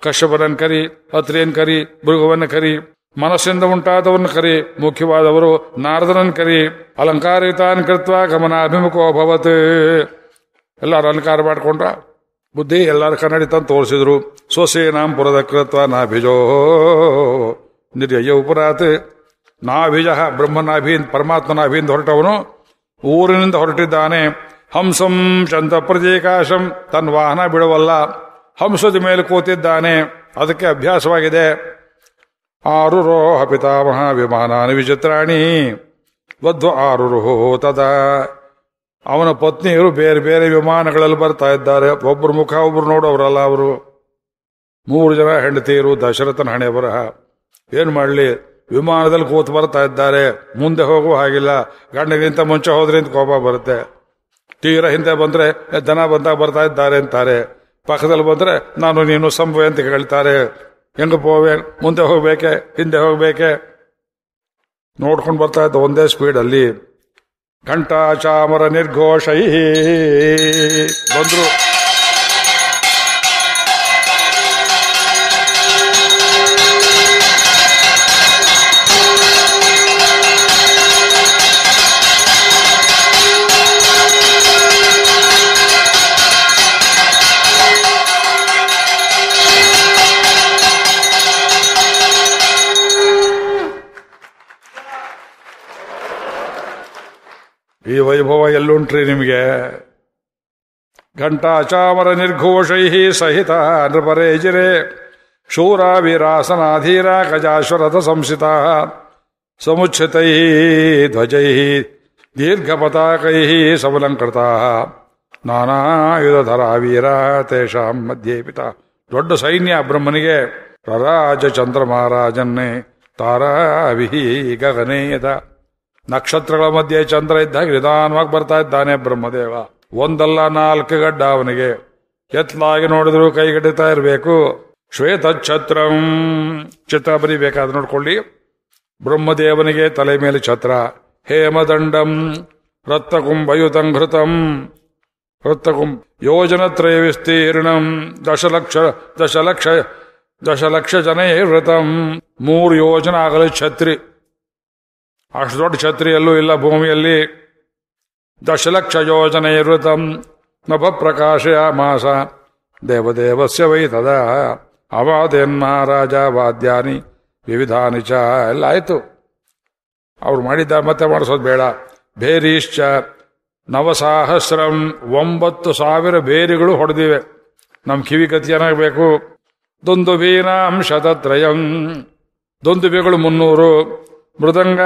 ಕಶ್ಯಪನನ್ ಕರಿ ಅತ್ರಿಯನ್ ಕರಿ, ಭೃಗುವನ್ನ ಕರಿ, ಮನಸ್ಸಿಂದ ಉಂಟಾದವನ್ನ ಕರಿ, ಮುಖ್ಯವಾದವರು ನಾರದನನ್ ಕರಿ, ಅಲಂಕಾರಿತಾನ್ ಕೃತ್ವ ಗಮನಾಭಿಮುಖೋ ಭವತ್. ಎಲ್ಲಾರು ಅಲಂಕಾರ ಮಾಡ್ಕೊಂಡ್ರ? ಬುದ್ಧಿ ಎಲ್ಲರೂ ಕನ್ನಡಿ ತಂದು ತೋರಿಸಿದ್ರು. ಸ್ವಸೇನಾಂ ಪುರದ ಕೃತ್ವ ನಾಭಿಜೋ ನಿರ್ಯ ಉಪರಾತ್. ನಾಭಿಜ ಬ್ರಹ್ಮನಾಭೀನ್ ಪರಮಾತ್ಮನಾಭೀನ್ ಹೊರಟವನು. ಊರಿನಿಂದ ಹೊರಟಿದ್ದಾನೆ. ಹಂಸಂ ಚಂದ ಪ್ರಜೇಕಾಶಂ ತನ್ನ ವಾಹನ ಬಿಡುವಲ್ಲ. ಹಂಸದ ಮೇಲೆ ಕೂತಿದ್ದಾನೆ. ಅದಕ್ಕೆ ಅಭ್ಯಾಸವಾಗಿದೆ. ಆರುರೋಹ ಪಿತಾಮಹ ವಿಮಾನಾನಿ ವಿಚಿತ್ರಾಣಿ. ವಧ್ವ ಆರುರುಹೋ ತದಾ. ಅವನ ಪತ್ನಿಯರು ಬೇರೆ ಬೇರೆ ವಿಮಾನಗಳಲ್ಲಿ ಬರ್ತಾ ಇದ್ದಾರೆ. ಒಬ್ಬರು ಮುಖ, ಒಬ್ರು ನೋಡೋರಲ್ಲ ಅವರು. ಮೂರು ಜನ ಹೆಂಡತಿಯರು, ದಶರಥನ ಹಣೆ ಬರಹ. ಏನು ಮಾಡ್ಲಿ? ವಿಮಾನದಲ್ಲಿ ಕೂತು ಬರ್ತಾ ಇದ್ದಾರೆ. ಮುಂದೆ ಹೋಗುವ ಹಾಗಿಲ್ಲ. ಗಂಡಗಿಂತ ಮುಂಚೆ ಹೋದ್ರೆ ಅಂತ ಕೋಪ ಬರುತ್ತೆ. ತೀರ ಹಿಂದೆ ಬಂದ್ರೆ ದನ ಬಂದಾಗ ಬರ್ತಾ ಇದ್ದಾರೆ ಅಂತಾರೆ. ಪಕ್ಕದಲ್ಲಿ ಬಂದ್ರೆ, ನಾನು ನೀನು ಸಂಭವ ಅಂತ ಹೇಳ್ತಾರೆ ಹೆಂಗ ಹೋವೆ ಮುಂದೆ ಹೋಗ್ಬೇಕೆ? ಹಿಂದೆ ಹೋಗ್ಬೇಕೆ? ನೋಡ್ಕೊಂಡು ಬರ್ತಾ ಇದ್ದ ಒಂದೇ ಸ್ಪೀಡ್ ಘಂಟಾ ಚಾಮರ ನಿರ್ಘೋಷೈ. ಬಂದ್ರು. ಈ ವೈಭವ ಎಲ್ಲುಂಟ್ರಿ ನಿಮಗೆ? ಘಂಟಾ ಚಾಮರ ನಿರ್ಘೋಷೈ ಸಹಿತ ನೃಪರೇಜಿರೆ ಶೂರ ವೀರಾಸನಾಧೀರ ಗಜಾಶ್ವರಥ ಸಂಸ್ಥಿತ ಸಮುಚ್ಛಿತೈ ಧ್ವಜೈ ದೀರ್ಘಪತಾಕೈ ಸಮಲಂಕೃತ. ನಾನಾಯುಧರ ವೀರ ತೇಷಾಂ ಮಧ್ಯೆ ಪಿತ ದೊಡ್ಡ ಸೈನ್ಯ ಬ್ರಹ್ಮನಿಗೆ. ಪ್ರರಾಜ ಚಂದ್ರ ಮಹಾರಾಜನ್ನೇ ತಾರಾವಿಹಿ ಗಗನೇಯದ. ನಕ್ಷತ್ರಗಳ ಮಧ್ಯೆ ಚಂದ್ರ ಇದ್ದಾಗ ನಿಧಾನವಾಗಿ ಬರ್ತಾ ಇದ್ದಾನೆ ಬ್ರಹ್ಮದೇವ. ಒಂದಲ್ಲ ನಾಲ್ಕು ಗಡ್ಡ ಅವನಿಗೆ. ಎತ್ತಲಾಗಿ ನೋಡಿದ್ರು ಕೈಗಡಿತಾ ಇರಬೇಕು. ಶ್ವೇತ ಛತ್ರ. ಚಿತ್ರ ಬರಿಬೇಕಾದ್ರೆ ನೋಡ್ಕೊಳ್ಳಿ. ಬ್ರಹ್ಮದೇವನಿಗೆ ತಲೆ ಮೇಲೆ ಛತ್ರ. ಹೇಮದಂಡಂ. ರಕ್ತಕುಂಭಯುತಂ ಘೃತಂ. ಯೋಜನ ತ್ರಯ ವಿಸ್ತೀರ್ಣಂ. ದಶಲಕ್ಷ ದಶಲಕ್ಷ ದಶಲಕ್ಷ ಜನ ವೃತಂ ಮೂರು ಯೋಜನ ಆಗಲಿ ಛತ್ರಿ. ಅಷ್ಟು ದೊಡ್ಡ ಛತ್ರಿಯಲ್ಲೂ ಇಲ್ಲ, ಭೂಮಿಯಲ್ಲಿ. ದಶಲಕ್ಷ ಯೋಜನೆ ವೃತಂ ನಭ ಪ್ರಕಾಶಯ ಮಾಸ. ದೇವದೇವಸ್ಯ ವೈ ತದ. ಅವಾದೇನ್ ಮಹಾರಾಜ ವಾದ್ಯಾನಿ ವಿವಿಧಾನಿಚ ಎಲ್ಲ ಆಯಿತು. ಅವ್ರು ಮಾಡಿದ್ದ ಮತ್ತೆ ಮಾಡಿಸೋದು ಬೇಡ. ಬೇರೀಶ್ಚ ನವಸಾಹಸ್ರಂ, ಒಂಬತ್ತು ಸಾವಿರ ಬೇರಿಗಳು ಹೊಡೆದಿವೆ. ನಮ್ಮ ಕಿವಿ ಗತಿ ಏನಾಗಬೇಕು? ದುಂದುಬೀನಾಂ ಶತತ್ರಯಂ ದುಂದುಬಿಗಳು ಮುನ್ನೂರು. ಮೃದಂಗ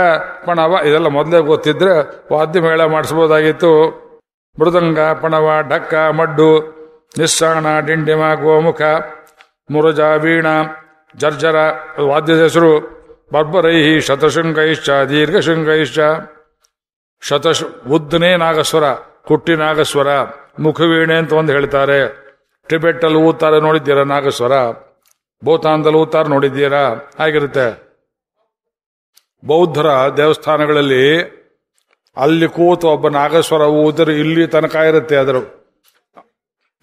ಪಣವ ಇದೆಲ್ಲ ಮೊದಲೇ ಗೊತ್ತಿದ್ರೆ ವಾದ್ಯ ಮೇಳ ಮಾಡಿಸ್ಬೋದಾಗಿತ್ತು. ಮೃದಂಗ ಪಣವ, ಡಕ್ಕ, ಮಡ್ಡು, ನಿಸ್ಸಾಣ, ಡಿಂಡಿಮ, ಗೋಮುಖ, ಮುರಜ, ವೀಣ, ಜರ್ಜರ, ವಾದ್ಯದ ಹೆಸರು ಬರ್ಬರೈ, ಶತಶೃಂಗೈಶ್ಚ, ದೀರ್ಘಶೃಂಗೈಶ್ಚ, ಶತಶ್, ಉದ್ದನೇ ನಾಗಸ್ವರ, ಕುಟ್ಟಿ ನಾಗಸ್ವರ, ಮುಖವೀಣೆ ಅಂತ ಒಂದು ಹೇಳ್ತಾರೆ. ಟಿಬೆಟ್ಟಲ್ಲಿ ಊತಾರೆ ನೋಡಿದ್ದೀರಾ ನಾಗಸ್ವರ? ಭೂತಾನದಲ್ಲಿ ಊತಾರೆ ನೋಡಿದ್ದೀರಾ? ಹಾಗಿರುತ್ತೆ. ಬೌದ್ಧರ ದೇವಸ್ಥಾನಗಳಲ್ಲಿ ಅಲ್ಲಿ ಕೂತು ಒಬ್ಬ ನಾಗೇಶ್ವರ ಊದರು ಇಲ್ಲಿ ತನಕ ಇರುತ್ತೆ ಅದರ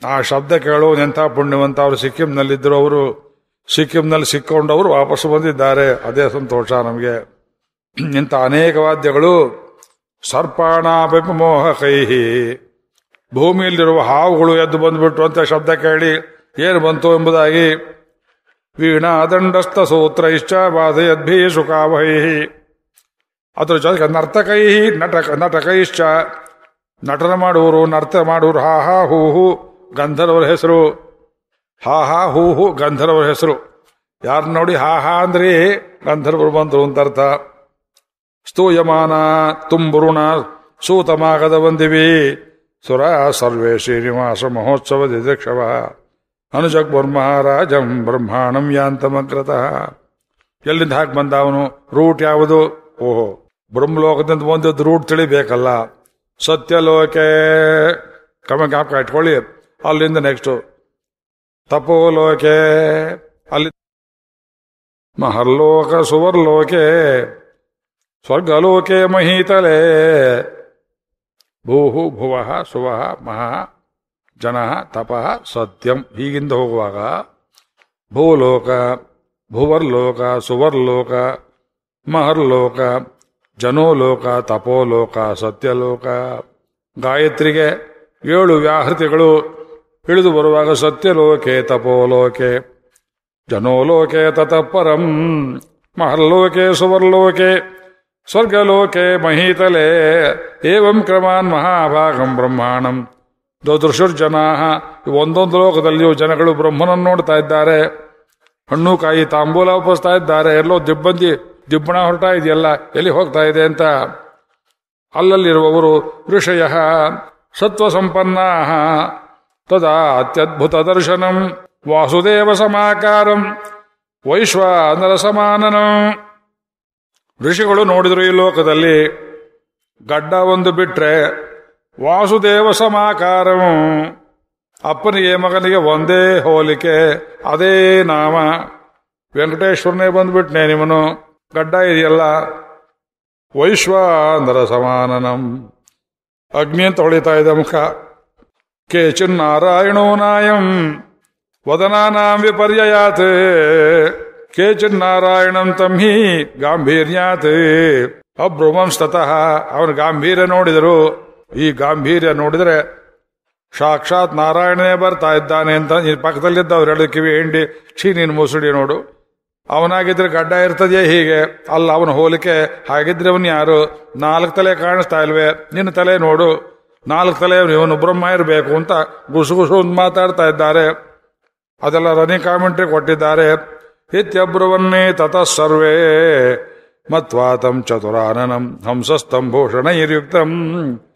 ಆ ಶಬ್ದ ಕೇಳುವ ಎಂಥ ಪುಣ್ಯವಂತ ಅವರು ಸಿಕ್ಕಿಂನಲ್ಲಿದ್ದರು ಅವರು ಸಿಕ್ಕಿಂನಲ್ಲಿ ಸಿಕ್ಕೊಂಡವರು ವಾಪಸ್ ಬಂದಿದ್ದಾರೆ. ಅದೇ ಸಂತೋಷ ನಮಗೆ. ಇಂಥ ಅನೇಕ ವಾದ್ಯಗಳು ಸರ್ಪಾಣ ಮೋಹ ಕೈಹಿ ಭೂಮಿಯಲ್ಲಿರುವ ಹಾವುಗಳು ಎದ್ದು ಬಂದ್ಬಿಟ್ಟು ಅಂತ ಶಬ್ದ ಕೇಳಿ ಏನು ಬಂತು ಎಂಬುದಾಗಿ ವೀಣಾ ದಂಡಸ್ಥ ಸೂತ್ರ ಇಷ್ಟ ಬಾಧಯದ್ಭಿ ಸುಖಾವಹೈ ಅದ್ರ ಜೊತೆಗೆ ನರ್ತಕೈ, ನಟಕ, ನಟಕೈಶ್ಚ, ನಟನ ಮಾಡುವರು ನರ್ತ ಮಾಡುವರು ಹಾ ಹಾ, ಹೂ ಹೂ, ಗಂಧರ್ವರ ಹೆಸರು. ಹಾ ಹಾ, ಹೂ ಹೂ, ಗಂಧರ್ವರ ಹೆಸರು. ಯಾರು ನೋಡಿ ಹಾ ಹಾ ಅಂದ್ರಿ ಗಂಧರ್ವರು ಬಂದರು ಅಂತ ಅರ್ಥ. ಸ್ತೂಯಮಾನ ತುಂಬುರುಣ ಸೂತಮಾಗದ ಬಂದಿವಿ ಸುರ ಸರ್ವೇ ಶ್ರೀನಿವಾಸ ಮಹೋತ್ಸವ ದಿದಕ್ಷವ ಅನುಜಗ್ಮಹಾರಾಜಂ ಬ್ರಹ್ಮಾಣಂ ಯಾಂತಮಗ್ರತ. ಎಲ್ಲಿಂದ ಹಾಕಿ ಬಂದ ಅವನು? ರೂಟ್ ಯಾವುದು? ಓಹೋ, ಬ್ರಹ್ಮಲೋಕದಿಂದ ಬಂದದ್ದು ರೂಟ್ ತಿಳಿಬೇಕಲ್ಲ. ಸತ್ಯಲೋಕೆ. ಕಮ ಜ್ಞಾಪಕ ಇಟ್ಕೊಳ್ಳಿ. ಅಲ್ಲಿಂದ ನೆಕ್ಸ್ಟ್ ತಪೋಲೋಕೆ. ಅಲ್ಲಿ ಮಹರ್ಲೋಕ, ಸುವರ್ಲೋಕೆ. ಸ್ವರ್ಗಲೋಕೆ ಮಹೀತಲೆ. ಭೂಹು ಭುವ ಸುವ ಮಹಾ ಜನ ತಪಃ ಸತ್ಯಂ. ಹೀಗಿಂದ ಹೋಗುವಾಗ, ಭೂಲೋಕ, ಭುವರ್ಲೋಕ, ಸುವರ್ಲೋಕ, ಮಹರ್ಲೋಕ, ಜನೋಲೋಕ, ತಪೋಲೋಕ, ಸತ್ಯಲೋಕ. ಗಾಯತ್ರಿಗೆ ಏಳು ವ್ಯಾಹೃತಿಗಳು ಇಳಿದು ಬರುವಾಗ ಸತ್ಯಲೋಕೆ, ತಪೋಲೋಕೆ. ಜನೋಲೋಕೆ, ತತಪರಂ. ಮಹರ್ಲೋಕೆ, ಸುವರ್ಲೋಕೆ. ಸ್ವರ್ಗಲೋಕೆ, ಮಹೀತಲೆ. ಏವಂ ಕ್ರಮಾನ್ ಮಹಾಭಾಗಂ ಬ್ರಹ್ಮಾಣಂ. ದೃಶುರ್ಜನಾ ಒಂದೊಂದು ಲೋಕದಲ್ಲಿಯೂ ಜನಗಳು ಬ್ರಹ್ಮನನ್ನು ನೋಡ್ತಾ ಇದ್ದಾರೆ. ಹಣ್ಣು ಕಾಯಿ ತಾಂಬೂಲ ಒಪ್ಪಿಸ್ತಾ ಇದ್ದಾರೆ. ಎಲ್ಲೋ ದಿಬ್ಬಂದಿ ದಿಬ್ಬಣ ಹೊರಟ ಇದೆಯಲ್ಲ, ಎಲ್ಲಿ ಹೋಗ್ತಾ ಇದೆ ಅಂತ. ಅಲ್ಲಲ್ಲಿರುವವರು ಋಷಯ. ಸತ್ವ ಸಂಪನ್ನ ತದಾ ಅತ್ಯದ್ಭುತ ದರ್ಶನಂ. ವಾಸುದೇವ ಸಮಾಕಾರಂ. ವೈಶ್ವಾನರ ಸಮಾನನಂ ಋಷಿಗಳು ನೋಡಿದ್ರು ಈ ಲೋಕದಲ್ಲಿ, ಗಡ್ಡ ಒಂದು ಬಿಟ್ರೆ ವಾಸುದೇವ ಸಮಾಕಾರಂ ಅಪ್ಪನಿಗೆ ಮಗನಿಗೆ ಒಂದೇ ಹೋಲಿಕೆ, ಅದೇ ನಾಮ. ವೆಂಕಟೇಶ್ವರನೇ ಬಂದ್ಬಿಟ್ನೆ ನಿಮ್ಮನು ಗಡ್ಡ ಇದೆಯಲ್ಲ? ವೈಶ್ವಾನರ ಸಮಾನನಂ. ಅಗ್ನಿ ಅಂತ ಹೊಳಿತಾ ಇದೆ ಮುಖ. ಕೇಚಿನ್ ನಾರಾಯಣೋ ನಾಯಂ. ವದನಾನಾಂ ವಿಪರ್ಯಯಾತ್. ಕೇಚಿನ್ ನಾರಾಯಣಂ ತಮ್ಹಿ ಗಾಂಭೀರ್ಯಾತ್. ಅಬ್ರುವಂಸ್ತತಃ ಅವನು ಗಾಂಭೀರ್ಯ ನೋಡಿದರು. ಈ ಗಾಂಭೀರ್ಯ ನೋಡಿದ್ರೆ ಸಾಕ್ಷಾತ್ ನಾರಾಯಣನೇ ಬರ್ತಾ ಇದ್ದಾನೆ ಅಂತ ಪಕ್ಕದಲ್ಲಿದ್ದವ್ರು ಎರಡು ಕಿವಿ ಹಿಂಡಿ, ಛೀ, ನೀನು ಮುಸುಡಿ ನೋಡು. ಅವನಾಗಿದ್ರೆ ಗಡ್ಡ ಇರ್ತದೆಯೇ ಹೀಗೆ? ಅಲ್ಲ, ಅವನ ಹೋಲಿಕೆ ಹಾಗಿದ್ರೆ ಅವನು ಯಾರು? ನಾಲ್ಕು ತಲೆ ಕಾಣಿಸ್ತಾ ಇಲ್ವೇ? ನಿನ್ನ ತಲೆ ನೋಡು. ನಾಲ್ಕು ತಲೆ ಇವನು ಬ್ರಹ್ಮ ಇರಬೇಕು ಅಂತ ಗುಸು ಗುಸು ಅಂತ ಮಾತಾಡ್ತಾ ಇದ್ದಾರೆ. ಅದೆಲ್ಲ ರನಿ ಕಾಮೆಂಟ್ರಿ ಕೊಟ್ಟಿದ್ದಾರೆ. ಇತ್ಯಬ್ರವನ್ನೇ ತತಃ ಸರ್ವೇ ಮತ್ವಾತಂ ಚತುರಾನನಂ ಹಂಸಸ್ತಂಭೂಷಣೈರ್ಯುಕ್ತಂ ಕವಚಾಡಂಬರಾನ್ವಿತಂ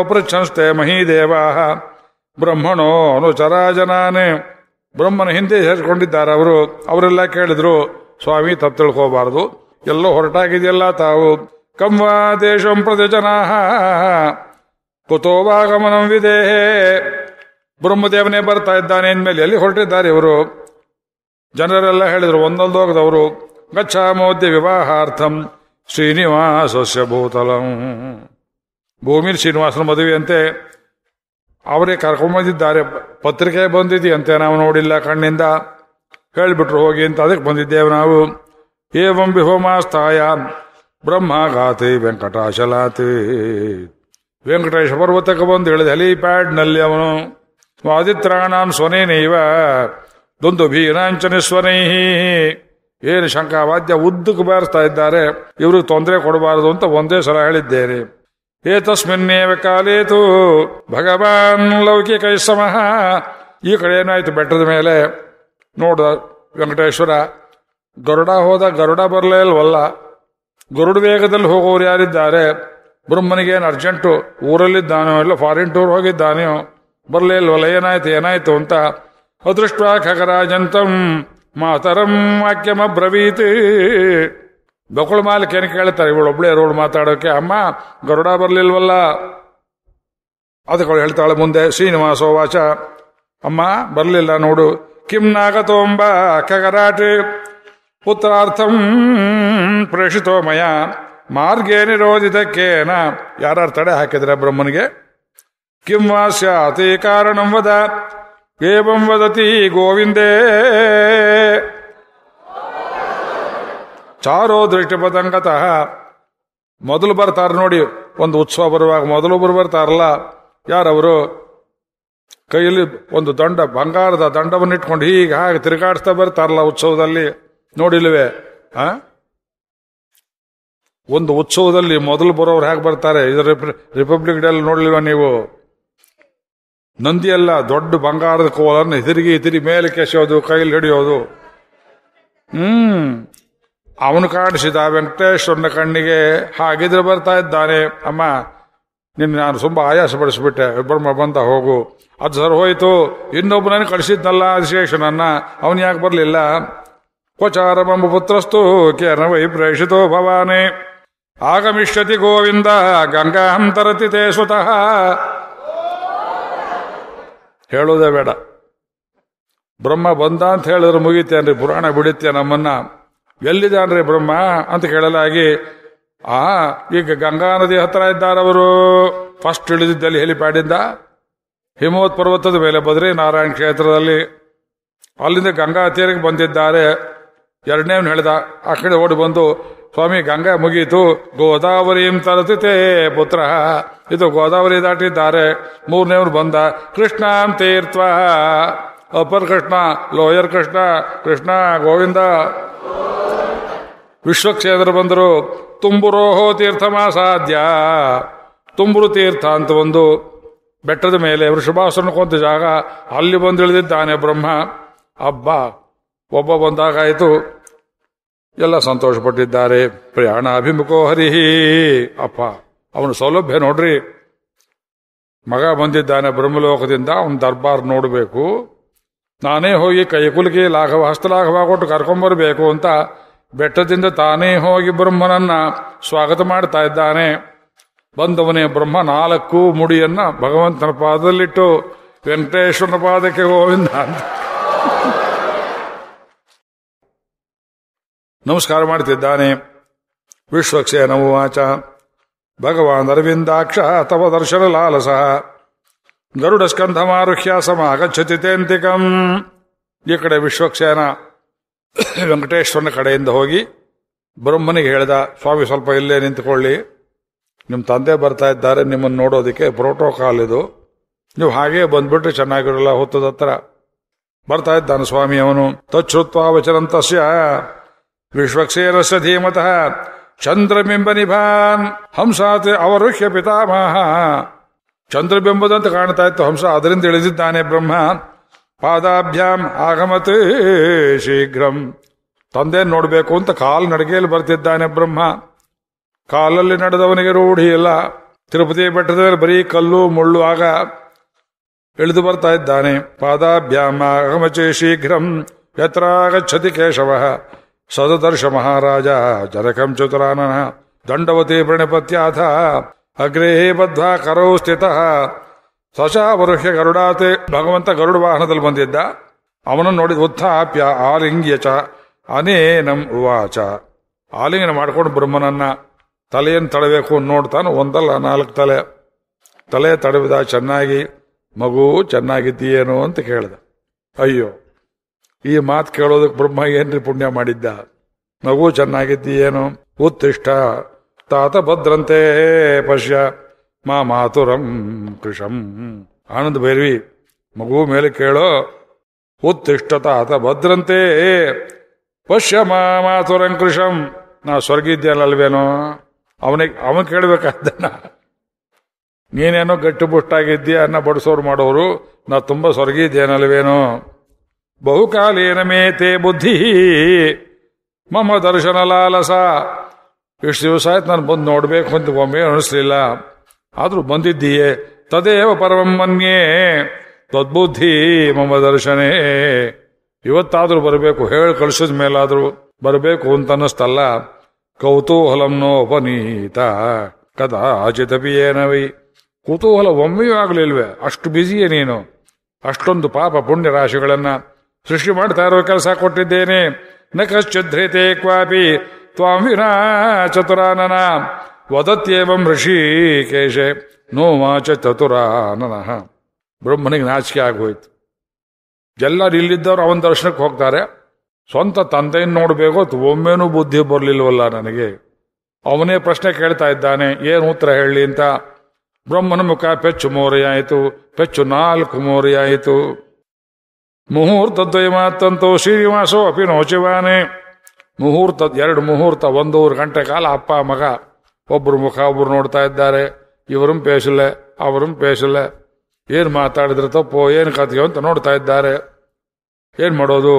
ಅಪೃಚ್ಛಂಸ್ತೆ ಮಹೀದೇವಾ ಬ್ರಹ್ಮಣೋ ಅನುಚರಾಜನಾನೇ. ಬ್ರಹ್ಮನ ಹಿಂದೆ ಸೇರಿಕೊಂಡಿದ್ದಾರೆ ಅವರು. ಅವರೆಲ್ಲ ಕೇಳಿದ್ರು, ಸ್ವಾಮಿ ತಪ್ಪು ತಿಳ್ಕೋಬಾರದು. ಎಲ್ಲೋ ಹೊರಟಾಗಿದೆಯಲ್ಲ ತಾವು. ಕಂವಾ ದೇಶಂ ಪ್ರತಿ ಜನಾ ಕುತೋವಾಗಮನಂ ವಿದೇಹೇ. ಬ್ರಹ್ಮದೇವನೇ ಬರ್ತಾ ಇದ್ದಾನೆ ಇನ್ಮೇಲೆ ಎಲ್ಲಿ ಹೊರಟಿದ್ದಾರೆ ಇವರು? ಜನರೆಲ್ಲ ಹೇಳಿದರು, ಒಂದೊಂದು ಹೋಗದವರು. ಗಚ್ಚಾಮೋದ್ಯ ವಿವಾಹಾರ್ಥಂ. ಶ್ರೀನಿವಾಸಸ್ಯ ಭೂತಲಂ. ಭೂಮಿ ಶ್ರೀನಿವಾಸನ ಮದುವೆಯಂತೆ ಅವರೇ ಕರ್ಕೊಂಬಂದಿದ್ದಾರೆ ಪತ್ರಿಕೆ ಬಂದಿದೆಯಂತೆ ನಾವು ನೋಡಿಲ್ಲ ಕಣ್ಣಿಂದ. ಹೇಳಿಬಿಟ್ರು ಹೋಗಿ ಅಂತ ಅದಕ್ಕೆ ಬಂದಿದ್ದೇವೆ ನಾವು. ಏವಂ ವಿಹೋಮಾಸ್ತಾಯ ಬ್ರಹ್ಮಘಾತಿ ವೆಂಕಟಾಶಲಾತಿ. ವೆಂಕಟೇಶ ಪರ್ವತಕ್ಕೆ ಬಂದು ಹೇಳಿದ ಹೆಲಿಪ್ಯಾಡ್ನಲ್ಲಿ ಅವನು ಆದಿತ್ರಾಣಾಂ ಸ್ವನೇನೈವ, ದೊಂದು ಭೀನಾಂಚನೇಶ್ವರೈ ಏನು ಶಂಕಾವಾದ್ಯ ಉದ್ದಕ್ಕೆ ಬಾರಿಸ್ತಾ ಇದ್ದಾರೆ. ಇವರು ತೊಂದರೆ ಕೊಡಬಾರದು ಅಂತ ಒಂದೇ ಸಲ ಹೇಳಿದ್ದೇನೆ. ಏತಸ್ಮಿನ್ನೇವ ಕಾಲೇತು ಭಗವಾನ್ ಲೌಕಿಕ ಸಮಹ ಈ ಕಡೆ ಏನಾಯ್ತು ಬೆಟ್ಟದ ಮೇಲೆ? ನೋಡ ವೆಂಕಟೇಶ್ವರ, ಗರುಡ ಹೋದ ಗರುಡ ಬರಲೇ ಇಲ್ವಲ್ಲ? ಗರುಡ ವೇಗದಲ್ಲಿ ಹೋಗೋರು ಯಾರಿದ್ದಾರೆ? ಬ್ರಹ್ಮನಿಗೇನು ಅರ್ಜೆಂಟು? ಊರಲ್ಲಿದ್ದಾನೋ ಇಲ್ಲ ಫಾರಿನ್ ಟೂರ್ ಹೋಗಿದ್ದಾನೆಯೋ? ಬರಲೇ ಇಲ್ವಲ್ಲ? ಏನಾಯ್ತು ಏನಾಯ್ತು ಅಂತ. ಅದೃಷ್ಟ ಖಗರಾಜಂತಂ. ಮಾತರಂ ವಾಕ್ಯಮಬ್ರವೀತ್ ಬಕುಳ ಮಾಲಕೇನು ಕೇಳ್ತಾರೆ? ಇವಳು ಒಬ್ಳೆ ರೋಡ್ ಮಾತಾಡೋಕೆ, ಅಮ್ಮ, ಗರುಡ ಬರಲಿಲ್ವಲ್ಲ? ಅದಕ್ಕೆ ಹೇಳ್ತಾಳೆ ಮುಂದೆ, ಶ್ರೀನಿವಾಸೋ ವಾಚ. ಅಮ್ಮ, ಬರಲಿಲ್ಲ ನೋಡು. ಕಿಂ ನಾಗತೋಂಬ ಕಗರಾಟ್. ಪುತ್ರಾರ್ಥಂ ಪ್ರೇಷಿತೋ ಮಯ. ಮಾರ್ಗೇ ನಿರೋಧಿತಕ್ಕೇನ ಯಾರು ತಡೆ ಹಾಕಿದ್ರೆ ಬ್ರಹ್ಮನಿಗೆ? ಕಿಂ ವಾ ಸ್ಯಾತ್ ಈ ಕಾರಣಂ ವದ. ಏವಂ ವದತಿ ಗೋವಿಂದೇ ಚಾರೋ ದೃಷ್ಟಿಪತಂಗತಃ ಮೊದಲು ಬರ್ತಾರೆ ನೋಡಿ, ಒಂದು ಉತ್ಸವ ಬರುವಾಗ ಮೊದಲು ಬರ್ತಾರಲ್ಲ, ಯಾರವರು? ಕೈಯಲ್ಲಿ ಒಂದು ದಂಡ, ಬಂಗಾರದ ದಂಡವನ್ನು ಇಟ್ಕೊಂಡು ಹೀಗೆ ಹಾಗೆ ತಿರುಗಾಡಿಸ್ತಾ ಬರ್ತಾರಲ್ಲ ಉತ್ಸವದಲ್ಲಿ, ನೋಡಿಲ್ವೇ? ಆ? ಒಂದು ಉತ್ಸವದಲ್ಲಿ ಮೊದಲು ಬರೋರು ಹೇಗೆ ಬರ್ತಾರೆ? ಇದು ರಿಪಬ್ಲಿಕ್ ಡೇ ನೋಡ್ಲಿಲ್ವ ನೀವು? ನಂದಿಯೆಲ್ಲ ದೊಡ್ಡ ಬಂಗಾರದ ಕೋಲನ್ನು ತಿರುಗಿ ತಿರುಗಿ ಮೇಲೆ ಕೆಸೋದು ಕೈಲಿ ಹಿಡಿಯೋದು. ಹ್ಮ್. ಅವನು ಕಾಣಿಸಿದ ವೆಂಕಟೇಶ್ವರನ ಕಣ್ಣಿಗೆ ಹಾಗಿದ್ರೆ ಬರ್ತಾ ಇದ್ದಾನೆ. ಅಮ್ಮ, ನಿನ್ನ ನಾನು ತುಂಬ ಆಯಾಸ ಪಡಿಸ್ಬಿಟ್ಟೆ ಬ್ರಹ್ಮ ಬಂದ ಹೋಗು. ಅದು ಸರ್ ಹೋಯ್ತು. ಇನ್ನೊಬ್ಬನನ್ನು ಕಳಿಸಿದ್ನಲ್ಲ ವಿಶೇಷನನ್ನ ಅವನು ಯಾಕೆ ಬರಲಿಲ್ಲ? ಬಂಬ ಪುತ್ರಸ್ತು ಕೇನ ವೈ ಪ್ರೇಷಿತೋ ಭವಾನೆ. ಆಗಮಿಷ್ಯತಿ ಗೋವಿಂದ, ಗಂಗಾಂ ತರತಿ ತೇ ಹೇಳೋದೇ ಬೇಡ. ಬ್ರಹ್ಮ ಬಂದ ಅಂತ ಹೇಳಿದ್ರೆ ಮುಗಿತೇನ್ರಿ, ಪುರಾಣ ಬಿಡುತ್ತೆ ನಮ್ಮನ್ನ. ಎಲ್ಲಿದ್ದಾನ್ರಿ ಬ್ರಹ್ಮ ಅಂತ ಕೇಳಲಾಗಿ, ಆ, ಈಗ ಗಂಗಾ ನದಿ ಹತ್ರ ಇದ್ದಾರವರು ಫಸ್ಟ್ ಇಳಿದಿದ್ದಲ್ಲಿ ಹೆಲಿಪ್ಯಾಡಿಂದ ಹಿಮವತ್ ಪರ್ವತದ ಮೇಲೆ ಬದ್ರಿ ನಾರಾಯಣ ಕ್ಷೇತ್ರದಲ್ಲಿ. ಅಲ್ಲಿಂದ ಗಂಗಾ ತೀರಕ್ಕೆ ಬಂದಿದ್ದಾರೆ. ಎರಡನೇವನು ಹೇಳಿದ, ಆ ಕಡೆ ಓಡಿ ಬಂದು ಸ್ವಾಮಿ, ಗಂಗಾ ಮುಗೀತು. ಗೋದಾವರಿಂ ತಲತಿತೆ ಪುತ್ರ. ಇದು ಗೋದಾವರಿ ದಾಟಿದ್ದಾರೆ. ಮೂರನೇವ್ರು ಬಂದ. ಕೃಷ್ಣಾಂ ತೀರ್ಥ. Upper Krishna, lower Krishna Krishna Govinda. ವಿಶ್ವಕ್ಷೇತ್ರ ಬಂದರು. ತುಂಬುರೋಹೋ ತೀರ್ಥಮಾಸಾಧ್ಯ. ತುಂಬುರು ತೀರ್ಥ ಅಂತ ಒಂದು ಬೆಟ್ಟದ ಮೇಲೆ ವೃಷಭಾಸುರನ ಕೊಂತ ಜಾಗ. ಅಲ್ಲಿ ಬಂದು ಇಳಿದಿದ್ದಾನೆ ಬ್ರಹ್ಮ. ಅಬ್ಬ, ಒಬ್ಬ ಬಂದಾಗಾಯಿತು. ಎಲ್ಲ ಸಂತೋಷಪಟ್ಟಿದ್ದಾರೆ. ಪ್ರಯಾಣ ಅಭಿಮುಖೋ ಹರಿಹಿ. ಅಪ್ಪ, ಅವನ ಸೌಲಭ್ಯ ನೋಡ್ರಿ. ಮಗ ಬಂದಿದ್ದಾನೆ ಬ್ರಹ್ಮಲೋಕದಿಂದ, ಅವನ ದರ್ಬಾರ್ ನೋಡಬೇಕು. ನಾನೇ ಹೋಗಿ ಕೈಕುಲುಕಿ ಲಾಘವ, ಹಸ್ತಲಾಘವ ಕೊಟ್ಟು ಕರ್ಕೊಂಬರ್ಬೇಕು ಅಂತ ಬೆಟ್ಟದಿಂದ ತಾನೇ ಹೋಗಿ ಬ್ರಹ್ಮನನ್ನ ಸ್ವಾಗತ ಮಾಡ್ತಾ ಇದ್ದಾನೆ. ಬಂದವನೇ ಬ್ರಹ್ಮ ನಾಲ್ಕು ಮುಡಿಯನ್ನ ಭಗವಂತನ ಪಾದದಲ್ಲಿಟ್ಟು, ವೆಂಕಟೇಶ್ವರನ ಪಾದಕ್ಕೆ ಗೋವಿಂದ ಅಂತ. ನಮಸ್ಕಾರ ಮಾಡ್ತಿದ್ದಾನೆ ವಿಶ್ವಕ್ಷೇ ನಮವಾಚ ಭಗವಾನ್ ಅರವಿಂದಾಕ್ಷ, ತವ ದರ್ಶನ ಲಾಲಸ. ಗರುಡ ಸ್ಕಂಧಮಾರುಹ್ಯ ಸಮಾಗಚ್ಚತಿ ತೇಂತಿಕಂ. ಈ ಕಡೆ ವಿಶ್ವಕ್ಷೇನ ವೆಂಕಟೇಶ್ವರನ ಕಡೆಯಿಂದ ಹೋಗಿ ಬ್ರಹ್ಮನಿಗೆ ಹೇಳಿದ, ಸ್ವಾಮಿ, ಸ್ವಲ್ಪ ಇಲ್ಲೇ ನಿಂತುಕೊಳ್ಳಿ. ನಿಮ್ಮ ತಂದೆ ಬರ್ತಾ ಇದ್ದಾರೆ ನಿಮ್ಮನ್ನು ನೋಡೋದಕ್ಕೆ ಪ್ರೋಟೋಕಾಲ್ ಇದು. ನೀವು ಹಾಗೇ ಬಂದ್ಬಿಟ್ರೆ ಚೆನ್ನಾಗಿರಲ್ಲ ಹೊತ್ತದ ಹತ್ರ ಬರ್ತಾ ಇದ್ದಾನೆ ಸ್ವಾಮಿ ಅವನು. ತಚ್ಛ್ರುತ್ವ ವಚನಂತಸ್ಯ. ವಿಶ್ವಕ್ಷೇನಸ್ಯ ಧೀಮತಃ ಚಂದ್ರಬಿಂಬ ನಿಭಾನ್ ಹಂಸಾತೆ ಅವರುಹ್ಯ ಪಿತಾಮಹ. ಚಂದ್ರಬಿಂಬದಂತ ಕಾಣ್ತಾ ಇತ್ತು ಹಂಸ, ಅದರಿಂದ ಇಳಿದಿದ್ದಾನೆ ಬ್ರಹ್ಮ. ಪಾದಾಭ್ಯಾಂ ಆಗಮತ್ ಶೀಘ್ರಂ. ತಂದೆ ನೋಡಬೇಕು ಅಂತ ಕಾಲ್ ನಡಿಗೆಯಲ್ಲಿ ಬರ್ತಿದ್ದಾನೆ ಬ್ರಹ್ಮ. ಕಾಲಲ್ಲಿ ನಡೆದವನಿಗೆ ರೂಢಿ ಇಲ್ಲ. ತಿರುಪತಿ ಬೆಟ್ಟದ ಮೇಲೆ ಬರೀ ಕಲ್ಲು, ಮುಳ್ಳು ಆಗ ಇಳಿದು ಬರ್ತಾ ಇದ್ದಾನೆ. ಪಾದಾಭ್ಯಾಮ ಆಗಮಚೆ ಶೀಘ್ರಂ. ಯತ್ರಾಗಚ್ಚತಿ ಕೇಶವ. ಸದದರ್ಶ ಮಹಾರಾಜ ಜನಕಂ ಚತುರಾನನ, ದಂಡವತಿ ಪ್ರಣಪತ್ಯಾಥ, ಅಗ್ರೇ ಬದ್ಧ ಕರೌ ಸ್ಥಿತ. ಸಶಾವರುಹ್ಯ ಗರುಡಾತೆ, ಭಗವಂತ ಗರುಡ ವಾಹನದಲ್ಲಿ ಬಂದಿದ್ದ. ಅವನನ್ನು ನೋಡಿ ಉತ್ಥಾಪ್ಯ, ಆಲಿಂಗ್ಯ ಚ, ಅನೇನಂ ಉವಾಚ. ಆಲಿಂಗನ ಮಾಡ್ಕೊಂಡು ಬ್ರಹ್ಮನನ್ನ ತಲೆಯನ್ನು ತಡಬೇಕು ನೋಡ್ತಾನೆ, ಒಂದಲ್ಲ, ನಾಲ್ಕು ತಲೆ. ತಲೆ ತಡವಿದ, ಚೆನ್ನಾಗಿ, ಮಗು ಚೆನ್ನಾಗಿದ್ದೀಯೇನು ಅಂತ ಕೇಳಿದ. ಅಯ್ಯೋ ಈ ಮಾತು ಕೇಳೋದಕ್ಕೆ ಬ್ರಹ್ಮ ಏನ್ರಿ ಪುಣ್ಯ ಮಾಡಿದ್ದ? ನಗು ಚೆನ್ನಾಗಿದ್ದಿ ಏನು? ಉತ್ತಿಷ್ಟ ತಾತ ಭದ್ರಂತೆ ಪಶ್ಯ, ಮಾ ಮಾತುರಂ ಕೃಷಂ. ಆನಂದ ಭೈರವಿ, ಮಗು ಮೇಲೆ ಕೇಳೋ ಉತ್ತಿಷ್ಟತಾತ ಭದ್ರಂತೆ ಪಶ್ಯ, ಮಾ ಮಾತುರಂ ಕೃಷಂ. ನಾ ಸ್ವರ್ಗಿದ್ದೇನಲ್ವೇನೋ ಅವನಿಗೆ, ಅವನ್ ಕೇಳ್ಬೇಕಾದ್ದನ್ನ. ನೀನೇನೋ ಗಟ್ಟಿ ಬುಷ್ಟಾಗಿದ್ದೀಯ ಅನ್ನ ಬಡಿಸೋರು ಮಾಡೋರು, ನಾ ತುಂಬಾ ಸ್ವರ್ಗಿದ್ದೇನಲ್ವೇನೋ ಬಹುಕಾಲೇನ ಮೇತೆ ಬುದ್ಧಿ. ಮಮ್ಮ ದರ್ಶನ ಲಾಲಸ. ಇಷ್ಟು ದಿವಸ ಆಯ್ತು ನಾನು ಬಂದು ನೋಡ್ಬೇಕು ಅಂತ ಒಮ್ಮೆ ಅನಿಸ್ಲಿಲ್ಲ. ಆದ್ರೂ ಬಂದಿದ್ದೀಯೇ. ತದೇವ ಪರಮಂ ಮನ್ಯೇ. ತದ್ಬುದ್ಧಿ ಮಮ್ಮ ದರ್ಶನೇ. ಇವತ್ತಾದ್ರೂ ಬರಬೇಕು. ಹೇಳಿ ಕಳಿಸಿದ ಮೇಲಾದ್ರೂ ಬರಬೇಕು ಅಂತ ಅನ್ನಿಸ್ತಲ್ಲ ಕೌತೂಹಲಂನೋಪನೀತ ಕದಾ ಕದಾಚಿತಪಿ ಏನವಿ ಕುತೂಹಲ ಒಮ್ಮೆಯೂ ಆಗ್ಲಿಲ್ವೇ? ಅಷ್ಟು ಬ್ಯುಸಿಯೇ ನೀನು. ಅಷ್ಟೊಂದು ಪಾಪ ಪುಣ್ಯ ರಾಶಿಗಳನ್ನ ಸೃಷ್ಟಿ ಮಾಡ್ತಾ ಇರೋ ಕೆಲಸ ಕೊಟ್ಟಿದ್ದೇನೆ. ನ ಕಶ್ಚಿದ್ರೇತೆ ಕ್ವಾಪಿ ತ್ವಾಂ ವಿನಾ ಚತುರಾನನ. ವದತ್ಯೇವಂ ಋಷಿಕೇಶೆ ನೋವಾಚ ಚತುರಾನನಃ. ಬ್ರಹ್ಮನಿಗೆ ನಾಚಿಕೆ ಆಗೋಯ್ತು. ಎಲ್ಲರೂ ಇಲ್ಲಿದ್ದವ್ರು ಅವನ ದರ್ಶನಕ್ಕೆ ಹೋಗ್ತಾರೆ. ಸ್ವಂತ ತಂದೆಯನ್ನು ನೋಡಬೇಕು ಒಮ್ಮೆನೂ ಬುದ್ಧಿ ಬರಲಿಲ್ವಲ್ಲ ನನಗೆ. ಅವನೇ ಪ್ರಶ್ನೆ ಕೇಳ್ತಾ ಇದ್ದಾನೆ, ಏನು ಉತ್ತರ ಹೇಳಿ ಅಂತ. ಬ್ರಹ್ಮನ ಮುಖ ಪೆಚ್ಚು ಮೋರೆಯಾಯಿತು. ಪೆಚ್ಚು ನಾಲ್ಕು ಮೋರೆಯಾಯಿತು. ಮುಹೂರ್ತದ್ವಯಮಾತ್ತಂತೋ ಶ್ರೀನಿವಾಸೋ ಅಪಿ ನೋಚಿವಾನೆ ಮುಹೂರ್ತ, ಎರಡು ಮುಹೂರ್ತ, ಒಂದೂವರೆ ಗಂಟೆ ಕಾಲ ಅಪ್ಪ, ಮಗ ಒಬ್ಬರು ಮುಖ ಒಬ್ಬರು ನೋಡ್ತಾ ಇದ್ದಾರೆ. ಇವರೂ ಪೇಶಲೆ ಅವರೂ ಪೇಶಲೆ ಏನು ಮಾತಾಡಿದ್ರೆ ತಪ್ಪು, ಏನು ಕಥೆಯೋ ಅಂತ ನೋಡ್ತಾ ಇದ್ದಾರೆ. ಏನು ಮಾಡೋದು?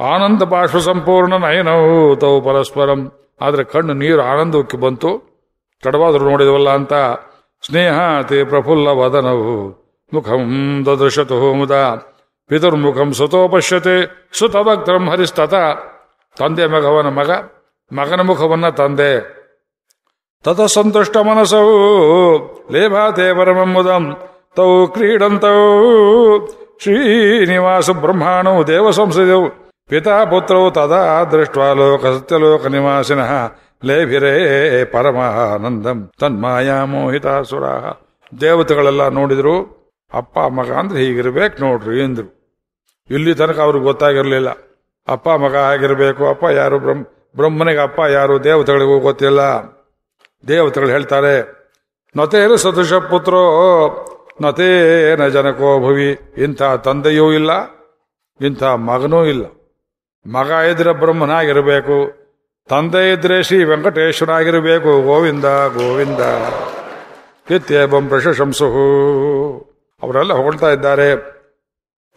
ಆನಂದ ಬಾಷ್ಪ ಸಂಪೂರ್ಣ ನಯನವು ತವು ಪರಸ್ಪರಂ. ಆದರೆ ಕಣ್ಣು ನೀರು ಆನಂದಕ್ಕೆ ಬಂತು. ತಡವಾದ್ರು ನೋಡಿದವಲ್ಲ ಅಂತ, ಸ್ನೇಹ ತೇ ಪ್ರಫುಲ್ಲ ವದನವು. ಮುಖಂ ದದೃಶತು ಮುದ. ಪಿತುರ್ಮುಖಂ ಸುತೋ ಪಶ್ಯತೆ, ಸುತಭಕ್ತರಂ ಹರಿಸ್ತತ. ತಂದೆ ಮಗವನ ಮಗ, ಮಗನ ಮುಖವನ್ನ ತಂದೆ. ತತ ಸಂತುಷ್ಟ ಮನಸವು ಲೇಭಾತೆ ಪರಮಂಬುದಂ ತೌ ಕ್ರೀಡಂತೌ. ಶ್ರೀನಿವಾಸ ಬ್ರಹ್ಮಾಣು ದೇವ ಪಿತಾ ಪುತ್ರವು ತದಾ ದೃಷ್ಟ ಲೋಕ ಸತ್ಯಲೋಕ ನಿವಾಸಿನಃ. ಲೇಭಿರೇ ಪರಮಾನಂದಂ ತನ್ಮಾಯಾ ಮೋಹಿತಾಸುರ ದೇವತೆಗಳೆಲ್ಲ ನೋಡಿದ್ರು, ಅಪ್ಪ ಮಗ ಅಂದ್ರೆ ಹೀಗಿರ್ಬೇಕು ನೋಡ್ರಿ ಎಂದ್ರು. ಇಲ್ಲಿ ತನಕ ಅವ್ರಿಗೆ ಗೊತ್ತಾಗಿರಲಿಲ್ಲ. ಅಪ್ಪ ಮಗ ಆಗಿರಬೇಕು, ಅಪ್ಪ ಯಾರು ಬ್ರಹ್ಮ, ಬ್ರಹ್ಮನಿಗೆ ಅಪ್ಪ ಯಾರು, ದೇವತೆಗಳಿಗೂ ಗೊತ್ತಿಲ್ಲ. ದೇವತೆಗಳು ಹೇಳ್ತಾರೆ ನತೇರು ಸದೃಶ ಪುತ್ರೋ ನತೇನ ಜನಕೋ ಭವಿ, ಇಂಥ ತಂದೆಯೂ ಇಲ್ಲ, ಇಂಥ ಮಗನೂ ಇಲ್ಲ. ಮಗ ಇದ್ರೆ ಬ್ರಹ್ಮನಾಗಿರಬೇಕು, ತಂದೆ ಇದ್ರೆ ಶ್ರೀ ವೆಂಕಟೇಶ್ವರನಾಗಿರಬೇಕು ಗೋವಿಂದ ಗೋವಿಂದ. ಇತ್ಯೇವಂ ಪ್ರಶಂಸು ಅವರೆಲ್ಲ ಹೊಗಳ್ತಾ ಇದ್ದಾರೆ.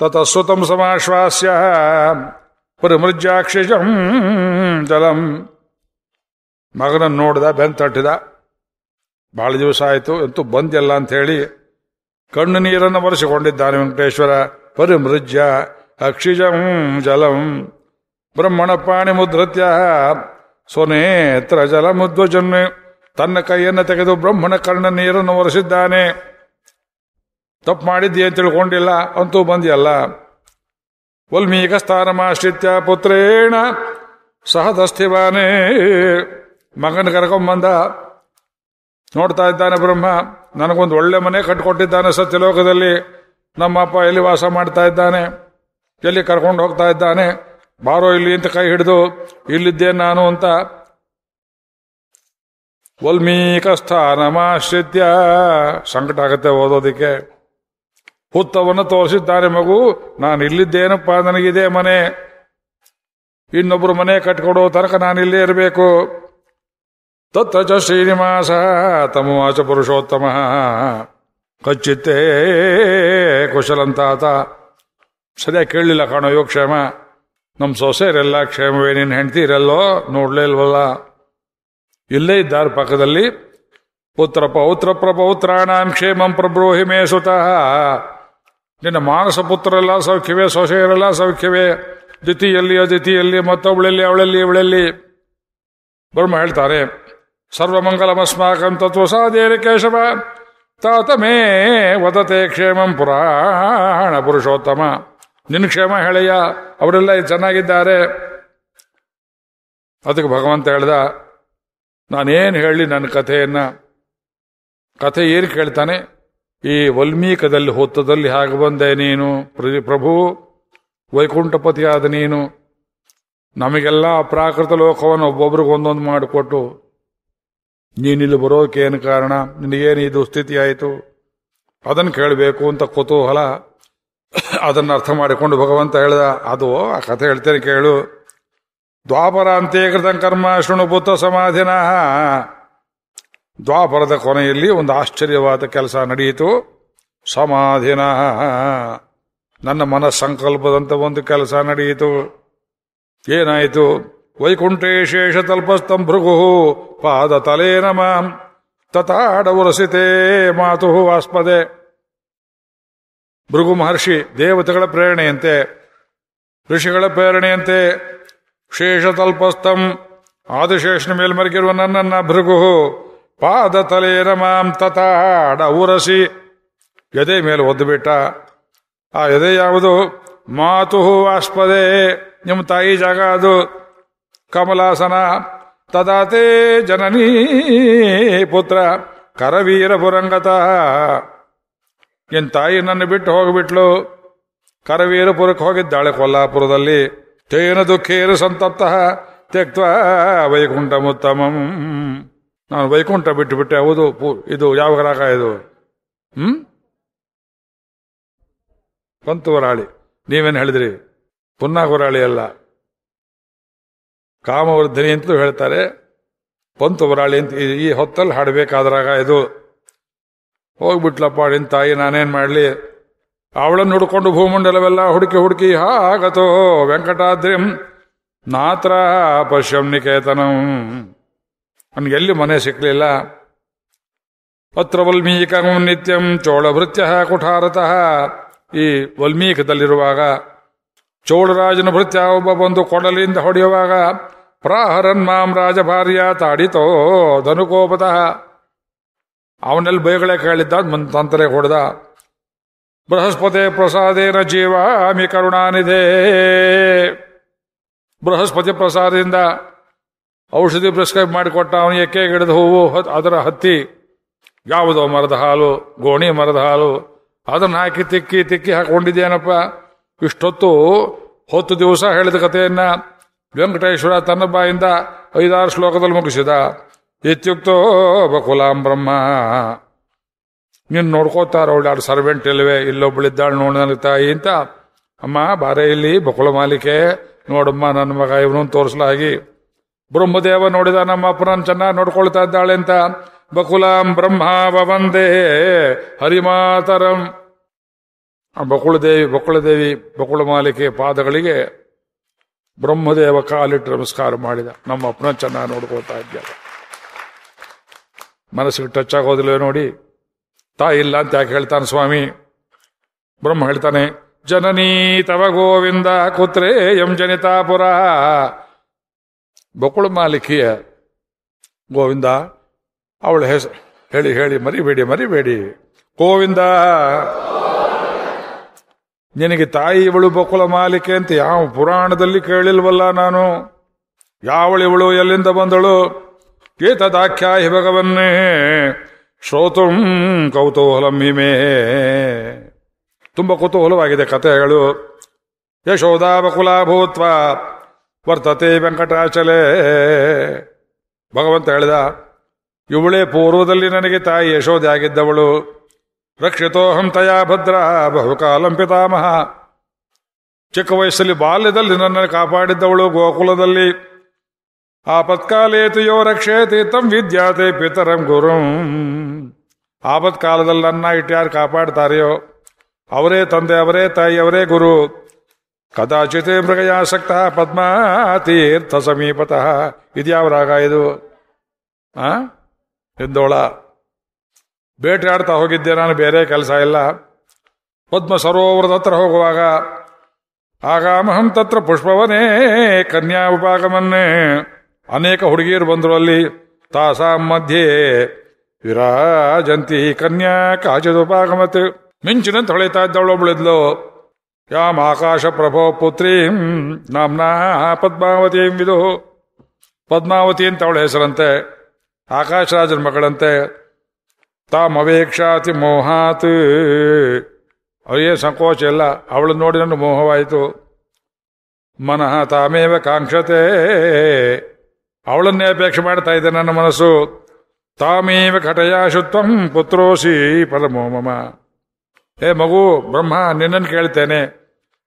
ತತಸ್ವತಂ ಸಮಾಶ್ವಾಸ್ಯ ಪರಿಮೃಜ್ಯಾಕ್ಷಿಜಂ ಜಲಂ ಮಗನನ್ನು ನೋಡಿದ, ಬೆನ್ ತಟ್ಟಿದ. ಬಹಳ ದಿವಸ ಆಯಿತು, ಎಂತೂ ಬಂದಿಲ್ಲ ಅಂತ ಹೇಳಿ ಕಣ್ಣು ನೀರನ್ನು ಒರೆಸಿಕೊಂಡಿದ್ದಾನೆ ವೆಂಕಟೇಶ್ವರ. ಪರಿಮೃಜ್ಯ ಅಕ್ಷಿಜಂ ಜಲಂ ಬ್ರಹ್ಮಣ ಪಾಣಿ ಮುದ್ರತ್ಯ ಸೊನೇತ್ರ ಜಲ ಮುದ್ವಜನ್ಮೆ ತನ್ನ ಕೈಯನ್ನು ತೆಗೆದು ಬ್ರಹ್ಮಣ ಕರ್ಣ ನೀರನ್ನು ಒರೆಸಿದ್ದಾನೆ. ತಪ್ಪು ಮಾಡಿದ್ದೆ ಅಂತ ತಿಳ್ಕೊಂಡಿಲ್ಲ, ಅಂತೂ ಬಂದಿಯಲ್ಲ. ವಲ್ಮೀಕ ಸ್ಥಾನಮಾಶ್ರಿತ್ಯ ಪುತ್ರೇಣ ಸಹದಸ್ಥಿವಾನೇ. ಮಗನ ಕರ್ಕೊಂಬಂದ, ನೋಡ್ತಾ ಇದ್ದಾನೆ ಬ್ರಹ್ಮ, ನನಗೊಂದು ಒಳ್ಳೆ ಮನೆ ಕಟ್ಕೊಟ್ಟಿದ್ದಾನೆ ಸತ್ಯಲೋಕದಲ್ಲಿ. ನಮ್ಮಪ್ಪ ಎಲ್ಲಿ ವಾಸ ಮಾಡ್ತಾ ಇದ್ದಾನೆ? ಎಲ್ಲಿ ಕರ್ಕೊಂಡು ಹೋಗ್ತಾ ಇದ್ದಾನೆ? ಬಾರೋ ಇಲ್ಲಿ ಅಂತ ಕೈ ಹಿಡಿದು ಇಲ್ಲಿದ್ದೇನೆ ನಾನು ಅಂತ. ವಲ್ಮೀಕ ಸ್ಥಾನಮಾಶ್ರಿತ್ಯ. ಸಂಕಟ ಆಗತ್ತೆ ಓದೋದಿಕ್ಕೆ. ಹುತ್ತವನ್ನು ತೋರಿಸಿದ್ದಾನೆ ಮಗು. ನಾನು ಇಲ್ಲಿದ್ದೇನಪ್ಪ ನನಗಿದೆ ಮನೆ. ಇನ್ನೊಬ್ರು ಮನೆ ಕಟ್ಕೊಡೋ ತನಕ ನಾನು ಇಲ್ಲೇ ಇರಬೇಕು. ತತ್ರ ಚ ಶ್ರೀನಿವಾಸ ತಮವಾಚ ಪುರುಷೋತ್ತಮ. ಕಚ್ಚಿತ್ತೇ ಕುಶಲಂತಾತ. ಸರಿಯಾಗಿ ಕೇಳಲಿಲ್ಲ ಕಾಣೋ ಯೋಗಕ್ಷೇಮ ನಮ್ಮ ಸೊಸೆಯರೆಲ್ಲ ಕ್ಷೇಮವೇ ನಿನ್ನ ಹೆಂಡ್ತೀರಲ್ಲೋ ನೋಡ್ಲೇ ಇಲ್ವಲ್ಲ. ಇಲ್ಲೇ ಇದ್ದಾರೆ ಪಕ್ಕದಲ್ಲಿ. ಪುತ್ರ ಪೌತ್ರ ಪ್ರಪೌತ್ರಾಣಾಂ ಕ್ಷೇಮಂ ಪ್ರಬ್ರೋಹಿ ಮೇ ಸುತಃ. ನಿನ್ನ ಮಾನಸ ಪುತ್ರರೆಲ್ಲ ಸೌಖ್ಯವೇ, ಸೊಸೆಯರೆಲ್ಲ ಸೌಖ್ಯವೇ. ದ್ವಿತೀಯಲ್ಲಿ ಅದಿತಿಯಲ್ಲಿ ಮತ್ತೊಬ್ಬಳಲ್ಲಿ ಅವಳಲ್ಲಿ, ಇವಳಲ್ಲಿ. ಬ್ರಹ್ಮ ಹೇಳ್ತಾರೆ, ಸರ್ವಮಂಗಲಮಸ್ಮಾಕಂ ಸಾಧೇರಿ ಕೇಶವ. ತಾತ ಮೇ ವದತೆ ಕ್ಷೇಮಂ ಪುರಾಣ ಪುರುಷೋತ್ತಮ. ನಿನ್ನ ಕ್ಷೇಮ ಹೇಳಯ್ಯ, ಅವರೆಲ್ಲ ಚೆನ್ನಾಗಿದ್ದಾರೆ. ಅದಕ್ಕೆ ಭಗವಂತ ಹೇಳ್ದ, ನಾನೇನು ಹೇಳಿ ನನ್ನ ಕಥೆಯನ್ನು? ಕಥೆ ಏನು ಕೇಳ್ತಾನೆ? ಈ ವಲ್ಮೀಕದಲ್ಲಿ ಹೊತ್ತದಲ್ಲಿ ಹಾಗೆ ಬಂದೆ ನೀನು. ಪ್ರ- ಪ್ರಭು, ವೈಕುಂಠಪತಿಯಾದ ನೀನು. ನಮಗೆಲ್ಲ ಪ್ರಾಕೃತ ಲೋಕವನ್ನು ಒಬ್ಬೊಬ್ರಿಗೆ ಒಂದೊಂದು ಮಾಡಿಕೊಟ್ಟು, ನೀನಿಲ್ಲಿ ಬರೋಕೆ ಏನು ಕಾರಣ? ನಿನಗೇನು ಇದು ಸ್ಥಿತಿ ಆಯಿತು? ಅದನ್ನು ಕೇಳಬೇಕು ಅಂತ ಕುತೂಹಲ. ಅದನ್ನು ಅರ್ಥ ಮಾಡಿಕೊಂಡು ಭಗವಂತ ಹೇಳ್ದ, ಅದು ಆ ಕಥೆ ಹೇಳ್ತೇನೆ ಕೇಳು. ದ್ವಾಪರ ಅಂತ್ಯೇ ಕೃತಂ ಕರ್ಮ ಶೃಣು ಪುತ್ರ ಸಮಾಧಿನ. ದ್ವಾಪರದ ಕೊನೆಯಲ್ಲಿ ಒಂದು ಆಶ್ಚರ್ಯವಾದ ಕೆಲಸ ನಡೆಯಿತು. ಸಮಾಧಿನ, ನನ್ನ ಮನಸ್ಸಂಕಲ್ಪದಂತ ಒಂದು ಕೆಲಸ ನಡೆಯಿತು. ಏನಾಯಿತು? ವೈಕುಂಠೇಶೇಷ ತಲ್ಪಸ್ತಂ ಭೃಗು ಪಾದ ತಲೇ ನಮ. ಉರಸಿತೇ ಮಾತು ಆಸ್ಪದೆ. ಭೃಗು ಮಹರ್ಷಿ, ದೇವತೆಗಳ ಪ್ರೇರಣೆಯಂತೆ, ಋಷಿಗಳ ಪ್ರೇರಣೆಯಂತೆ, ಶೇಷ ತಲ್ಪಸ್ತಂ ಆದಿಶೇಷನ ಮೇಲ್ಮರಿಗಿರುವ ನನ್ನನ್ನ ಭೃಗು ಪಾದ ತಲೆಯ ಮಾಂ ತತಾಡ ಉರಸಿ ಎದೆ ಮೇಲೆ ಒದ್ದು ಬಿಟ್ಟ ಆ ಎದೆ ಯಾವುದು? ಮಾತು ಆಸ್ಪದೆ. ನಿಮ್ಮ ತಾಯಿ ಜಾಗ ಅದು. ಕಮಲಾಸನ. ತದಾತೇ ಜನನೀ ಪುತ್ರ. ಕರವೀರ ಪುರಂಗತ. ನಿನ್ ತಾಯಿ ನನ್ನ ಬಿಟ್ಟು ಹೋಗಿಬಿಟ್ಲು. ಕರವೀರಪುರಕ್ಕೆ ಹೋಗಿದ್ದಾಳೆ ಕೊಲ್ಲಾಪುರದಲ್ಲಿ. ತೇನ ದುಃಖೇರು ಸಂತಪ್ತ. ತೆಕ್ತ ವೈಕುಂಠ ಮುತ್ತಮಂ ನಾನು ವೈಕುಂಠ ಬಿಟ್ಟು ಬಿಟ್ಟೆ ಹೌದು ಇದು ಯಾವ ರಾಗ ಇದು? ಹ್ಮ್? ಪಂತುವರಾಳಿ. ನೀವೇನು ಹೇಳಿದ್ರಿ? ಪುನ್ನಾಗುರಾಳಿ ಅಲ್ಲ. ಕಾಮವರ್ಧನಿ ಅಂತಲೂ ಹೇಳ್ತಾರೆ. ಪಂತುವರಾಳಿ ಅಂತ ಈ- ಈ ಹೊತ್ತಲ್ಲಿ ಹಾಡಬೇಕಾದ್ರಾಗ ಇದು. ಹೋಗ್ಬಿಟ್ಲಪ್ಪ ನಿನ್ ತಾಯಿ, ನಾನೇನ್ ಮಾಡಲಿ? ಅವಳನ್ನು ಹುಡ್ಕೊಂಡು ಭೂಮಂಡಲವೆಲ್ಲ ಹುಡುಕಿ ಹುಡುಕಿ ಹಾಗತೋ ವೆಂಕಟಾದ್ರಿಂ ನಾತ್ರ ಪಶ್ಯಂ ನಿಕೇತನಂ. ನನಗೆ ಎಲ್ಲಿ ಮನೆ ಸಿಕ್ಕಲಿಲ್ಲ ಪತ್ರ ವಲ್ಮೀಕಂ ನಿತ್ಯಂ ಚೋಳಭೃತ್ಯ ಕುಠಾರತಃ. ಈ ವಲ್ಮೀಕದಲ್ಲಿರುವಾಗ ಚೋಳರಾಜನ ಭೃತ್ಯ ಒಬ್ಬ ಬಂದು ಕೊಡಲಿಂದ ಹೊಡೆಯುವಾಗ ಪ್ರಾಹರನ್ ಮಾಂ ರಾಜಭಾರ್ಯ ತಾಡಿತೋ ಧನುಕೋಪತಃ. ಅವನಲ್ಲಿ ಬೈಗಳೇ ಕೇಳಿದ್ದ ಮನ್ ತಂತಲೆ ಹೊಡೆದ. ಬೃಹಸ್ಪತಿ ಪ್ರಸಾದೇನ ಜೀವಾಮಿ ಕರುಣಾನಿದೆ ಬೃಹಸ್ಪತಿ ಪ್ರಸಾದದಿಂದ ಔಷಧಿ ಪ್ರಿಸ್ಕ್ರೈಬ್ ಮಾಡಿಕೊಟ್ಟ ಅವನು ಎಕ್ಕೆ ಗಿಡದ ಹೂವು ಅದರ ಹತ್ತಿ? ಯಾವುದೋ ಮರದ ಹಾಲು, ಗೋಣಿ ಮರದ ಹಾಲು. ಅದನ್ನು ಹಾಕಿ ತಿಕ್ಕಿ ತಿಕ್ಕಿ ಹಾಕೊಂಡಿದ್ದೇನಪ್ಪ ಇಷ್ಟೊತ್ತು ಹೊತ್ತು ದಿವಸ ಹೇಳಿದ ಕಥೆಯನ್ನ ವೆಂಕಟೇಶ್ವರ ತನ್ನ ಬಾಯಿಂದ ಐದಾರು ಶ್ಲೋಕದಲ್ಲಿ ಮುಗಿಸಿದ. ಇತ್ಯುಕ್ತೋ ಬಕುಲಾಂ ಬ್ರಹ್ಮ. ನೀನು ನೋಡ್ಕೋತಾರ ಅವಳು ಸರ್ವೆಂಟ್ ಇಲ್ವೇ? ಇಲ್ಲೊಬ್ಬಳಿದ್ದಾಳು ನೋಡಿ ನನಗೆ ತಾಯಿ ಅಂತ. ಅಮ್ಮ, ಬಾರೇ ಇಲ್ಲಿ ಬಕುಳ ಮಾಲಿಕೆ. ನೋಡಮ್ಮ, ನನ್ನ ಮಗ ಇವನು ತೋರಿಸಲಾಗಿ. ಬ್ರಹ್ಮದೇವ ನೋಡಿದ ನಮ್ಮ ಅಪ್ಪನನ್ನು ಚೆನ್ನಾಗಿ ನೋಡ್ಕೊಳ್ತಾ ಇದ್ದಾಳೆ ಅಂತ. ಬಕುಲಾಂ ಬ್ರಹ್ಮ ವಂದೇ ಹರಿಮಾತರಂ. ಬಕುಳದೇವಿ ಬಕುಳದೇವಿ, ಬಕುಳ ಮಾಲಿಕೆ ಪಾದಗಳಿಗೆ ಬ್ರಹ್ಮದೇವ ಕಾಲಿಟ್ಟು ನಮಸ್ಕಾರ ಮಾಡಿದ. ನಮ್ಮ ಅಪ್ಪನ ಚೆನ್ನಾಗಿ ನೋಡ್ಕೊಳ್ತಾ ಇದ್ದಾಳೆ ಮನಸ್ಸಿಗೆ ಟಚ್ ಆಗೋದಿಲ್ಲ ನೋಡಿ. ತಾಯಿ ಇಲ್ಲ ಅಂತ ಯಾಕೆ ಹೇಳ್ತಾನೆ ಸ್ವಾಮಿ? ಬ್ರಹ್ಮ ಹೇಳ್ತಾನೆ, ಜನನೀ ತವ ಗೋವಿಂದ ಕುತ್ರೇ ಎಂ ಜನಿತಾಪುರ. ಬಕುಳ ಮಾಲಿಕೆಯ ಗೋವಿಂದ, ಅವಳ ಹೆಸರು ಹೇಳಿ ಹೇಳಿ, ಮರಿಬೇಡಿ ಮರಿಬೇಡಿ. ಗೋವಿಂದ! ನಿನಗೆ ತಾಯಿ ಇವಳು ಬಕುಳ ಮಾಲಿಕೆ ಅಂತ ಯಾವ ಪುರಾಣದಲ್ಲಿ ಕೇಳಿಲ್ವಲ್ಲ ನಾನು? ಯಾವಳಿವಳು ಎಲ್ಲಿಂದ ಬಂದಳು? ಏತದಾಖ್ಯಾಹಿ ಭಗವನ್ನೇ, ಶ್ರೋತುಂ ಕೌತೂಹಲಂ ಇಮೇ ತುಂಬ ಕುತೂಹಲವಾಗಿದೆ ಕಥೆಗಳು. ಯಶೋಧಾ ಬಕುಲ ಭೂತ್ವ ವರ್ತತೆ ವೆಂಕಟಾಚಲೆ. ಭಗವಂತ ಹೇಳಿದ, ಇವಳೇ ಪೂರ್ವದಲ್ಲಿ ನನಗೆ ತಾಯಿ ಯಶೋಧೆ ಆಗಿದ್ದವಳು ರಕ್ಷಿತೋಹಂ ತಯಾ ಭದ್ರ ಬಹುಕಾಲಂ ಪಿತಾಮಹ. ಚಿಕ್ಕ ವಯಸ್ಸಲ್ಲಿ ಬಾಲ್ಯದಲ್ಲಿ ನನ್ನನ್ನು ಕಾಪಾಡಿದ್ದವಳು ಗೋಕುಲದಲ್ಲಿ. ಆಪತ್ಕಾಲೇತು ಯೋ ರಕ್ಷೇತಿ ತಂ ವಿದ್ಯಾತೆ ಪಿತರಂ ಗುರುಂ. ಆಪತ್ಕಾಲದಲ್ಲಿ ನನ್ನ ಇಟ್ಟು ಯಾರು ಕಾಪಾಡ್ತಾರೆಯೋ? ಅವರೇ ತಂದೆ, ಅವರೇ ತಾಯಿ, ಅವರೇ ಗುರು. ಕದಾಚಿತ್ ಮೃಗಯಾಸಕ್ತ ಪದ್ಮಾತೀರ್ಥ ಸಮೀಪತಃ ಇದ್ಯಾವ ರಾಗ ಇದು? ಆ? ಎದ್ದೋಳ ಬೇಟೆಯಾಡ್ತಾ ಹೋಗಿದ್ದೆ ನಾನು, ಬೇರೆ ಕೆಲಸ ಇಲ್ಲ. ಪದ್ಮ ಸರೋವರದ ಹತ್ರ ಹೋಗುವಾಗ, ಆಗಾಮಹಂ ತತ್ರ ಪುಷ್ಪವನೇ, ಕನ್ಯಾ ಉಪಾಗಮನ್ನೇ ಅನೇಕ ಹುಡುಗಿಯರು ಬಂದರು ಅಲ್ಲಿ. ತಾಸಾಂ ಮಧ್ಯೆ, ವಿರಾಜಂತಿ ಕನ್ಯಾ ಕಾಚಿದುಪಾಗಮತ್ ಮಿಂಚಿನಂತ ಹೊಳಿತಾ ಇದ್ದವಳು ಯಾಮ್ ಆಕಾಶ ಪ್ರಭೋ ಪುತ್ರಿ ನಾಮ್ನಾ ಪದ್ಮಾವತಿ ವಿದು. ಪದ್ಮಾವತಿ ಅಂತ ಅವಳ ಹೆಸರಂತೆ, ಆಕಾಶರಾಜನ ಮಗಳಂತೆ. ತಾಮವೇಕ್ಷಾತಿ ಮೋಹಾತ್. ಅವರಿಗೆ ಸಂಕೋಚ ಇಲ್ಲ ಅವಳು ನೋಡಿ ನನ್ನ ಮೋಹವಾಯಿತು. ಮನಃ ತಾಮೇವ ಕಾಂಕ್ಷತೆ. ಅವಳನ್ನೇ ಅಪೇಕ್ಷೆ ಮಾಡ್ತಾ ಇದೆ ನನ್ನ ಮನಸ್ಸು. ತಾಮೇವ ಘಟಯಾಶುತ್ವಂ ಪುತ್ರೋಸಿ ಪರಮೋ ಮಮ. ಏ ಮಗು, ಬ್ರಹ್ಮ, ನಿನ್ನನ್ನು ಕೇಳ್ತೇನೆ.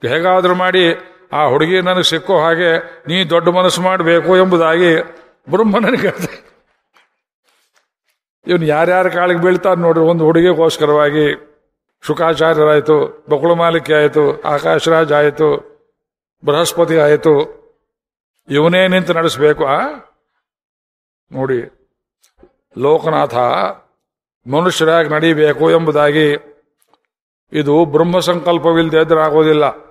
ಹೇಗಾದ್ರೂ ಮಾಡಿ ಆ ಹುಡುಗಿ ನನಗೆ ಸಿಕ್ಕೋ ಹಾಗೆ ನೀ ದೊಡ್ಡ ಮನಸ್ಸು ಮಾಡಬೇಕು ಎಂಬುದಾಗಿ ಬ್ರಹ್ಮನಿಗೆ ಇವನು ಯಾರ್ಯಾರ ಕಾಳಿಗೆ ಬೀಳ್ತಾನೆ ನೋಡ್ರಿ, ಒಂದು ಹುಡುಗಿಗೋಸ್ಕರವಾಗಿ ಶುಕಾಚಾರ್ಯರಾಯಿತು ಬಕುಳಮಾಲಿಕೆ ಆಯಿತು, ಆಕಾಶರಾಜ್ ಆಯಿತು, ಬೃಹಸ್ಪತಿ ಆಯಿತು, ಇವನೇ ನಿಂತು ನಡೆಸಬೇಕು, ಆ? ನೋಡಿ, ಲೋಕನಾಥ ಮನುಷ್ಯರಾಗಿ ನಡೀಬೇಕು ಎಂಬುದಾಗಿ ಇದು ಬ್ರಹ್ಮ ಸಂಕಲ್ಪವಿಲ್ಲದೆ ಆಗೋದಿಲ್ಲ.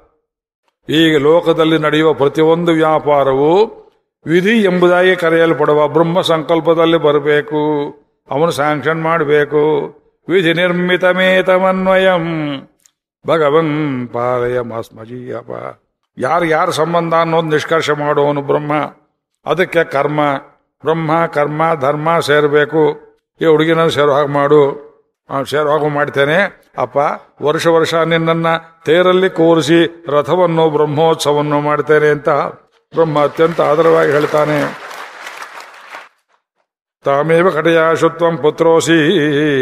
ಈಗ ಲೋಕದಲ್ಲಿ ನಡೆಯುವ ಪ್ರತಿಯೊಂದು ವ್ಯಾಪಾರವು ವಿಧಿ ಎಂಬುದಾಗಿ ಕರೆಯಲ್ಪಡುವ ಬ್ರಹ್ಮ ಸಂಕಲ್ಪದಲ್ಲಿ ಬರಬೇಕು. ಅವನು ಸ್ಯಾಂಕ್ಷನ್ ಮಾಡಬೇಕು. ವಿಧಿ ನಿರ್ಮಿತಮೇತಮನ್ವಯಂ ಭಗವನ್ ಪಾಲಯ ಮಾಸ್ಮಜೀಯಪ ಯಾರು ಯಾರ ಸಂಬಂಧ ಅನ್ನೋದು ನಿಷ್ಕರ್ಷ ಮಾಡುವವನು ಬ್ರಹ್ಮ. ಅದಕ್ಕೆ ಕರ್ಮ. ಬ್ರಹ್ಮ, ಕರ್ಮ, ಧರ್ಮ ಸೇರಬೇಕು. ಈ ಹುಡುಗಿನ ಸೇರೋ ಮಾಡು. ಶೇರ್ ಹಾಗೆ ಮಾಡ್ತೇನೆ. ಅಪ್ಪ, ವರ್ಷ ವರ್ಷ ನಿನ್ನನ್ನ ತೇರಲ್ಲಿ ಕೂರಿಸಿ ರಥವನ್ನು, ಬ್ರಹ್ಮೋತ್ಸವವನ್ನು ಮಾಡ್ತೇನೆ ಅಂತ ಬ್ರಹ್ಮ ಅತ್ಯಂತ ಆದರವಾಗಿ ಹೇಳ್ತಾನೆ. ತಾಮೇವ ಕಟಯಾಶುತ್ವಂ ಪುತ್ರೋಸಿ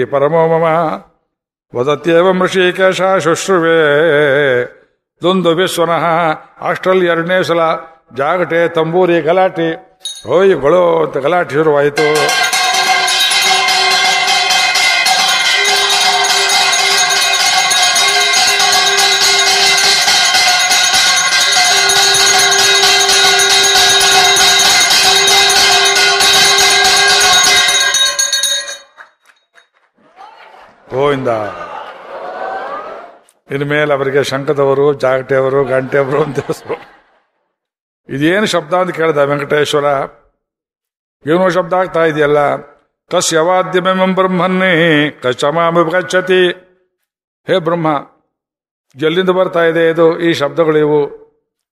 ಪರಮೋ ಮಮ. ವದತ್ಯೇವ ಋಷಿಕೇಶ ಶುಶ್ರುವೆ. ದುಂದು ವಿಶ್ವನಃ ಅಷ್ಟರಲ್ಲಿ ಎರಡನೇ ಸಲ ಜಾಗಟೆ ತಂಬೂರಿ ಗಲಾಟೆ. ಹೋಯ್ ಬಳೋ ಅಂತ ಗಲಾಟೆ ಶುರುವಾಯಿತು. ಗೋವಿಂದ ಇನ್ಮೇಲೆ ಅವರಿಗೆ ಶಂಕದವರು, ಜಾಗಟೆಯವರು, ಗಂಟೆಯವರು ಅಂತ ಹೆಸರು. ಇದೇನು ಶಬ್ದ ಅಂತ ಕೇಳಿದ ವೆಂಕಟೇಶ್ವರ. ಏನೋ ಶಬ್ದ ಆಗ್ತಾ ಇದೆಯಲ್ಲ. ಕಸ್ಯವಾದ್ಯಮೆಂ ಬ್ರಹ್ಮನ್ನೇ ಗಚ್ಚತಿ ಹೇ ಬ್ರಹ್ಮ, ಎಲ್ಲಿಂದ ಬರ್ತಾ ಇದೆ ಇದು? ಈ ಶಬ್ದಗಳು ಇವು.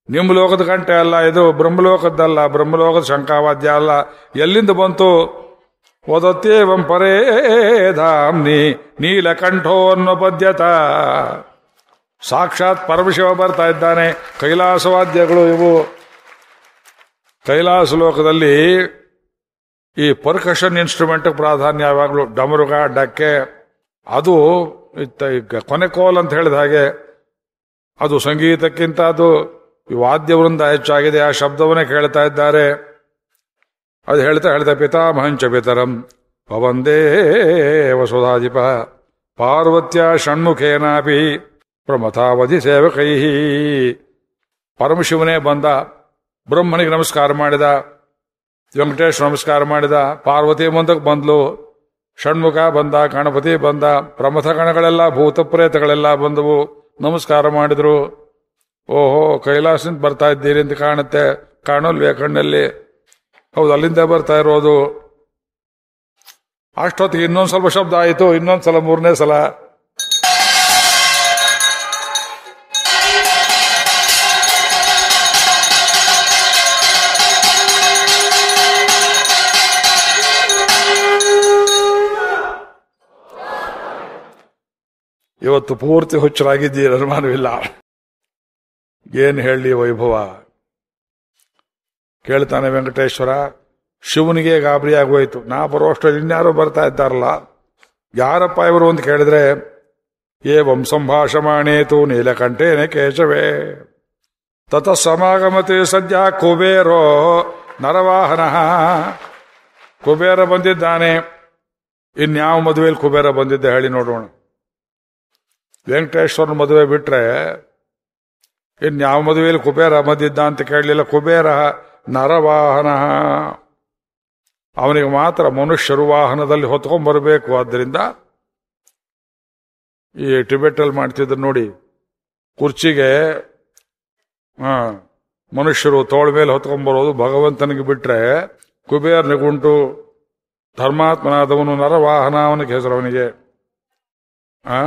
ನಿಮ್ಮ ಲೋಕದ ಗಂಟೆ ಅಲ್ಲ ಇದು, ಬ್ರಹ್ಮಲೋಕದ್ದಲ್ಲ, ಬ್ರಹ್ಮಲೋಕದ ಶಂಕಾವಾದ್ಯ ಅಲ್ಲ. ಎಲ್ಲಿಂದ ಬಂತು? ವದತ್ಯೇವಂ ಪರೇ ಧಾಮ್ನಿ ನೀಲಕಂಠೋ ಅನ್ನೋ ಪದ್ಯತ. ಸಾಕ್ಷಾತ್ ಪರಮಶಿವ ಬರ್ತಾ ಇದ್ದಾನೆ. ಕೈಲಾಸವಾದ್ಯಗಳು ಇವು. ಕೈಲಾಸ ಲೋಕದಲ್ಲಿ ಈ ಪರ್ಕಷನ್ ಇನ್ಸ್ಟ್ರೂಮೆಂಟ್ ಪ್ರಾಧಾನ್ಯ ಯಾವಾಗಲೂ ಡಮರುಗ, ಡಕ್ಕೆ. ಅದು ಇತ್ತ- ಈಗ ಕೊನೆ ಕೋಲ್ ಅಂತ ಹೇಳಿದ ಹಾಗೆ ಅದು ಸಂಗೀತಕ್ಕಿಂತ ಅದು ಈ ವಾದ್ಯವೃಂದ ಹೆಚ್ಚಾಗಿದೆ. ಆ ಶಬ್ದವನ್ನೇ ಕೇಳ್ತಾ ಇದ್ದಾರೆ. ಅದು ಹೇಳ್ತಾ ಹೇಳ್ತಾ ಪಿತಾಮಹಂಚ ಪಿತರಂ. ಪವಂದೇ ವಸುಧಾಧಿಪ. ಪಾರ್ವತ್ಯ ಷಣ್ಮುಖೇನಾಪಿ ಪ್ರಮಥಾವಧಿ ಸೇವಕೈ. ಪರಮಶಿವನೇ ಬಂದ, ಬ್ರಹ್ಮನಿಗೆ ನಮಸ್ಕಾರ ಮಾಡಿದ ವೆಂಕಟೇಶ್ ನಮಸ್ಕಾರ ಮಾಡಿದ, ಪಾರ್ವತಿ ಮುಂದಕ್ಕೆ ಬಂದ್ಲು, ಷಣ್ಮುಖ ಬಂದ, ಗಣಪತಿ ಬಂದ, ಪ್ರಮಥ ಗಣಗಳೆಲ್ಲ, ಭೂತ ಪ್ರೇತಗಳೆಲ್ಲ ಬಂದವು, ನಮಸ್ಕಾರ ಮಾಡಿದ್ರು. ಓಹೋ, ಕೈಲಾಸದಿಂದ ಬರ್ತಾ ಇದ್ದೀರಿ ಅಂತ ಕಾಣುತ್ತೆ, ಕಾಣಲ್ವೇ ಕಣ್ಣಲ್ಲಿ. ಹೌದು, ಅಲ್ಲಿಂದ ಬರ್ತಾ ಇರೋದು. ಅಷ್ಟೊತ್ತಿಗೆ ಇನ್ನೊಂದು ಸ್ವಲ್ಪ ಶಬ್ದ ಆಯಿತು, ಇನ್ನೊಂದು ಸಲ, ಮೂರನೇ ಸಲ. ಇವತ್ತು ಪೂರ್ತಿ ಹುಚ್ಚರಾಗಿದ್ದೀರಿ, ಅನುಮಾನವಿಲ್ಲ. ಏನು ಹೇಳಿ ವೈಭವ? ಕೇಳ್ತಾನೆ ವೆಂಕಟೇಶ್ವರ, ಶಿವನಿಗೆ ಗಾಬರಿ ಆಗೋಯ್ತು. ನಾ ಬರುವಷ್ಟರಲ್ಲಿ ಇನ್ಯಾರೋ ಬರ್ತಾ ಇದ್ದಾರಲ್ಲ? ಯಾರಪ್ಪ ಇವರು ಅಂತ ಕೇಳಿದ್ರೆ, ಏ ಸಂಭಾಷಮಾಣೇತು ನೀಲಕಂಠೇನೆ ಕೇಶವೇ, ತತ ಸಮಾಗಮತೆ ಸದ್ಯ ಕುಬೇರೋ ನರವಾಹನ. ಕುಬೇರ ಬಂದಿದ್ದಾನೆ. ಇನ್ಯಾವ ಮದುವೆಯಲ್ಲಿ ಕುಬೇರ ಬಂದಿದ್ದೆ ಹೇಳಿ ನೋಡೋಣ. ವೆಂಕಟೇಶ್ವರನ ಮದುವೆ ಬಿಟ್ರೆ, ಇನ್ಯಾವ ಮದುವೆಯಲ್ಲಿ ಕುಬೇರ ಬಂದಿದ್ದ ಅಂತ ಕೇಳಲಿಲ್ಲ. ಕುಬೇರ ನರವಾಹನ. ಅವನಿಗೆ ಮಾತ್ರ ಮನುಷ್ಯರು ವಾಹನದಲ್ಲಿ ಹೊತ್ಕೊಂಡ್ ಬರಬೇಕು. ಆದ್ದರಿಂದ ಈ ಟಿಬೆಟಲ್ಲಿ ಮಾಡ್ತಿದ್ರು ನೋಡಿ, ಕುರ್ಚಿಗೆ ಮನುಷ್ಯರು ತೋಳ ಮೇಲೆ ಹೊತ್ಕೊಂಡ್ಬರೋದು ಭಗವಂತನಿಗೆ ಬಿಟ್ಟರೆ ಕುಬೇರನಿಗುಂಟು ಧರ್ಮಾತ್ಮನಾದವನು ನರವಾಹನ ಅವನಿಗೆ ಹೆಸರು ಅವನಿಗೆ. ಆ?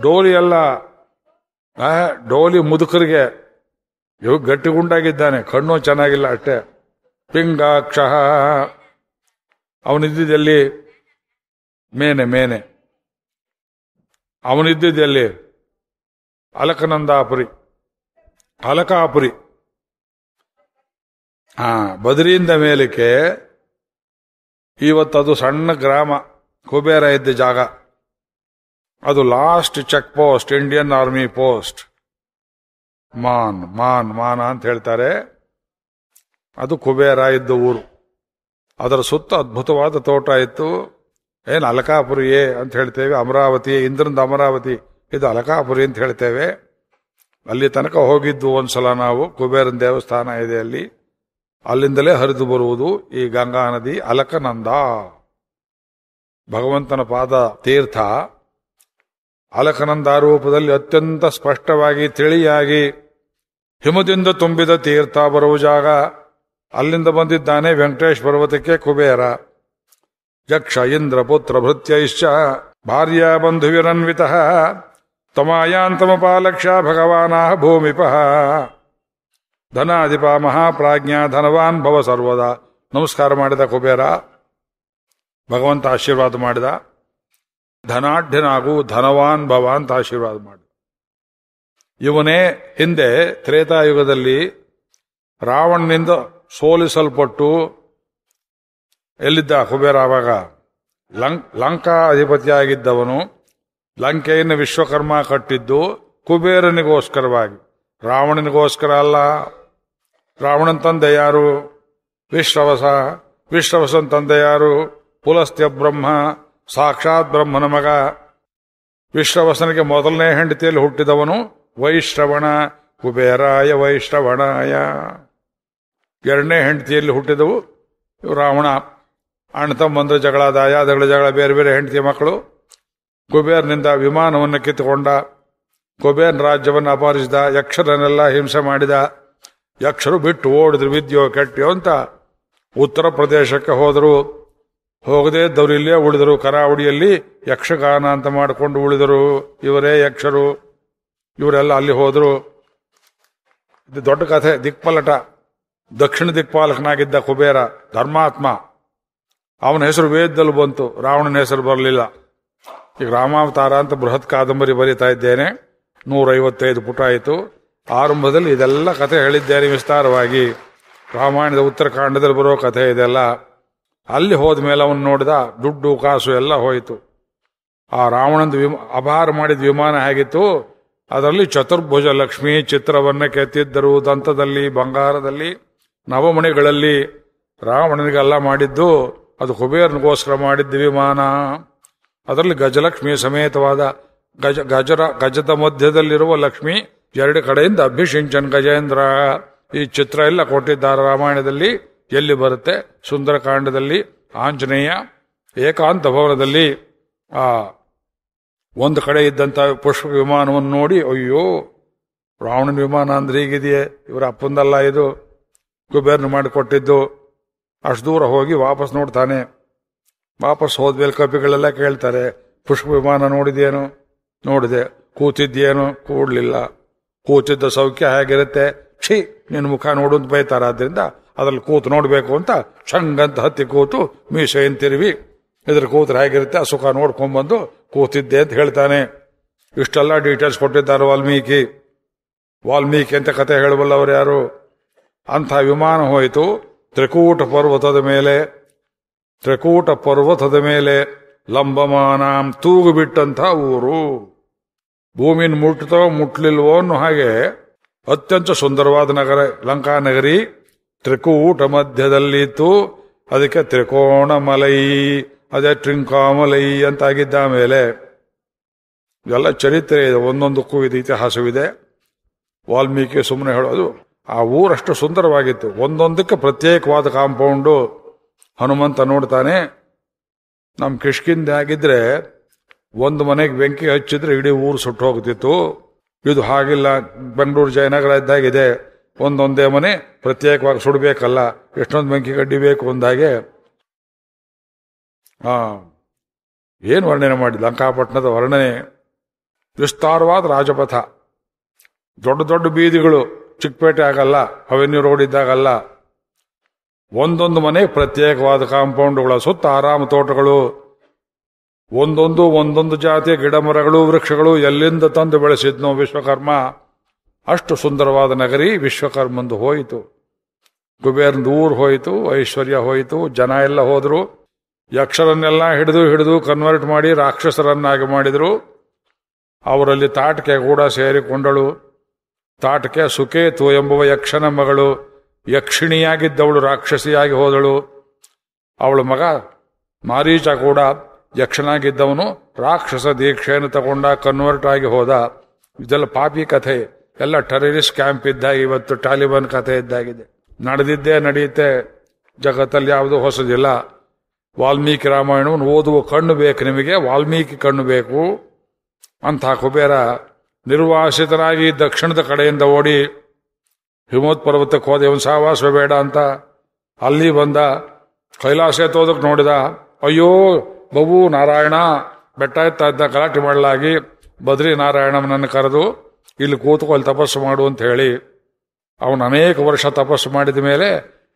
ಡೋಲಿ ಅಲ್ಲ ಡೋಲಿ ಮುದುಕರಿಗೆ ಇವ್ ಗಟ್ಟಿಗುಂಡಾಗಿದ್ದಾನೆ ಕಣ್ಣು ಚೆನ್ನಾಗಿಲ್ಲ ಅಷ್ಟೇ. ಪಿಂಗಾಕ್ಷ. ಅವನಿದ್ದಲ್ಲಿ ಮೇನೆ ಮೇನೆ. ಅವನಿದ್ದಲ್ಲಿ ಅಲಕನಂದಾಪುರಿ. ಅಲಕಾಪುರಿ. ಹಾ, ಬದರಿಯಿಂದ ಮೇಲಕ್ಕೆ ಇವತ್ತದು ಸಣ್ಣ ಗ್ರಾಮ, ಕುಬೇರ ಇದ್ದ ಜಾಗ. ಅದು last check post, Indian army post. ಮಾನ್ ಮಾನ್, ಮಾನ ಅಂತ ಹೇಳ್ತಾರೆ. ಅದು ಕುಬೇರ ಇದ್ದ ಊರು. ಅದರ ಸುತ್ತ ಅದ್ಭುತವಾದ ತೋಟ ಇತ್ತು. ಏನು ಅಲಕಾಪುರಿಯೇ ಅಂತ ಹೇಳ್ತೇವೆ, ಅಮರಾವತಿ ಇಂದ್ರನ ಅಮರಾವತಿ, ಇದು ಅಲಕಾಪುರಿ ಅಂತ ಹೇಳ್ತೇವೆ. ಅಲ್ಲಿ ತನಕ ಹೋಗಿದ್ದು ಒಂದ್ಸಲ ನಾವು, ಕುಬೇರನ ದೇವಸ್ಥಾನ ಇದೆ ಅಲ್ಲಿ. ಅಲ್ಲಿಂದಲೇ ಹರಿದು ಬರುವುದು ಈ ಗಂಗಾ ನದಿ ಅಲಕನಂದ. ಭಗವಂತನ ಪಾದ ತೀರ್ಥ. ಅಲಕನಂದ ರೂಪದಲ್ಲಿ ಅತ್ಯಂತ ಸ್ಪಷ್ಟವಾಗಿ, ತಿಳಿಯಾಗಿ ಹಿಮದಿಂದ ತುಂಬಿದ ತೀರ್ಥ ಬರುವ ಜಾಗ ಅಲ್ಲಿಂದ ಬಂದಿದ್ದಾನೆ ವೆಂಕಟೇಶ್ ಪರ್ವತಕ್ಕೆ ಕುಬೇರ. ಯಕ್ಷ ಇಂದ್ರ ಪುತ್ರ ಭೃತ್ಯೈಶ್ಚ ಭಾರ್ಯ ಬಂಧುವಿರನ್ವಿತ ತಮಾಯಾಂತಮಪಾಲಕ್ಷ ಭಗವಾನಾ ಭೂಮಿಪ. ಧನಾಧಿಪ ಮಹಾಪ್ರಾಜ್ಞ ಧನವಾನ್ ಭವ ಸರ್ವದ. ನಮಸ್ಕಾರ ಮಾಡಿದ ಕುಬೇರ. ಭಗವಂತ ಆಶೀರ್ವಾದ ಮಾಡಿದ. ಧನಾಢ್ಯನಾಗು ಧನವಾನ್ ಭವ ಅಂತ ಆಶೀರ್ವಾದ ಮಾಡಿದ. ಇವನೇ ಹಿಂದೆ ತ್ರೇತಾಯುಗದಲ್ಲಿ ರಾವಣನಿಂದ ಸೋಲಿಸಲ್ಪಟ್ಟು ಎಲ್ಲಿದ್ದ ಕುಬೇರ ಆವಾಗ? ಲಂಕ್ ಲಂಕಾ ಅಧಿಪತಿಯಾಗಿದ್ದವನು. ಲಂಕೆಯನ್ನು ವಿಶ್ವಕರ್ಮ ಕಟ್ಟಿದ್ದು ಕುಬೇರನಿಗೋಸ್ಕರವಾಗಿ. ರಾವಣನಿಗೋಸ್ಕರ ಅಲ್ಲ. ರಾವಣನ ತಂದೆ ಯಾರು? ವಿಶ್ರವಸ ವಿಶ್ರವಸನ ತಂದೆ ಯಾರು? ಪುಲಸ್ತ್ಯ ಬ್ರಹ್ಮ. ಸಾಕ್ಷಾತ್ ಬ್ರಹ್ಮನ ಮಗ. ವಿಶ್ರವಸನಿಗೆ ಮೊದಲನೇ ಹೆಂಡತಿಯಲ್ಲಿ ಹುಟ್ಟಿದವನು ವೈಶ್ರವಣ ಕುಬೇರಾಯ ವೈಶ್ರವಣಾಯ ಎರಡನೇ ಹೆಂಡತಿಯಲ್ಲಿ ಹುಟ್ಟಿದವು. ರಾವಣ, ಅಣ್ಣ ತಮ್ಮಂದ್ರ ಜಗಳ ದಾಯಾದಗಳ ಜಗಳ, ಬೇರೆ ಬೇರೆ ಹೆಂಡತಿ ಮಕ್ಕಳು. ಕುಬೇರ್ನಿಂದ ವಿಮಾನವನ್ನು ಕಿತ್ತುಕೊಂಡ, ಕುಬೇರ್ನ ರಾಜ್ಯವನ್ನು ಅಪಹರಿಸಿದ, ಯಕ್ಷರನ್ನೆಲ್ಲ ಹಿಂಸೆ ಮಾಡಿದ, ಯಕ್ಷರು ಬಿಟ್ಟು ಓಡಿದ್ರು ವಿದ್ಯೋ ಕೆಟ್ಟ್ಯೋ ಅಂತ ಉತ್ತರ ಪ್ರದೇಶಕ್ಕೆ ಹೋದರು. ಹೋಗದೆ ಇದ್ದವರು ಇಲ್ಲೇ ಉಳಿದರು. ಕರಾವಳಿಯಲ್ಲಿ ಯಕ್ಷಗಾನ ಅಂತ ಮಾಡಿಕೊಂಡು ಉಳಿದರು. ಇವರೇ ಯಕ್ಷರು. ಇವರೆಲ್ಲ ಅಲ್ಲಿ ಹೋದರು. ಇದು ದೊಡ್ಡ ಕಥೆ, ದಿಕ್ಪಲಟ. ದಕ್ಷಿಣ ದಿಕ್ಪಾಲಕನಾಗಿದ್ದ ಕುಬೇರ, ಧರ್ಮಾತ್ಮ. ಅವನ ಹೆಸರು ವೇದದಲ್ಲಿ ಬಂತು, ರಾವಣನ ಹೆಸರು ಬರಲಿಲ್ಲ. ಈಗ ರಾಮಾವತಾರ ಅಂತ ಬೃಹತ್ ಕಾದಂಬರಿ ಬರೀತಾ ಇದ್ದೇನೆ. ನೂರೈವತ್ತೈದು ಪುಟ ಆಯಿತು. ಆರಂಭದಲ್ಲಿ ಇದೆಲ್ಲ ಕಥೆ ಹೇಳಿದ್ದೇನೆ ವಿಸ್ತಾರವಾಗಿ. ರಾಮಾಯಣದ ಉತ್ತರಕಾಂಡದಲ್ಲಿ ಬರೋ ಕಥೆ ಇದೆಲ್ಲ. ಅಲ್ಲಿ ಹೋದ ಮೇಲೆ ಅವನು ನೋಡಿದ ದುಡ್ಡು, ಕಾಸು ಎಲ್ಲ ಹೋಯಿತು. ಆ ರಾವಣಂದು ವಿಮ ಅಪಹಾರ ಮಾಡಿದ ವಿಮಾನ ಹೇಗಿತ್ತು? ಅದರಲ್ಲಿ ಚತುರ್ಭುಜ ಲಕ್ಷ್ಮಿ ಚಿತ್ರವನ್ನು ಕೆತ್ತಿದ್ದರು. ದಂತದಲ್ಲಿ, ಬಂಗಾರದಲ್ಲಿ, ನವಮಣಿಗಳಲ್ಲಿ ರಾವಣನಿಗೆಲ್ಲ ಮಾಡಿದ್ದು, ಅದು ಕುಬೇರನಿಗೋಸ್ಕರ ಮಾಡಿದ್ದ ವಿಮಾನ. ಅದರಲ್ಲಿ ಗಜಲಕ್ಷ್ಮಿ ಸಮೇತವಾದ ಗಜ, ಗಜರ, ಗಜದ ಮಧ್ಯದಲ್ಲಿರುವ ಲಕ್ಷ್ಮಿ, ಎರಡು ಕಡೆಯಿಂದ ಅಭಿಷಿಂಚನ್ ಗಜೇಂದ್ರ. ಈ ಚಿತ್ರ ಎಲ್ಲ ಕೊಟ್ಟಿದ್ದಾರೆ ರಾಮಾಯಣದಲ್ಲಿ. ಎಲ್ಲಿ ಬರುತ್ತೆ? ಸುಂದರಕಾಂಡದಲ್ಲಿ, ಆಂಜನೇಯ ಏಕಾಂತ ಭವನದಲ್ಲಿ, ಆ ಒಂದು ಕಡೆ ಇದ್ದಂಥ ಪುಷ್ಪ ವಿಮಾನವನ್ನು ನೋಡಿ, ಅಯ್ಯೋ, ರಾವಣನ ವಿಮಾನ ಅಂದ್ರೆ ಹೀಗಿದೆಯೇ? ಇವರ ಅಪ್ಪಂದಲ್ಲ ಇದು. ಕುಬೇರ್ನ ಮಾಡಿಕೊಟ್ಟಿದ್ದು. ಅಷ್ಟು ದೂರ ಹೋಗಿ ವಾಪಸ್ ನೋಡ್ತಾನೆ. ವಾಪಸ್ ಹೋದ್ಮೇಲೆ ಕಪಿಗಳೆಲ್ಲ ಕೇಳ್ತಾರೆ, ಪುಷ್ಪ ವಿಮಾನ ನೋಡಿದೇನು ನೋಡಿದೆ. ಕೂತಿದ್ದೇನು ಕೂಡಲಿಲ್ಲ. ಕೂತಿದ್ದ ಸೌಖ್ಯ ಹೇಗಿರುತ್ತೆ? ಛೀ, ನಿನ್ನ ಮುಖ ನೋಡು ಅಂತ ಬೈತಾರ. ಆದ್ರಿಂದ ಅದ್ರಲ್ಲಿ ಕೂತು ನೋಡಬೇಕು ಅಂತ ಚಂಗಂತ ಹತ್ತಿ ಕೂತು ಮೀಸೆಯನ್ನು ತಿರುವಿ ಇದ್ರ ಕೂತ್ರೆ ಹೇಗಿರುತ್ತೆ? ಆ ಸುಖ ನೋಡ್ಕೊಂಡ್ಬಂದು ಕೂತಿದ್ದೆ ಅಂತ ಹೇಳ್ತಾನೆ. ಇಷ್ಟೆಲ್ಲ ಡೀಟೇಲ್ಸ್ ಕೊಟ್ಟಿದ್ದಾರೆ ವಾಲ್ಮೀಕಿ. ವಾಲ್ಮೀಕಿ ಅಂತ ಕತೆ ಹೇಳಬಲ್ಲವರು ಯಾರು? ಅಂಥ ವಿಮಾನ ಹೋಯಿತು. ತ್ರಿಕೂಟ ಪರ್ವತದ ಮೇಲೆ, ತ್ರಿಕೂಟ ಪರ್ವತದ ಮೇಲೆ ಲಂಬಮಾನ ತೂಗು ಬಿಟ್ಟಂಥ ಊರು. ಭೂಮಿನ ಮುಟ್ತೋ ಮುಟ್ಲಿಲ್ವೋ ಅನ್ನೋ ಹಾಗೆ ಅತ್ಯಂತ ಸುಂದರವಾದ ನಗರ, ಲಂಕಾ ನಗರಿ. ತ್ರಿಕೂಟ ಮಧ್ಯದಲ್ಲಿತ್ತು. ಅದಕ್ಕೆ ತ್ರಿಕೋಣ ಮಲೈ ಅದೇ ಟ್ರಿಂಕಾಮಲೈ ಅಂತಾಗಿದ್ದ ಮೇಲೆ ಎಲ್ಲ ಚರಿತ್ರೆ ಇದೆ. ಒಂದೊಂದಕ್ಕೂ ಇದು ಇತಿಹಾಸವಿದೆ. ವಾಲ್ಮೀಕಿ ಸುಮ್ಮನೆ ಹೇಳೋದು ಆ ಊರಷ್ಟು ಸುಂದರವಾಗಿತ್ತು. ಒಂದೊಂದಕ್ಕೆ ಪ್ರತ್ಯೇಕವಾದ ಕಾಂಪೌಂಡು ಹನುಮಂತ ನೋಡ್ತಾನೆ. ನಮ್ಮ ಕಿಷ್ಕಿಂದ ಆಗಿದ್ರೆ ಒಂದು ಮನೆಗೆ ಬೆಂಕಿ ಹಚ್ಚಿದ್ರೆ ಇಡೀ ಊರು ಸುಟ್ಟು ಹೋಗ್ತಿತ್ತು. ಇದು ಹಾಗಿಲ್ಲ. ಬೆಂಗಳೂರು ಜಯನಗರ ಇದ್ದಾಗಿದೆ. ಒಂದೊಂದೇ ಮನೆ ಪ್ರತ್ಯೇಕವಾಗಿ ಸುಡಬೇಕಲ್ಲ. ಎಷ್ಟೊಂದು ಬೆಂಕಿ ಗಡ್ಡಿ ಬೇಕು ಅಂದಾಗೆ ಏನು ವರ್ಣನೆ ಮಾಡಿ? ಲಂಕಾಪಟ್ಟಣದ ವರ್ಣನೆ. ವಿಸ್ತಾರವಾದ ರಾಜಪಥ. ದೊಡ್ಡ ದೊಡ್ಡ ಬೀದಿಗಳು. ಚಿಕ್ಕಪೇಟೆ ಆಗಲ್ಲ, ಅವೆನ್ಯೂ ರೋಡ್ ಇದ್ದಾಗಲ್ಲ. ಒಂದೊಂದು ಮನೆ ಪ್ರತ್ಯೇಕವಾದ ಕಾಂಪೌಂಡ್ಗಳ ಸುತ್ತ ಆರಾಮ ತೋಟಗಳು. ಒಂದೊಂದು ಒಂದೊಂದು ಜಾತಿಯ ಗಿಡ ಮರಗಳು, ವೃಕ್ಷಗಳು ಎಲ್ಲಿಂದ ತಂದು ಬೆಳೆಸಿದ್ನೋ ವಿಶ್ವಕರ್ಮ. ಅಷ್ಟು ಸುಂದರವಾದ ನಗರಿ ವಿಶ್ವಕರ್ಮಂದು ಹೋಯಿತು. ಕುಬೇರ್ನ ಊರು ಹೋಯಿತು, ಐಶ್ವರ್ಯ ಹೋಯಿತು, ಜನ ಎಲ್ಲ ಹೋದ್ರು. ಯಕ್ಷರನ್ನೆಲ್ಲ ಹಿಡಿದು ಹಿಡಿದು ಕನ್ವರ್ಟ್ ಮಾಡಿ ರಾಕ್ಷಸರನ್ನಾಗಿ ಮಾಡಿದರು. ಅವರಲ್ಲಿ ತಾಟಕೆ ಕೂಡ ಸೇರಿಕೊಂಡಳು. ತಾಟಕೆ ಸುಕೇತು ಎಂಬುವ ಯಕ್ಷನ ಮಗಳು ಯಕ್ಷಿಣಿಯಾಗಿದ್ದವಳು, ರಾಕ್ಷಸಿಯಾಗಿ ಹೋದಳು. ಅವಳ ಮಗ ಮಾರೀಚ ಕೂಡ ಯಕ್ಷನಾಗಿದ್ದವನು, ರಾಕ್ಷಸ ದೀಕ್ಷೆಯನ್ನು ತಗೊಂಡ ಕನ್ವರ್ಟ್ ಆಗಿ ಹೋದ. ಇದೆಲ್ಲ ಪಾಪಿ ಕಥೆ. ಎಲ್ಲ ಟೆರರಿಸ್ಟ್ ಕ್ಯಾಂಪ್ ಇದ್ದಾಗ ಇವತ್ತು ಟಾಲಿಬಾನ್ ಕಥೆ ಇದ್ದಾಗಿದೆ. ನಡೆದಿದ್ದೇ ನಡೆಯುತ್ತೆ. ಜಗತ್ತಲ್ಲಿ ಯಾವುದೂ ಹೊಸದಿಲ್ಲ. ವಾಲ್ಮೀಕಿ ರಾಮಾಯಣವನ್ನು ಓದುವ ಕಣ್ಣು ಬೇಕು ನಿಮಗೆ, ವಾಲ್ಮೀಕಿ ಕಣ್ಣು ಬೇಕು ಅಂತ ಕುಬೇರ ನಿರ್ವಾಸಿತರಾಗಿ ದಕ್ಷಿಣದ ಕಡೆಯಿಂದ ಓಡಿ ಹಿಮೋತ್ ಪರ್ವತಕ್ಕೆ ಹೋದೆ ಒಂದು ಸಹವಾಸ ಬೇಡ ಅಂತ ಅಲ್ಲಿ ಬಂದ ಕೈಲಾಸ ಎತ್ತೋದಕ್ಕೆ ನೋಡಿದ, ಅಯ್ಯೋ, ಬಬು ನಾರಾಯಣ, ಬೆಟ್ಟ ಎತ್ತಾ ಇದ್ದ ಗಲಾಟೆ ಮಾಡಲಾಗಿ ಬದ್ರಿ ನಾರಾಯಣನನ್ನು ಕರೆದು ಇಲ್ಲಿ ಕೂತ್ಕೊಂಡು ತಪಸ್ಸು ಮಾಡು ಅಂತ ಹೇಳಿ ಅವನು ಅನೇಕ ವರ್ಷ ತಪಸ್ಸು ಮಾಡಿದ ಮೇಲೆ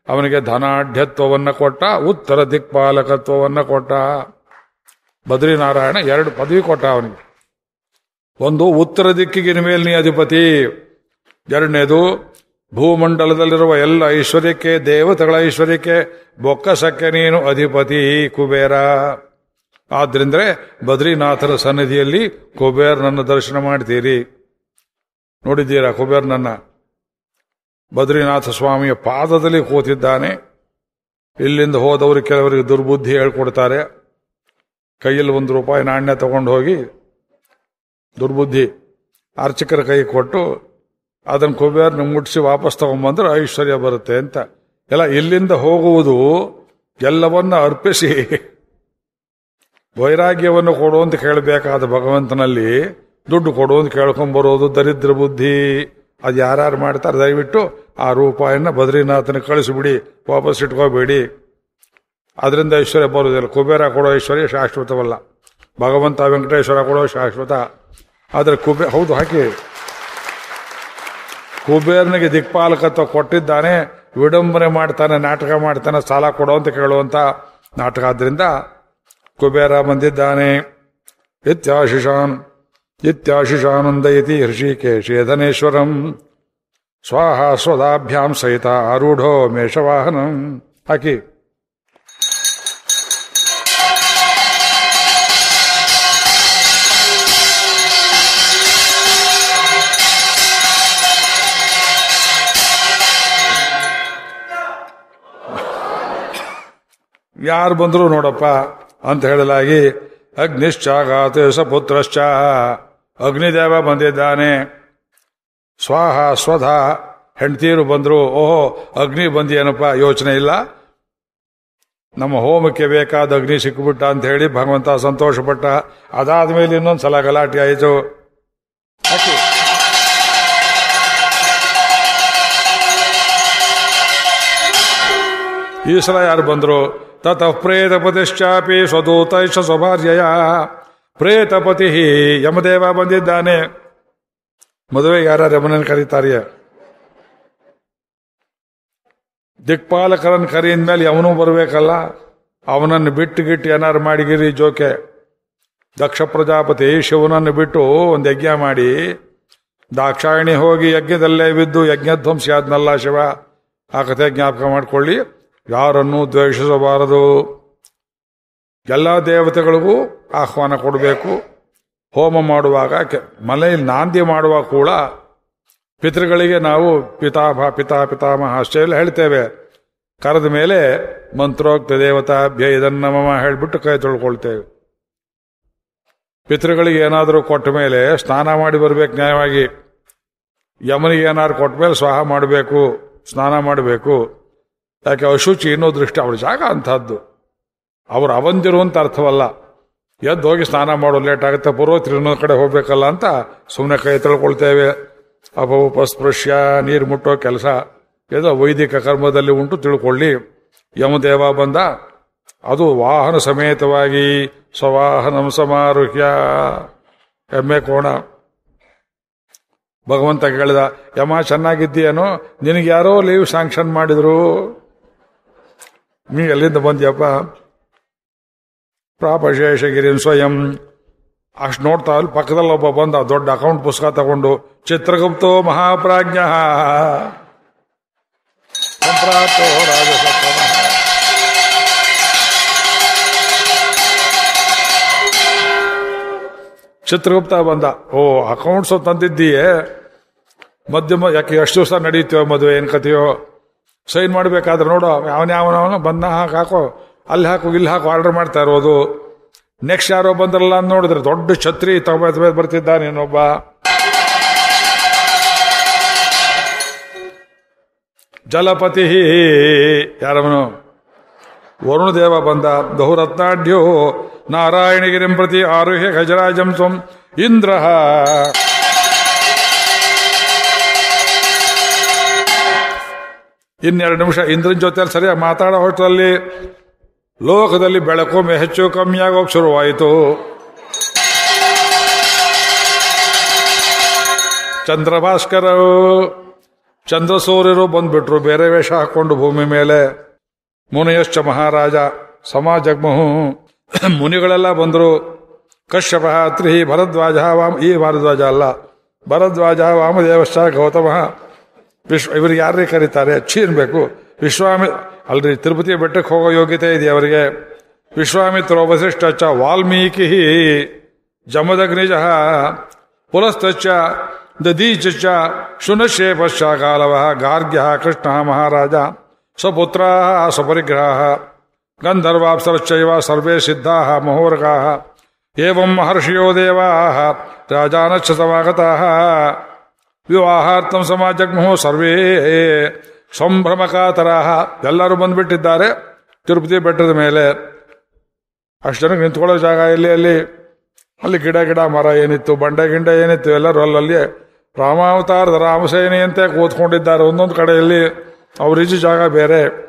ಅವನಿಗೆ ಧನಾಢ್ಯತ್ವವನ್ನು ಕೊಟ್ಟ, ಉತ್ತರ ದಿಕ್ಪಾಲಕತ್ವವನ್ನು ಕೊಟ್ಟ. ಬದ್ರಿನಾರಾಯಣ ಎರಡು ಪದವಿ ಕೊಟ್ಟ ಅವನಿಗೆ. ಒಂದು, ಉತ್ತರ ದಿಕ್ಕಿಗಿನ ಮೇಲೆ ನೀ ಅಧಿಪತಿ. ಎರಡನೇದು, ಭೂಮಂಡಲದಲ್ಲಿರುವ ಎಲ್ಲ ಐಶ್ವರ್ಯಕ್ಕೆ, ದೇವತೆಗಳ ಐಶ್ವರ್ಯಕ್ಕೆ ಬೊಕ್ಕಸಕ್ಕೆ ನೀನು ಅಧಿಪತಿ, ಕುಬೇರ. ಆದ್ರಿಂದ್ರೆ ಬದ್ರಿನಾಥರ ಸನ್ನಿಧಿಯಲ್ಲಿ ಕುಬೇರನನ್ನು ದರ್ಶನ ಮಾಡ್ತೀರಿ. ನೋಡಿದ್ದೀರಾ ಕುಬೇರನನ್ನ? ಬದ್ರಿನಾಥ ಸ್ವಾಮಿಯ ಪಾದದಲ್ಲಿ ಕೂತಿದ್ದಾನೆ. ಇಲ್ಲಿಂದ ಹೋದವರು ಕೆಲವರಿಗೆ ದುರ್ಬುದ್ಧಿ ಹೇಳ್ಕೊಡ್ತಾರೆ. ಕೈಯಲ್ಲಿ ಒಂದು ರೂಪಾಯಿ ನಾಣ್ಯ ತಗೊಂಡು ಹೋಗಿ ದುರ್ಬುದ್ಧಿ ಅರ್ಚಕರ ಕೈ ಕೊಟ್ಟು ಅದನ್ನು ಕುಬೇರನ ಮುಟ್ಟಿಸಿ ವಾಪಸ್ ತಗೊಂಬಂದ್ರೆ ಐಶ್ವರ್ಯ ಬರುತ್ತೆ ಅಂತ. ಎಲ್ಲ ಇಲ್ಲಿಂದ ಹೋಗುವುದು ಎಲ್ಲವನ್ನ ಅರ್ಪಿಸಿ. ವೈರಾಗ್ಯವನ್ನು ಕೊಡು ಅಂತ ಕೇಳಬೇಕಾದ ಭಗವಂತನಲ್ಲಿ ದುಡ್ಡು ಕೊಡು ಅಂತ ಕೇಳ್ಕೊಂಬರೋದು ದರಿದ್ರ ಬುದ್ಧಿ. ಅದು ಯಾರು ಮಾಡ್ತಾರೆ, ದಯವಿಟ್ಟು ಆ ರೂಪಾಯಿನ ಬದ್ರಿನಾಥನ ಕಳಿಸಿಬಿಡಿ, ವಾಪಸ್ ಇಟ್ಕೋಬೇಡಿ. ಅದರಿಂದ ಐಶ್ವರ್ಯ ಬರೋದಿಲ್ಲ ಕುಬೇರ ಕೊಡೋ ಐಶ್ವರ್ಯ ಶಾಶ್ವತವಲ್ಲ. ಭಗವಂತ ವೆಂಕಟೇಶ್ವರ ಕೊಡೋ ಶಾಶ್ವತ. ಆದರೆ ಕುಬೇ, ಹೌದು, ಹಾಕಿ. ಕುಬೇರನಿಗೆ ದಿಕ್ಪಾಲಕತ್ವ ಕೊಟ್ಟಿದ್ದಾನೆ, ವಿಡಂಬನೆ ಮಾಡ್ತಾನೆ, ನಾಟಕ ಮಾಡ್ತಾನೆ, ಸಾಲ ಕೊಡೋ ಅಂತ ಕೇಳುವಂಥ ನಾಟಕ ಆದ್ರಿಂದ ಕುಬೇರ ಬಂದಿದ್ದಾನೆ. ಇತ್ಯಾಶಿಷಾನ್. ಇತ್ಯಾಶಿಷಾನಂದಯತಿ ಹೃಷಿಕೇಶೇಧನೇಶ್ವರಂ. ಸ್ವಾಹ ಸ್ವದಾಭ್ಯಾಂ ಸಹಿತ ಆರೂಢೋ ಮೇಷವಾಹನಂ. ಹಾಕಿ ಯಾರು ಬಂದ್ರು ನೋಡಪ್ಪ ಅಂತ ಹೇಳಲಾಗಿ ಅಗ್ನಿಶ್ಚಾಘಾತ ಸಪುತ್ರಶ್ಚ ಅಗ್ನಿದೇವ ಬಂದಿದ್ದಾನೆ. ಸ್ವಾಹ ಸ್ವಧ ಹೆಂಡತೀರು ಬಂದರು ಓಹೋ ಅಗ್ನಿ ಬಂದಿಯೇನಪ್ಪ ಯೋಚನೆ ಇಲ್ಲ. ನಮ್ಮ ಹೋಮಕ್ಕೆ ಬೇಕಾದ ಅಗ್ನಿ ಸಿಕ್ಕಿಬಿಟ್ಟ ಅಂತ ಹೇಳಿ ಭಗವಂತ ಸಂತೋಷಪಟ್ಟ. ಅದಾದ ಮೇಲೆ ಇನ್ನೊಂದು ಸಲ ಗಲಾಟೆ ಆಯಿತು. ಈ ಸಲ ಯಾರು ಬಂದರು? ತತಃ ಪ್ರೇತ ಪತಿಶ್ಚಾಪಿ ಸ್ವದೂತೈಷ ಸ್ವಭಾರ್ಯಯ. ಪ್ರೇತಪತಿ ಯಮದೇವ ಬಂದಿದ್ದಾನೆ. ಮದುವೆ ಯಾರ ಯಮನನ್ನು ಕರೀತಾರಿಯ? ದಿಕ್ಪಾಲಕರನ್ನು ಕರೆಯಿಂದ ಮೇಲೆ ಅವನು ಬರಬೇಕಲ್ಲ? ಅವನನ್ನು ಬಿಟ್ಟು ಗಿಟ್ಟು ಏನಾರು ಮಾಡಿಗಿರಿ ಜೋಕೆ. ದಕ್ಷ ಪ್ರಜಾಪತಿ ಶಿವನನ್ನು ಬಿಟ್ಟು ಒಂದು ಯಜ್ಞ ಮಾಡಿ. ದಾಕ್ಷಾಯಣಿ ಹೋಗಿ ಯಜ್ಞದಲ್ಲೇ ಬಿದ್ದು ಯಜ್ಞಧ್ವಂಸಿ ಆದ್ನಲ್ಲ ಶಿವ. ಆ ಕಥೆ ಜ್ಞಾಪಕ ಮಾಡಿಕೊಳ್ಳಿ. ಯಾರನ್ನೂ ದ್ವೇಷಿಸಬಾರದು. ಎಲ್ಲ ದೇವತೆಗಳಿಗೂ ಆಹ್ವಾನ ಕೊಡಬೇಕು. ಹೋಮ ಮಾಡುವಾಗ ಮನೆಯಲ್ಲಿ ನಾಂದಿ ಮಾಡುವಾಗ ಕೂಡ ಪಿತೃಗಳಿಗೆ ನಾವು ಪಿತಾಭ ಪಿತಾ ಪಿತಾಮಹ ಅಷ್ಟೇ ಎಲ್ಲ ಹೇಳ್ತೇವೆ. ಕರೆದ ಮೇಲೆ ಮಂತ್ರೋಕ್ತ ದೇವತಾಭ್ಯ ಇದನ್ನ ಮಮ ಹೇಳಿಬಿಟ್ಟು ಕೈ ತೊಳ್ಕೊಳ್ತೇವೆ. ಪಿತೃಗಳಿಗೆ ಏನಾದರೂ ಕೊಟ್ಟ ಮೇಲೆ ಸ್ನಾನ ಮಾಡಿ ಬರಬೇಕು ನ್ಯಾಯವಾಗಿ. ಯಮನಿಗೆ ಏನಾದ್ರು ಕೊಟ್ಟ ಮೇಲೆ ಸ್ವಾಹ ಮಾಡಬೇಕು, ಸ್ನಾನ ಮಾಡಬೇಕು. ಯಾಕೆ ಅಶುಚಿ ಇನ್ನೋ ದೃಷ್ಟಿ, ಅವಳ ಜಾಗ ಅಂತಹದ್ದು ಅವ್ರು ಅವಂದಿರು ಅಂತ ಅರ್ಥವಲ್ಲ. ಎದ್ದು ಹೋಗಿ ಸ್ನಾನ ಮಾಡೋ ಲೇಟ್ ಆಗುತ್ತೆ ಬರೋ ಕಡೆ ಹೋಗ್ಬೇಕಲ್ಲ ಅಂತ ಸುಮ್ಮನೆ ಕೈ ತೊಳ್ಕೊಳ್ತೇವೆ ಅಪಸ್ಪೃಶ್ಯ ನೀರು ಮುಟ್ಟೋ ಕೆಲಸ. ಏನೋ ವೈದಿಕ ಕರ್ಮದಲ್ಲಿ ಉಂಟು, ತಿಳ್ಕೊಳ್ಳಿ. ಯಮದೇವ ಬಂದ, ಅದು ವಾಹನ ಸಮೇತವಾಗಿ ಸ್ವವಾಹನಂ ಸಮಾರುಹ್ಯ. ಎಮ್ಮೆ ಕೋಣ. ಭಗವಂತ ಕೇಳಿದ, ಯಮ ಚೆನ್ನಾಗಿದ್ದೀಯೇನೋ? ನಿನಗೆ ಯಾರೋ ಲೀವ್ ಸ್ಯಾಂಕ್ಷನ್ ಮಾಡಿದ್ರು. ನೀ ಎಲ್ಲಿಂದ ಬಂದ್ಯಪ್ಪ? ಪ್ರಾಪಶೇಷಗಿರಿನ್ ಸ್ವಯಂ. ಅಷ್ಟು ನೋಡ್ತಾ ಅಲ್ಲಿ ಪಕ್ಕದಲ್ಲಿ ಒಬ್ಬ ಬಂದ ದೊಡ್ಡ ಅಕೌಂಟ್ ಪುಸ್ತಕ ತಗೊಂಡು, ಚಿತ್ರಗುಪ್ತೋ ಮಹಾಪ್ರಾಜ್ಞ. ಚಿತ್ರಗುಪ್ತ ಬಂದ, ಓ, ಅಕೌಂಟ್ಸ್ ತಂದಿದ್ದೀಯೇ? ಮಧ್ಯಮ ಯಾಕೆ ಎಷ್ಟು ದಿವಸ ನಡೀತೀವೋ ಮದುವೆ ಏನು ಕತೆಯೋ ಸೈನ್ ಮಾಡಬೇಕಾದ್ರೆ ನೋಡೋ ಅವನ ಯಾವನವನು ಬಂದ ಹಾಕೋ. ಅಲ್ಲಿ ಹಾಕು, ಇಲ್ಲಿ ಹಾಕು ಆರ್ಡರ್ ಮಾಡ್ತಾ ಇರೋದು. ನೆಕ್ಸ್ಟ್ ಯಾರೋ ಬಂದ್ರಲ್ಲ ನೋಡಿದ್ರೆ ದೊಡ್ಡ ಛತ್ರಿ ತಗೋ ಬರ್ತಿದ್ದಾನೆ ಇನ್ನೊಬ್ಬ ಜಲಪತಿ ಯಾರವನು? ವರುಣ ದೇವ ಬಂದ. ಬಹುರತ್ನಾಢ್ಯೋ, ನಾರಾಯಣಗಿರಿಂ ಪ್ರತಿ ಆರುಹ್ಯ ಗಜರಾಜಂ ಸ್ವಂ ಇಂದ್ರ. ಇನ್ನೆರಡು ನಿಮಿಷ, ಇಂದ್ರನ ಜೊತೆ ಸರಿಯಾಗಿ ಮಾತಾಡೋ ಹೊಟ್ಟಲ್ಲಿ ಲೋಕದಲ್ಲಿ ಬೆಳಕೊಮ್ಮೆ ಹೆಚ್ಚು ಕಮ್ಮಿ ಆಗೋಕೆ ಶುರುವಾಯಿತು. ಚಂದ್ರಭಾಸ್ಕರರು, ಚಂದ್ರಸೂರ್ಯರು ಬಂದ್ಬಿಟ್ರು, ಬೇರೆ ವೇಷ ಹಾಕೊಂಡು ಭೂಮಿ ಮೇಲೆ. ಮುನಿಯಶ್ಚ ಮಹಾರಾಜ, ಸಮಾಜಗ್ಮಹು, ಮುನಿಗಳೆಲ್ಲ ಬಂದರು. ಕಶ್ಯಪ, ತ್ರಿಹಿ, ಭರದ್ವಾಜ, ವಾಮ, ಈ ಭರದ್ವಾಜ ಅಲ್ಲ. ಭರದ್ವಾಜ, ವಾಮದೇವಶ್ಚ, ಗೌತಮ, ವಿಶ್ವ, ಇವ್ರಿಗೆ ಯಾರೇ ಕರೀತಾರೆ? ಇರಬೇಕು ವಿಶ್ವಾಮಿ ಅಲ್ರಿ ತಿರುಪತಿ ಬೆಟ್ಟಕ್ಕೆ ಹೋಗೋ ಯೋಗ್ಯತೆ ಇದೆ ಅವರಿಗೆ. ವಿಶ್ವಾಮಿತ್ರ ವಸಿಷ್ಠ ಚ ವಾಲ್ಮೀಕಿ ಜಮದಗ್ನಿಜ ಪುಲಸ್ತಚ್ಚ ದದೀಚ ಶುನಶೇಪಶ್ಚ ಕಾಲವ ಗಾರ್ಗ್ಯ ಕೃಷ್ಣ ಮಹಾರಾಜ ಸ್ವಪುತ್ರ ಸ್ವಪರಿಗ್ರಹ ಗಂಧರ್ವಾಪ್ಸರಶ್ಚೈವ ಸರ್ವೇ ಸಿದ್ಧಾ ಮಹೋರ್ಗಾ. ಏವಂ ಮಹರ್ಷಿಯೋ ದೇವಾ ರಾಜಾನಶ್ಚ ಸಮಾಗತಃ. ವಿವಾಹಾರ್ಥಂ ಸಮಾಜಗ್ಮೋ ಸರ್ವೇ ಸಂಭ್ರಮಕಾತರಾಹ. ಎಲ್ಲರೂ ಬಂದುಬಿಟ್ಟಿದ್ದಾರೆ. ತಿರುಪತಿ ಬೆಟ್ಟದ ಮೇಲೆ. ಅಷ್ಟು ಜನಕ್ಕೆ ನಿಂತ್ಕೊಳ್ಳೋ ಜಾಗ ಇಲ್ಲಿ, ಅಲ್ಲಿ. ಅಲ್ಲಿ ಗಿಡ ಗಿಡ, ಮರ ಏನಿತ್ತು, ಬಂಡೆ, ಗಿಂಡೆ ಏನಿತ್ತು, ಎಲ್ಲರೂ ಅಲ್ಲಲ್ಲಿ ರಾಮಾವತಾರದ ರಾಮಸೇನೆಯಂತೆ ಕೂತ್ಕೊಂಡಿದ್ದಾರೆ. ಒಂದೊಂದು ಕಡೆಯಲ್ಲಿ ಅವರಿಜು ಜಾಗ ಬೇರೆ.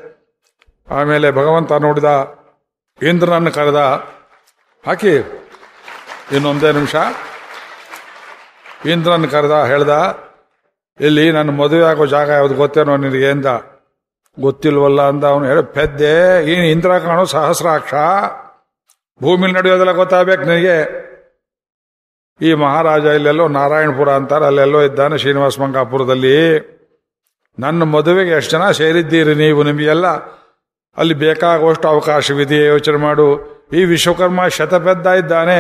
ಆಮೇಲೆ ಭಗವಂತ ನೋಡಿದ, ಇಂದ್ರನನ್ನು ಕರೆದ, ಹಾಕಿ, ಇನ್ನೊಂದೇ ನಿಮಿಷ. ಇಂದ್ರನ್ ಕರೆದ, ಹೇಳ್ದ ಇಲ್ಲಿ ನನ್ನ ಮದುವೆ ಆಗೋ ಜಾಗ ಯಾವ್ದು ಗೊತ್ತೇನೋ ನಿನಗೆ ಎಂದ ಗೊತ್ತಿಲ್ವಲ್ಲ ಅಂದ ಅವನು ಹೇಳ, ಪೆದ್ದೆ ಏನು ಇಂದ್ರ ಕಾಣೋ ಸಹಸ್ರಾಕ್ಷ. ಭೂಮಿಲಿ ನಡೆಯೋದೆಲ್ಲ ಗೊತ್ತಾಗಬೇಕು ನಿನಗೆ. ಈ ಮಹಾರಾಜ ಇಲ್ಲೆಲ್ಲೋ ನಾರಾಯಣಪುರ ಅಂತಾರೆ, ಅಲ್ಲೆಲ್ಲೋ ಇದ್ದಾನೆ ಶ್ರೀನಿವಾಸ ಮಂಗಾಪುರದಲ್ಲಿ ನನ್ನ ಮದುವೆಗೆ ಎಷ್ಟು ಜನ ಸೇರಿದ್ದೀರಿ ನೀವು ನಿಮಗೆಲ್ಲ? ಅಲ್ಲಿ ಬೇಕಾಗುವಷ್ಟು ಅವಕಾಶವಿದೆಯೇ ಯೋಚನೆ ಮಾಡು. ಈ ವಿಶ್ವಕರ್ಮ ಶತಪೆದ್ದ ಇದ್ದಾನೆ.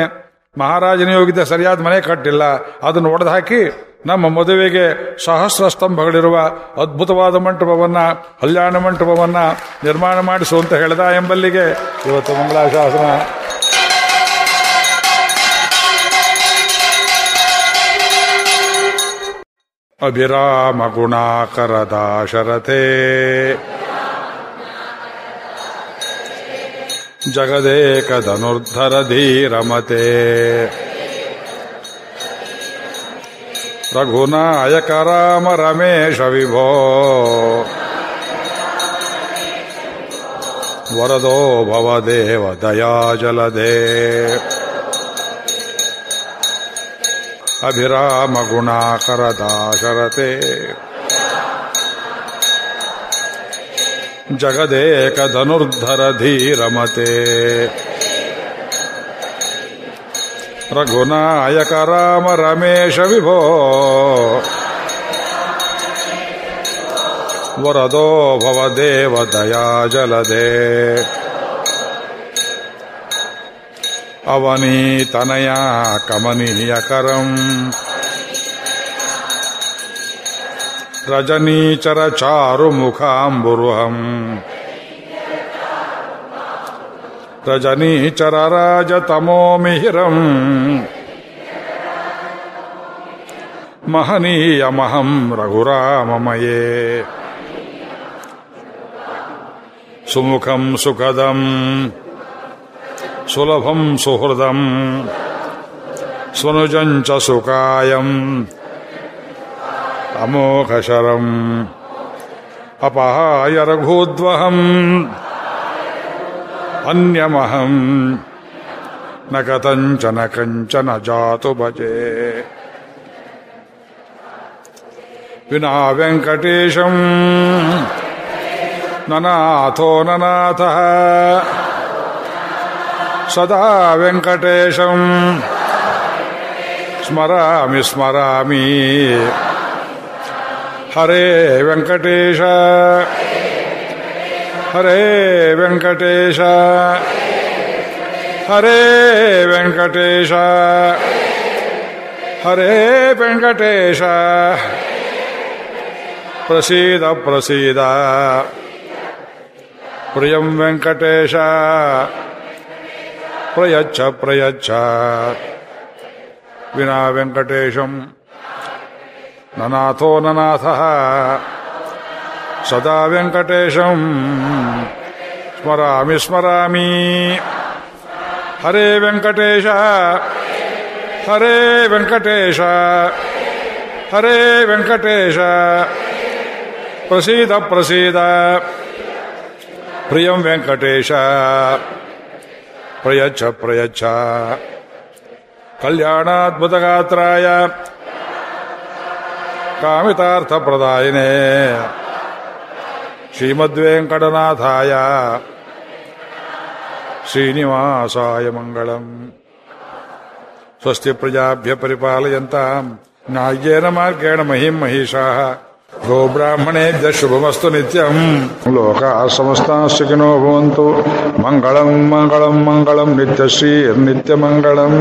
ಮಹಾರಾಜನ ಯೋಗಿದ್ದ ಸರಿಯಾದ ಮನೆ ಕಟ್ಟಿಲ್ಲ. ಅದನ್ನು ಒಡೆದು ಹಾಕಿ ನಮ್ಮ ಮದುವೆಗೆ ಸಹಸ್ರ ಸ್ತಂಭಗಳಿರುವ ಅದ್ಭುತವಾದ ಮಂಟಪವನ್ನ, ಕಲ್ಯಾಣ ಮಂಟಪವನ್ನ ನಿರ್ಮಾಣ ಮಾಡಿಸು ಅಂತ ಹೇಳ್ದ ಎಂಬಲ್ಲಿಗೆ ಇವತ್ತು ಮಂಗಳಾಶಾಸನ. ಅಭಿರಾಮ ಗುಣಾಕರದ ಶರತೆ ಜಗದೇಕಧನುರ್ಧರ ಧೀರಮತೆ. रघुनाय राम रमेश विभो। वरदो भवदेव दया जलदे अभिराम गुणाकर दाशरते जगदेक धनुर्धर धीरमते। रघुनायक राम रमेश विभो। वरदो भवदेव दया जलदे अवनीतनया कमनीयकरम् रजनीचरचारुमुखाम्बुरुहम्। रजनी चरराजतमो मिहिरम् महनीयमहं रघुराममये। सुमुखं सुखदम् सुलभं सुहृदम् स्वनुजं च सुकायम् अमोघशरम् अपहाय रघूद्वहम् ರಘೂದ್ವಹಂ ಅನ್ಯಮಹಂ ನ ಕಥಂಚನ ಕಂಚನ ಜಾತು ಭಜೆ ವಿನಾ ವೆಂಕಟೇಶಂ ನನಾಥೋ ನನಾಥಃ ಸದಾ ವೆಂಕಟೇಶಂ ಸ್ಮರಾಮಿ ಸ್ಮರಾಮಿ ಹರೇ ವೆಂಕಟೇಶ ಹರೇ ವೆಂಕಟೇಶ ಹರೇ ವೆಂಕಟೇಶ ಹರೇ ವೆಂಕಟೇಶ ಪ್ರಸೀದ ಪ್ರಸೀದ ಪ್ರಿಯಂ ವೆಂಕಟೇಶ ಪ್ರಯಚ್ಛ ಪ್ರಯಚ್ಛ ವಿನಾ ವೆಂಕಟೇಶಂ ನನಾಥೋ ನನಾಥ ಸದಾ ವೆಂಕಟೇಶಂ ಸ್ಮರಾಮಿ ಸ್ಮರಾಮಿ ಹರೇ ವೆಂಕಟೇಶ ಹರೇ ವೆಂಕಟೇಶ ಹರೇ ವೆಂಕಟೇಶ ಪ್ರಸೀದ ಪ್ರಸೀದ ಪ್ರಿಯಂ ವೆಂಕಟೇಶ ಪ್ರಯಚ್ಛ ಪ್ರಯಚ್ಛ ಕಲ್ಯಾಣಾದ್ಭುತಗಾತ್ರಾಯ ಕಾಮಿತಾರ್ಥಪ್ರದಾಯಿನೇ ಶ್ರೀಮದ್ವೆಂಕಟನಾಥಾಯ ಶ್ರೀನಿವಾಸಾಯ ಮಂಗಳಂ ಸ್ವಸ್ತಿ ಪ್ರಜಾಭ್ಯ ಪರಿಪಾಲಯಂತಾಂ ನ್ಯಾಯೇನ ಮಾರ್ಗೇಣ ಮಹಿಂ ಮಹಿಷಾ ಶುಭಮಸ್ತು ನಿತ್ಯಂ ಲೋಕ ಸಮಸ್ತ ಸುಖಿನೋ ಭವಂತು ಮಂಗಳಂ ಮಂಗಳಂ ಮಂಗಳಂ ನಿತ್ಯ ನಿತ್ಯಮಂಗಳಂ